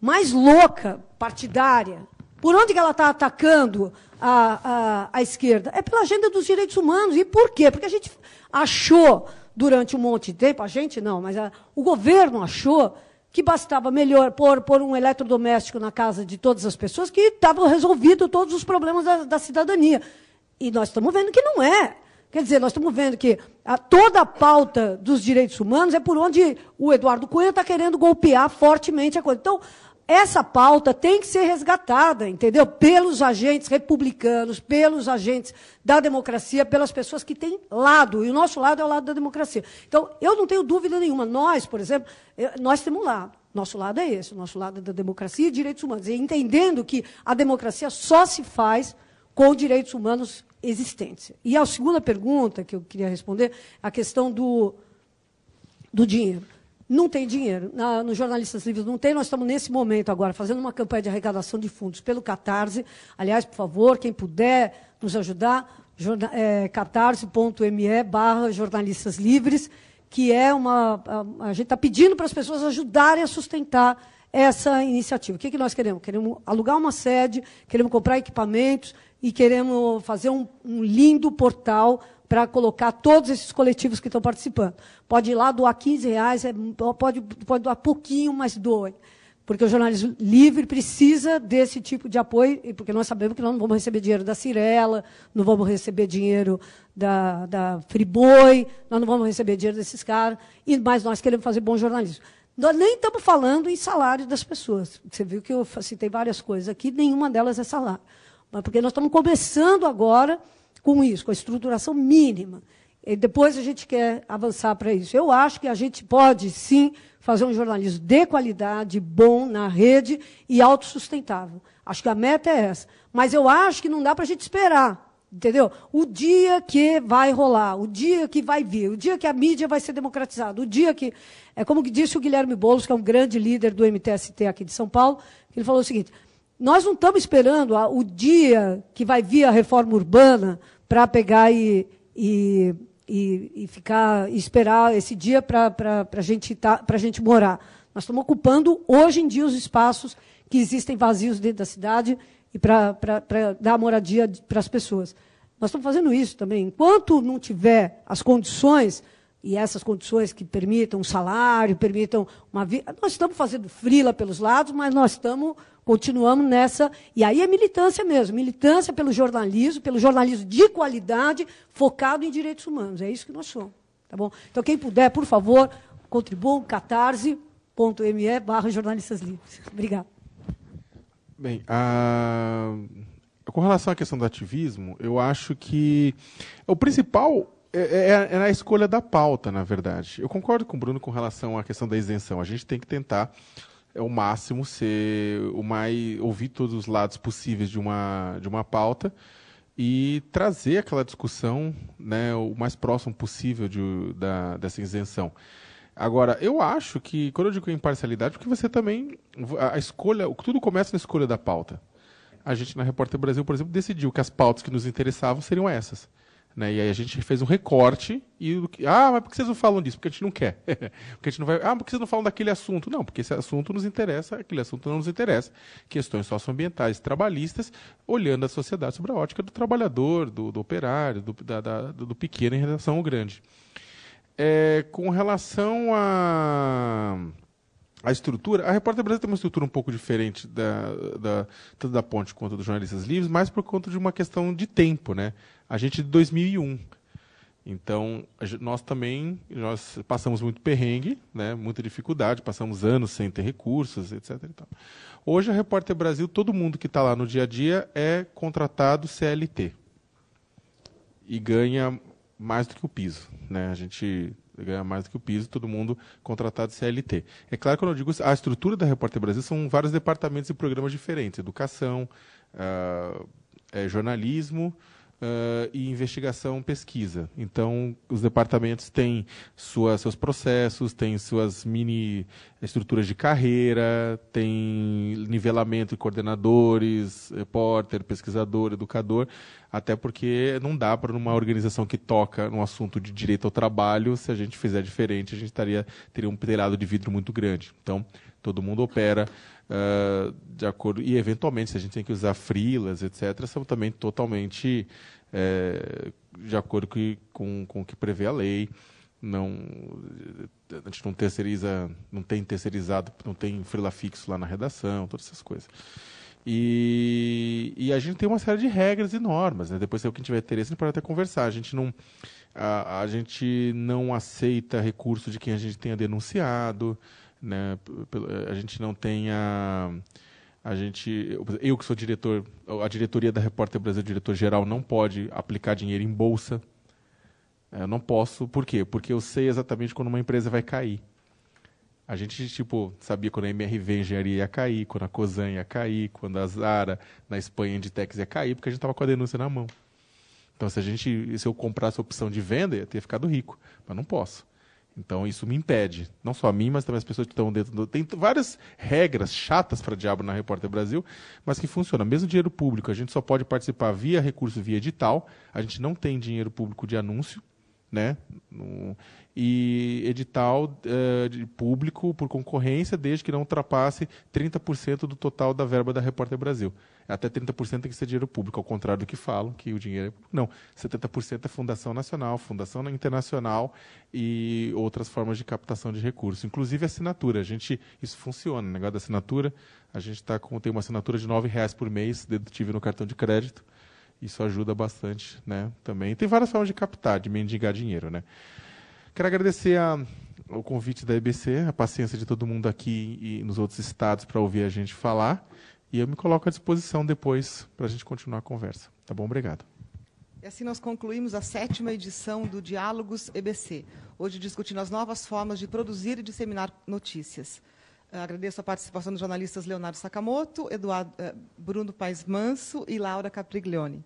mais louca, partidária, por onde que ela está atacando a, a, a esquerda? É pela agenda dos direitos humanos. E por quê? Porque a gente achou durante um monte de tempo, a gente não, mas a, o governo achou que bastava melhor pôr, pôr um eletrodoméstico na casa de todas as pessoas que estavam resolvidos todos os problemas da, da cidadania. E nós estamos vendo que não é. Quer dizer, nós estamos vendo que a, toda a pauta dos direitos humanos é por onde o Eduardo Cunha está querendo golpear fortemente a coisa. Então, essa pauta tem que ser resgatada, entendeu? Pelos agentes republicanos, pelos agentes da democracia, pelas pessoas que têm lado. E o nosso lado é o lado da democracia. Então, eu não tenho dúvida nenhuma. Nós, por exemplo, nós temos um lado. Nosso lado é esse, nosso lado é da democracia e direitos humanos. E entendendo que a democracia só se faz com direitos humanos existentes. E a segunda pergunta que eu queria responder, a questão do, do dinheiro. Não tem dinheiro. Na, nos jornalistas livres não tem. Nós estamos nesse momento agora fazendo uma campanha de arrecadação de fundos pelo Catarse. Aliás, por favor, quem puder nos ajudar, é, catarse.me barra jornalistas livres, que é uma. A, a gente está pedindo para as pessoas ajudarem a sustentar essa iniciativa. O que, que nós queremos? Queremos alugar uma sede, queremos comprar equipamentos e queremos fazer um, um lindo portal para colocar todos esses coletivos que estão participando. Pode ir lá doar 15 reais, é, pode, pode doar pouquinho, mas doe. Porque o jornalismo livre precisa desse tipo de apoio, porque nós sabemos que nós não vamos receber dinheiro da Cirela, não vamos receber dinheiro da, da Friboi, nós não vamos receber dinheiro desses caras, e, mas nós queremos fazer bom jornalismo. Nós nem estamos falando em salário das pessoas. Você viu que eu citei várias coisas aqui, nenhuma delas é salário. Mas porque nós estamos começando agora com isso, com a estruturação mínima. E depois a gente quer avançar para isso. Eu acho que a gente pode, sim, fazer um jornalismo de qualidade, bom, na rede e autossustentável. Acho que a meta é essa. Mas eu acho que não dá para a gente esperar. Entendeu? O dia que vai rolar, o dia que vai vir, o dia que a mídia vai ser democratizada, o dia que. É como disse o Guilherme Boulos, que é um grande líder do MTST aqui de São Paulo, ele falou o seguinte: nós não estamos esperando o dia que vai vir a reforma urbana para pegar e, e, e, e, ficar, esperar esse dia para a gente, tá, gente morar. Nós estamos ocupando, hoje em dia, os espaços que existem vazios dentro da cidade e para dar moradia para as pessoas. Nós estamos fazendo isso também. Enquanto não tiver as condições, e essas condições que permitam um salário, permitam uma vida. Nós estamos fazendo frila pelos lados, mas nós estamos Continuamos nessa. E aí é militância mesmo militância pelo jornalismo, pelo jornalismo de qualidade, focado em direitos humanos. É isso que nós somos. Tá bom? Então, quem puder, por favor, contribuam, catarse.me barra jornalistas livres. Obrigado. Bem, a... com relação à questão do ativismo, eu acho que o principal é, é, é, a escolha da pauta, na verdade. Eu concordo com o Bruno com relação à questão da isenção. A gente tem que tentar é o máximo ser o mais ouvir todos os lados possíveis de uma de uma pauta e trazer aquela discussão né, o mais próximo possível de, da, dessa isenção. Agora, eu acho que, quando eu digo imparcialidade, porque você também. A escolha. Tudo começa na escolha da pauta. a gente na Repórter Brasil, por exemplo, decidiu que as pautas que nos interessavam seriam essas. Né? E aí a gente fez um recorte e ah, mas por que vocês não falam disso? Porque a gente não quer. porque a gente não vai. Ah, por que vocês não falam daquele assunto? Não, porque esse assunto nos interessa, aquele assunto não nos interessa. Questões socioambientais, trabalhistas, olhando a sociedade sobre a ótica do trabalhador, do, do operário, do, da, da, do pequeno em relação ao grande. É, com relação a a estrutura, a Repórter Brasil tem uma estrutura um pouco diferente da, da, tanto da Ponte quanto dos jornalistas livres, mais por conta de uma questão de tempo, né? A gente é de 2001. Então, nós também nós passamos muito perrengue, né? muita dificuldade, passamos anos sem ter recursos, etc. Hoje, a Repórter Brasil, todo mundo que está lá no dia a dia é contratado CLT. E ganha mais do que o piso. Né? A gente ganha mais do que o piso, todo mundo contratado CLT. É claro que eu digo a estrutura da Repórter Brasil são vários departamentos e programas diferentes: educação, uh, é, jornalismo. Uh, e investigação pesquisa. Então, os departamentos têm sua, seus processos, têm suas mini estruturas de carreira, tem nivelamento de coordenadores, repórter, pesquisador, educador, até porque não dá para numa organização que toca no assunto de direito ao trabalho, se a gente fizer diferente, a gente estaria, teria um telhado de vidro muito grande. Então, todo mundo opera uh, de acordo. E, eventualmente, se a gente tem que usar frilas, etc., são também totalmente é, de acordo que, com, com o que prevê a lei. Não, a gente não terceiriza, não tem terceirizado, não tem frila fixo lá na redação, todas essas coisas. E, e a gente tem uma série de regras e normas. Né? Depois, se alguém tiver interesse, a gente pode até conversar. A gente não, a, a gente não aceita recurso de quem a gente tenha denunciado. Né? A gente não tem a, a gente, eu que sou diretor, a diretoria da Repórter Brasil, diretor-geral, não pode aplicar dinheiro em bolsa. Eu não posso, por quê? Porque eu sei exatamente quando uma empresa vai cair. A gente, tipo, sabia quando a MRV Engenharia ia cair, quando a Cosan ia cair, quando a Zara na Espanha Inditex ia cair, porque a gente estava com a denúncia na mão. Então, se a gente, se eu comprasse a opção de venda, ia ter ficado rico. Mas não posso. Então, isso me impede. Não só a mim, mas também as pessoas que estão dentro do... Tem várias regras chatas para diabo na Repórter Brasil, mas que funcionam. Mesmo dinheiro público, a gente só pode participar via recurso, via edital. A gente não tem dinheiro público de anúncio né? E edital uh, de público por concorrência, desde que não ultrapasse 30% do total da verba da Repórter Brasil. Até 30% tem que ser dinheiro público, ao contrário do que falam, que o dinheiro é público. Não, 70% é Fundação Nacional, Fundação Internacional e outras formas de captação de recursos. Inclusive assinatura. A gente, isso funciona, o negócio da assinatura. A gente tá com, tem uma assinatura de R$ reais por mês, dedutível no cartão de crédito. Isso ajuda bastante, né? Também tem várias formas de captar, de mendigar dinheiro, né? Quero agradecer a, o convite da EBC, a paciência de todo mundo aqui e nos outros estados para ouvir a gente falar. E eu me coloco à disposição depois para a gente continuar a conversa. Tá bom? Obrigado. E assim nós concluímos a sétima edição do Diálogos EBC, hoje discutindo as novas formas de produzir e disseminar notícias. Agradeço a participação dos jornalistas Leonardo Sakamoto, Eduardo, eh, Bruno Paes Manso e Laura Capriglione.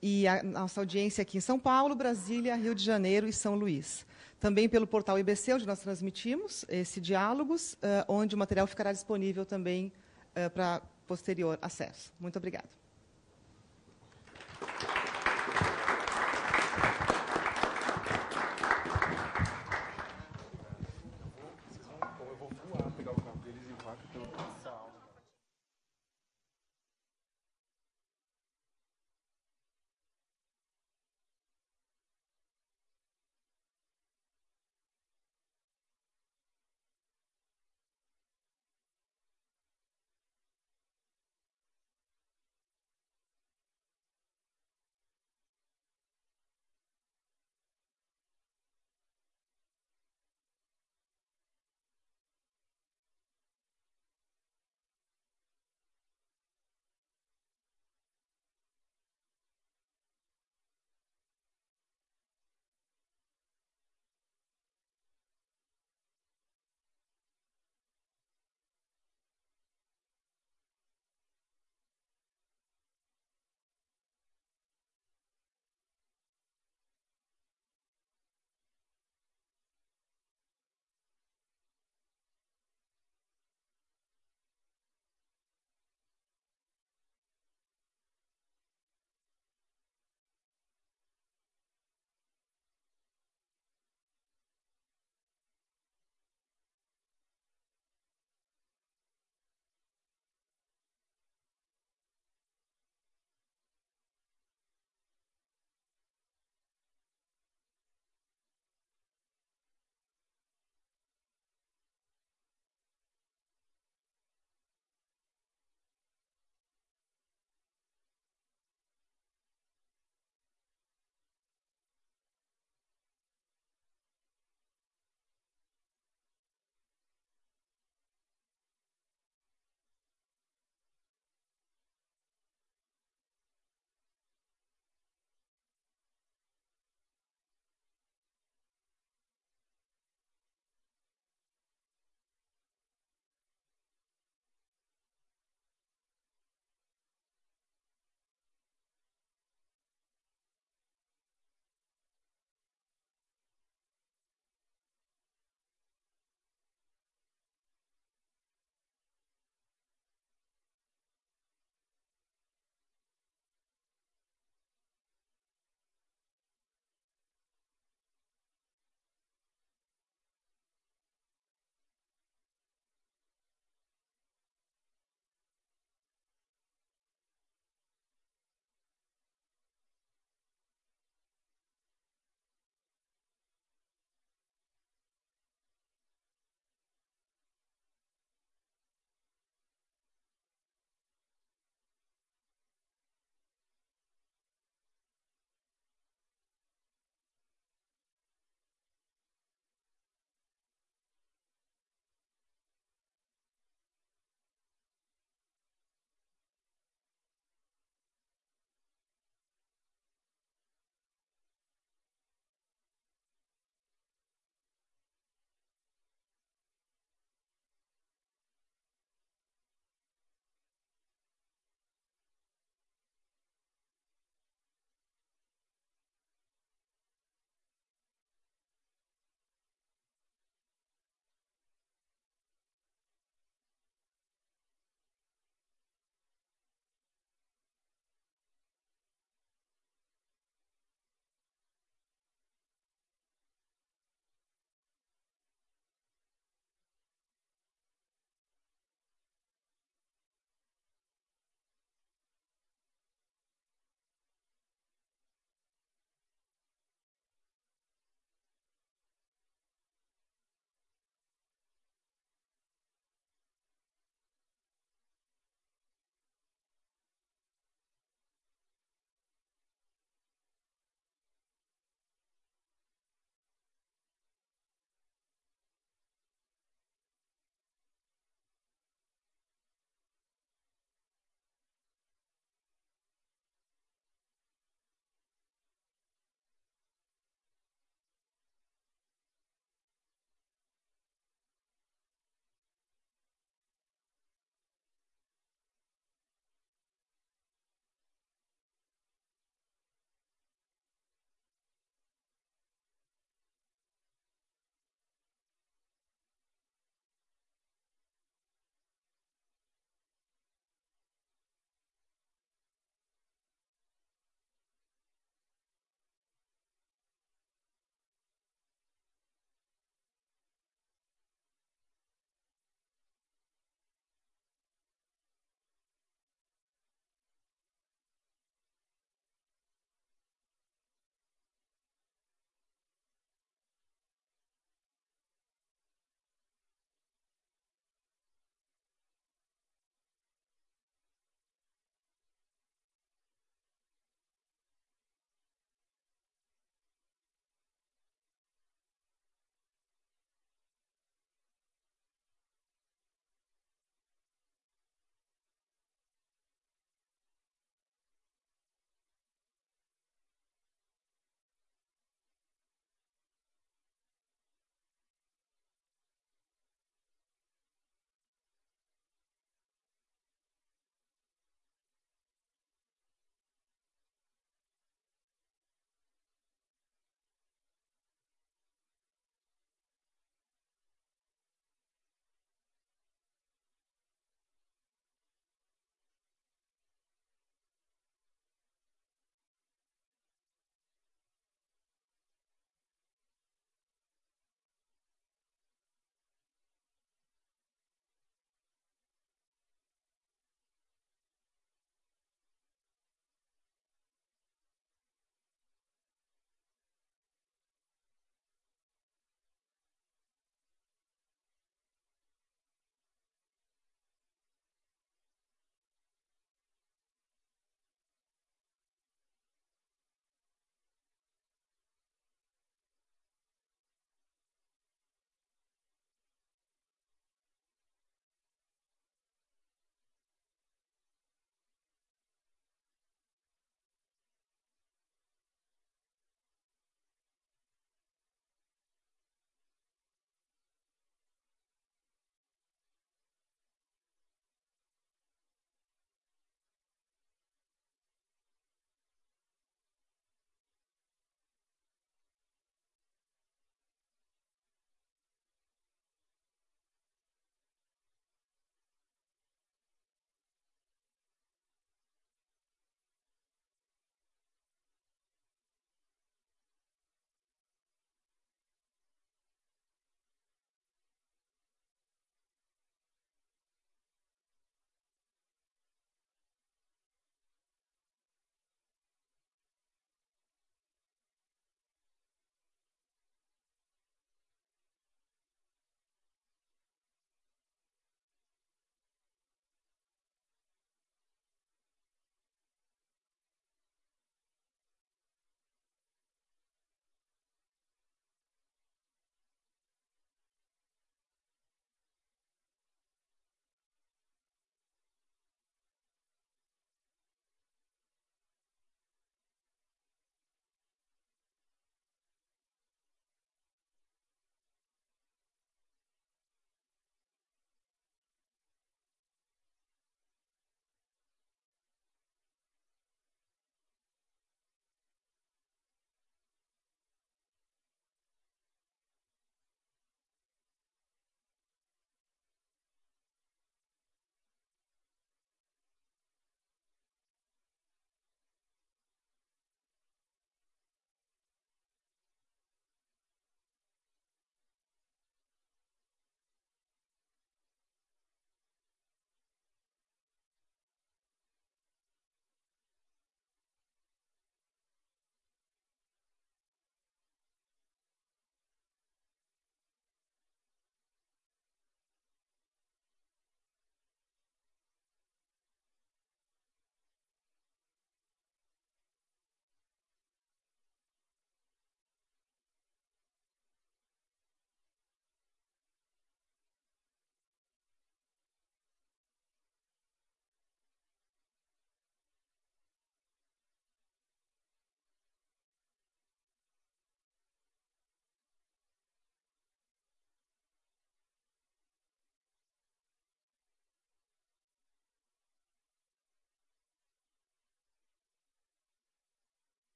E a nossa audiência aqui em São Paulo, Brasília, Rio de Janeiro e São Luís. Também pelo portal IBC, onde nós transmitimos esse diálogos, eh, onde o material ficará disponível também eh, para posterior acesso. Muito obrigada.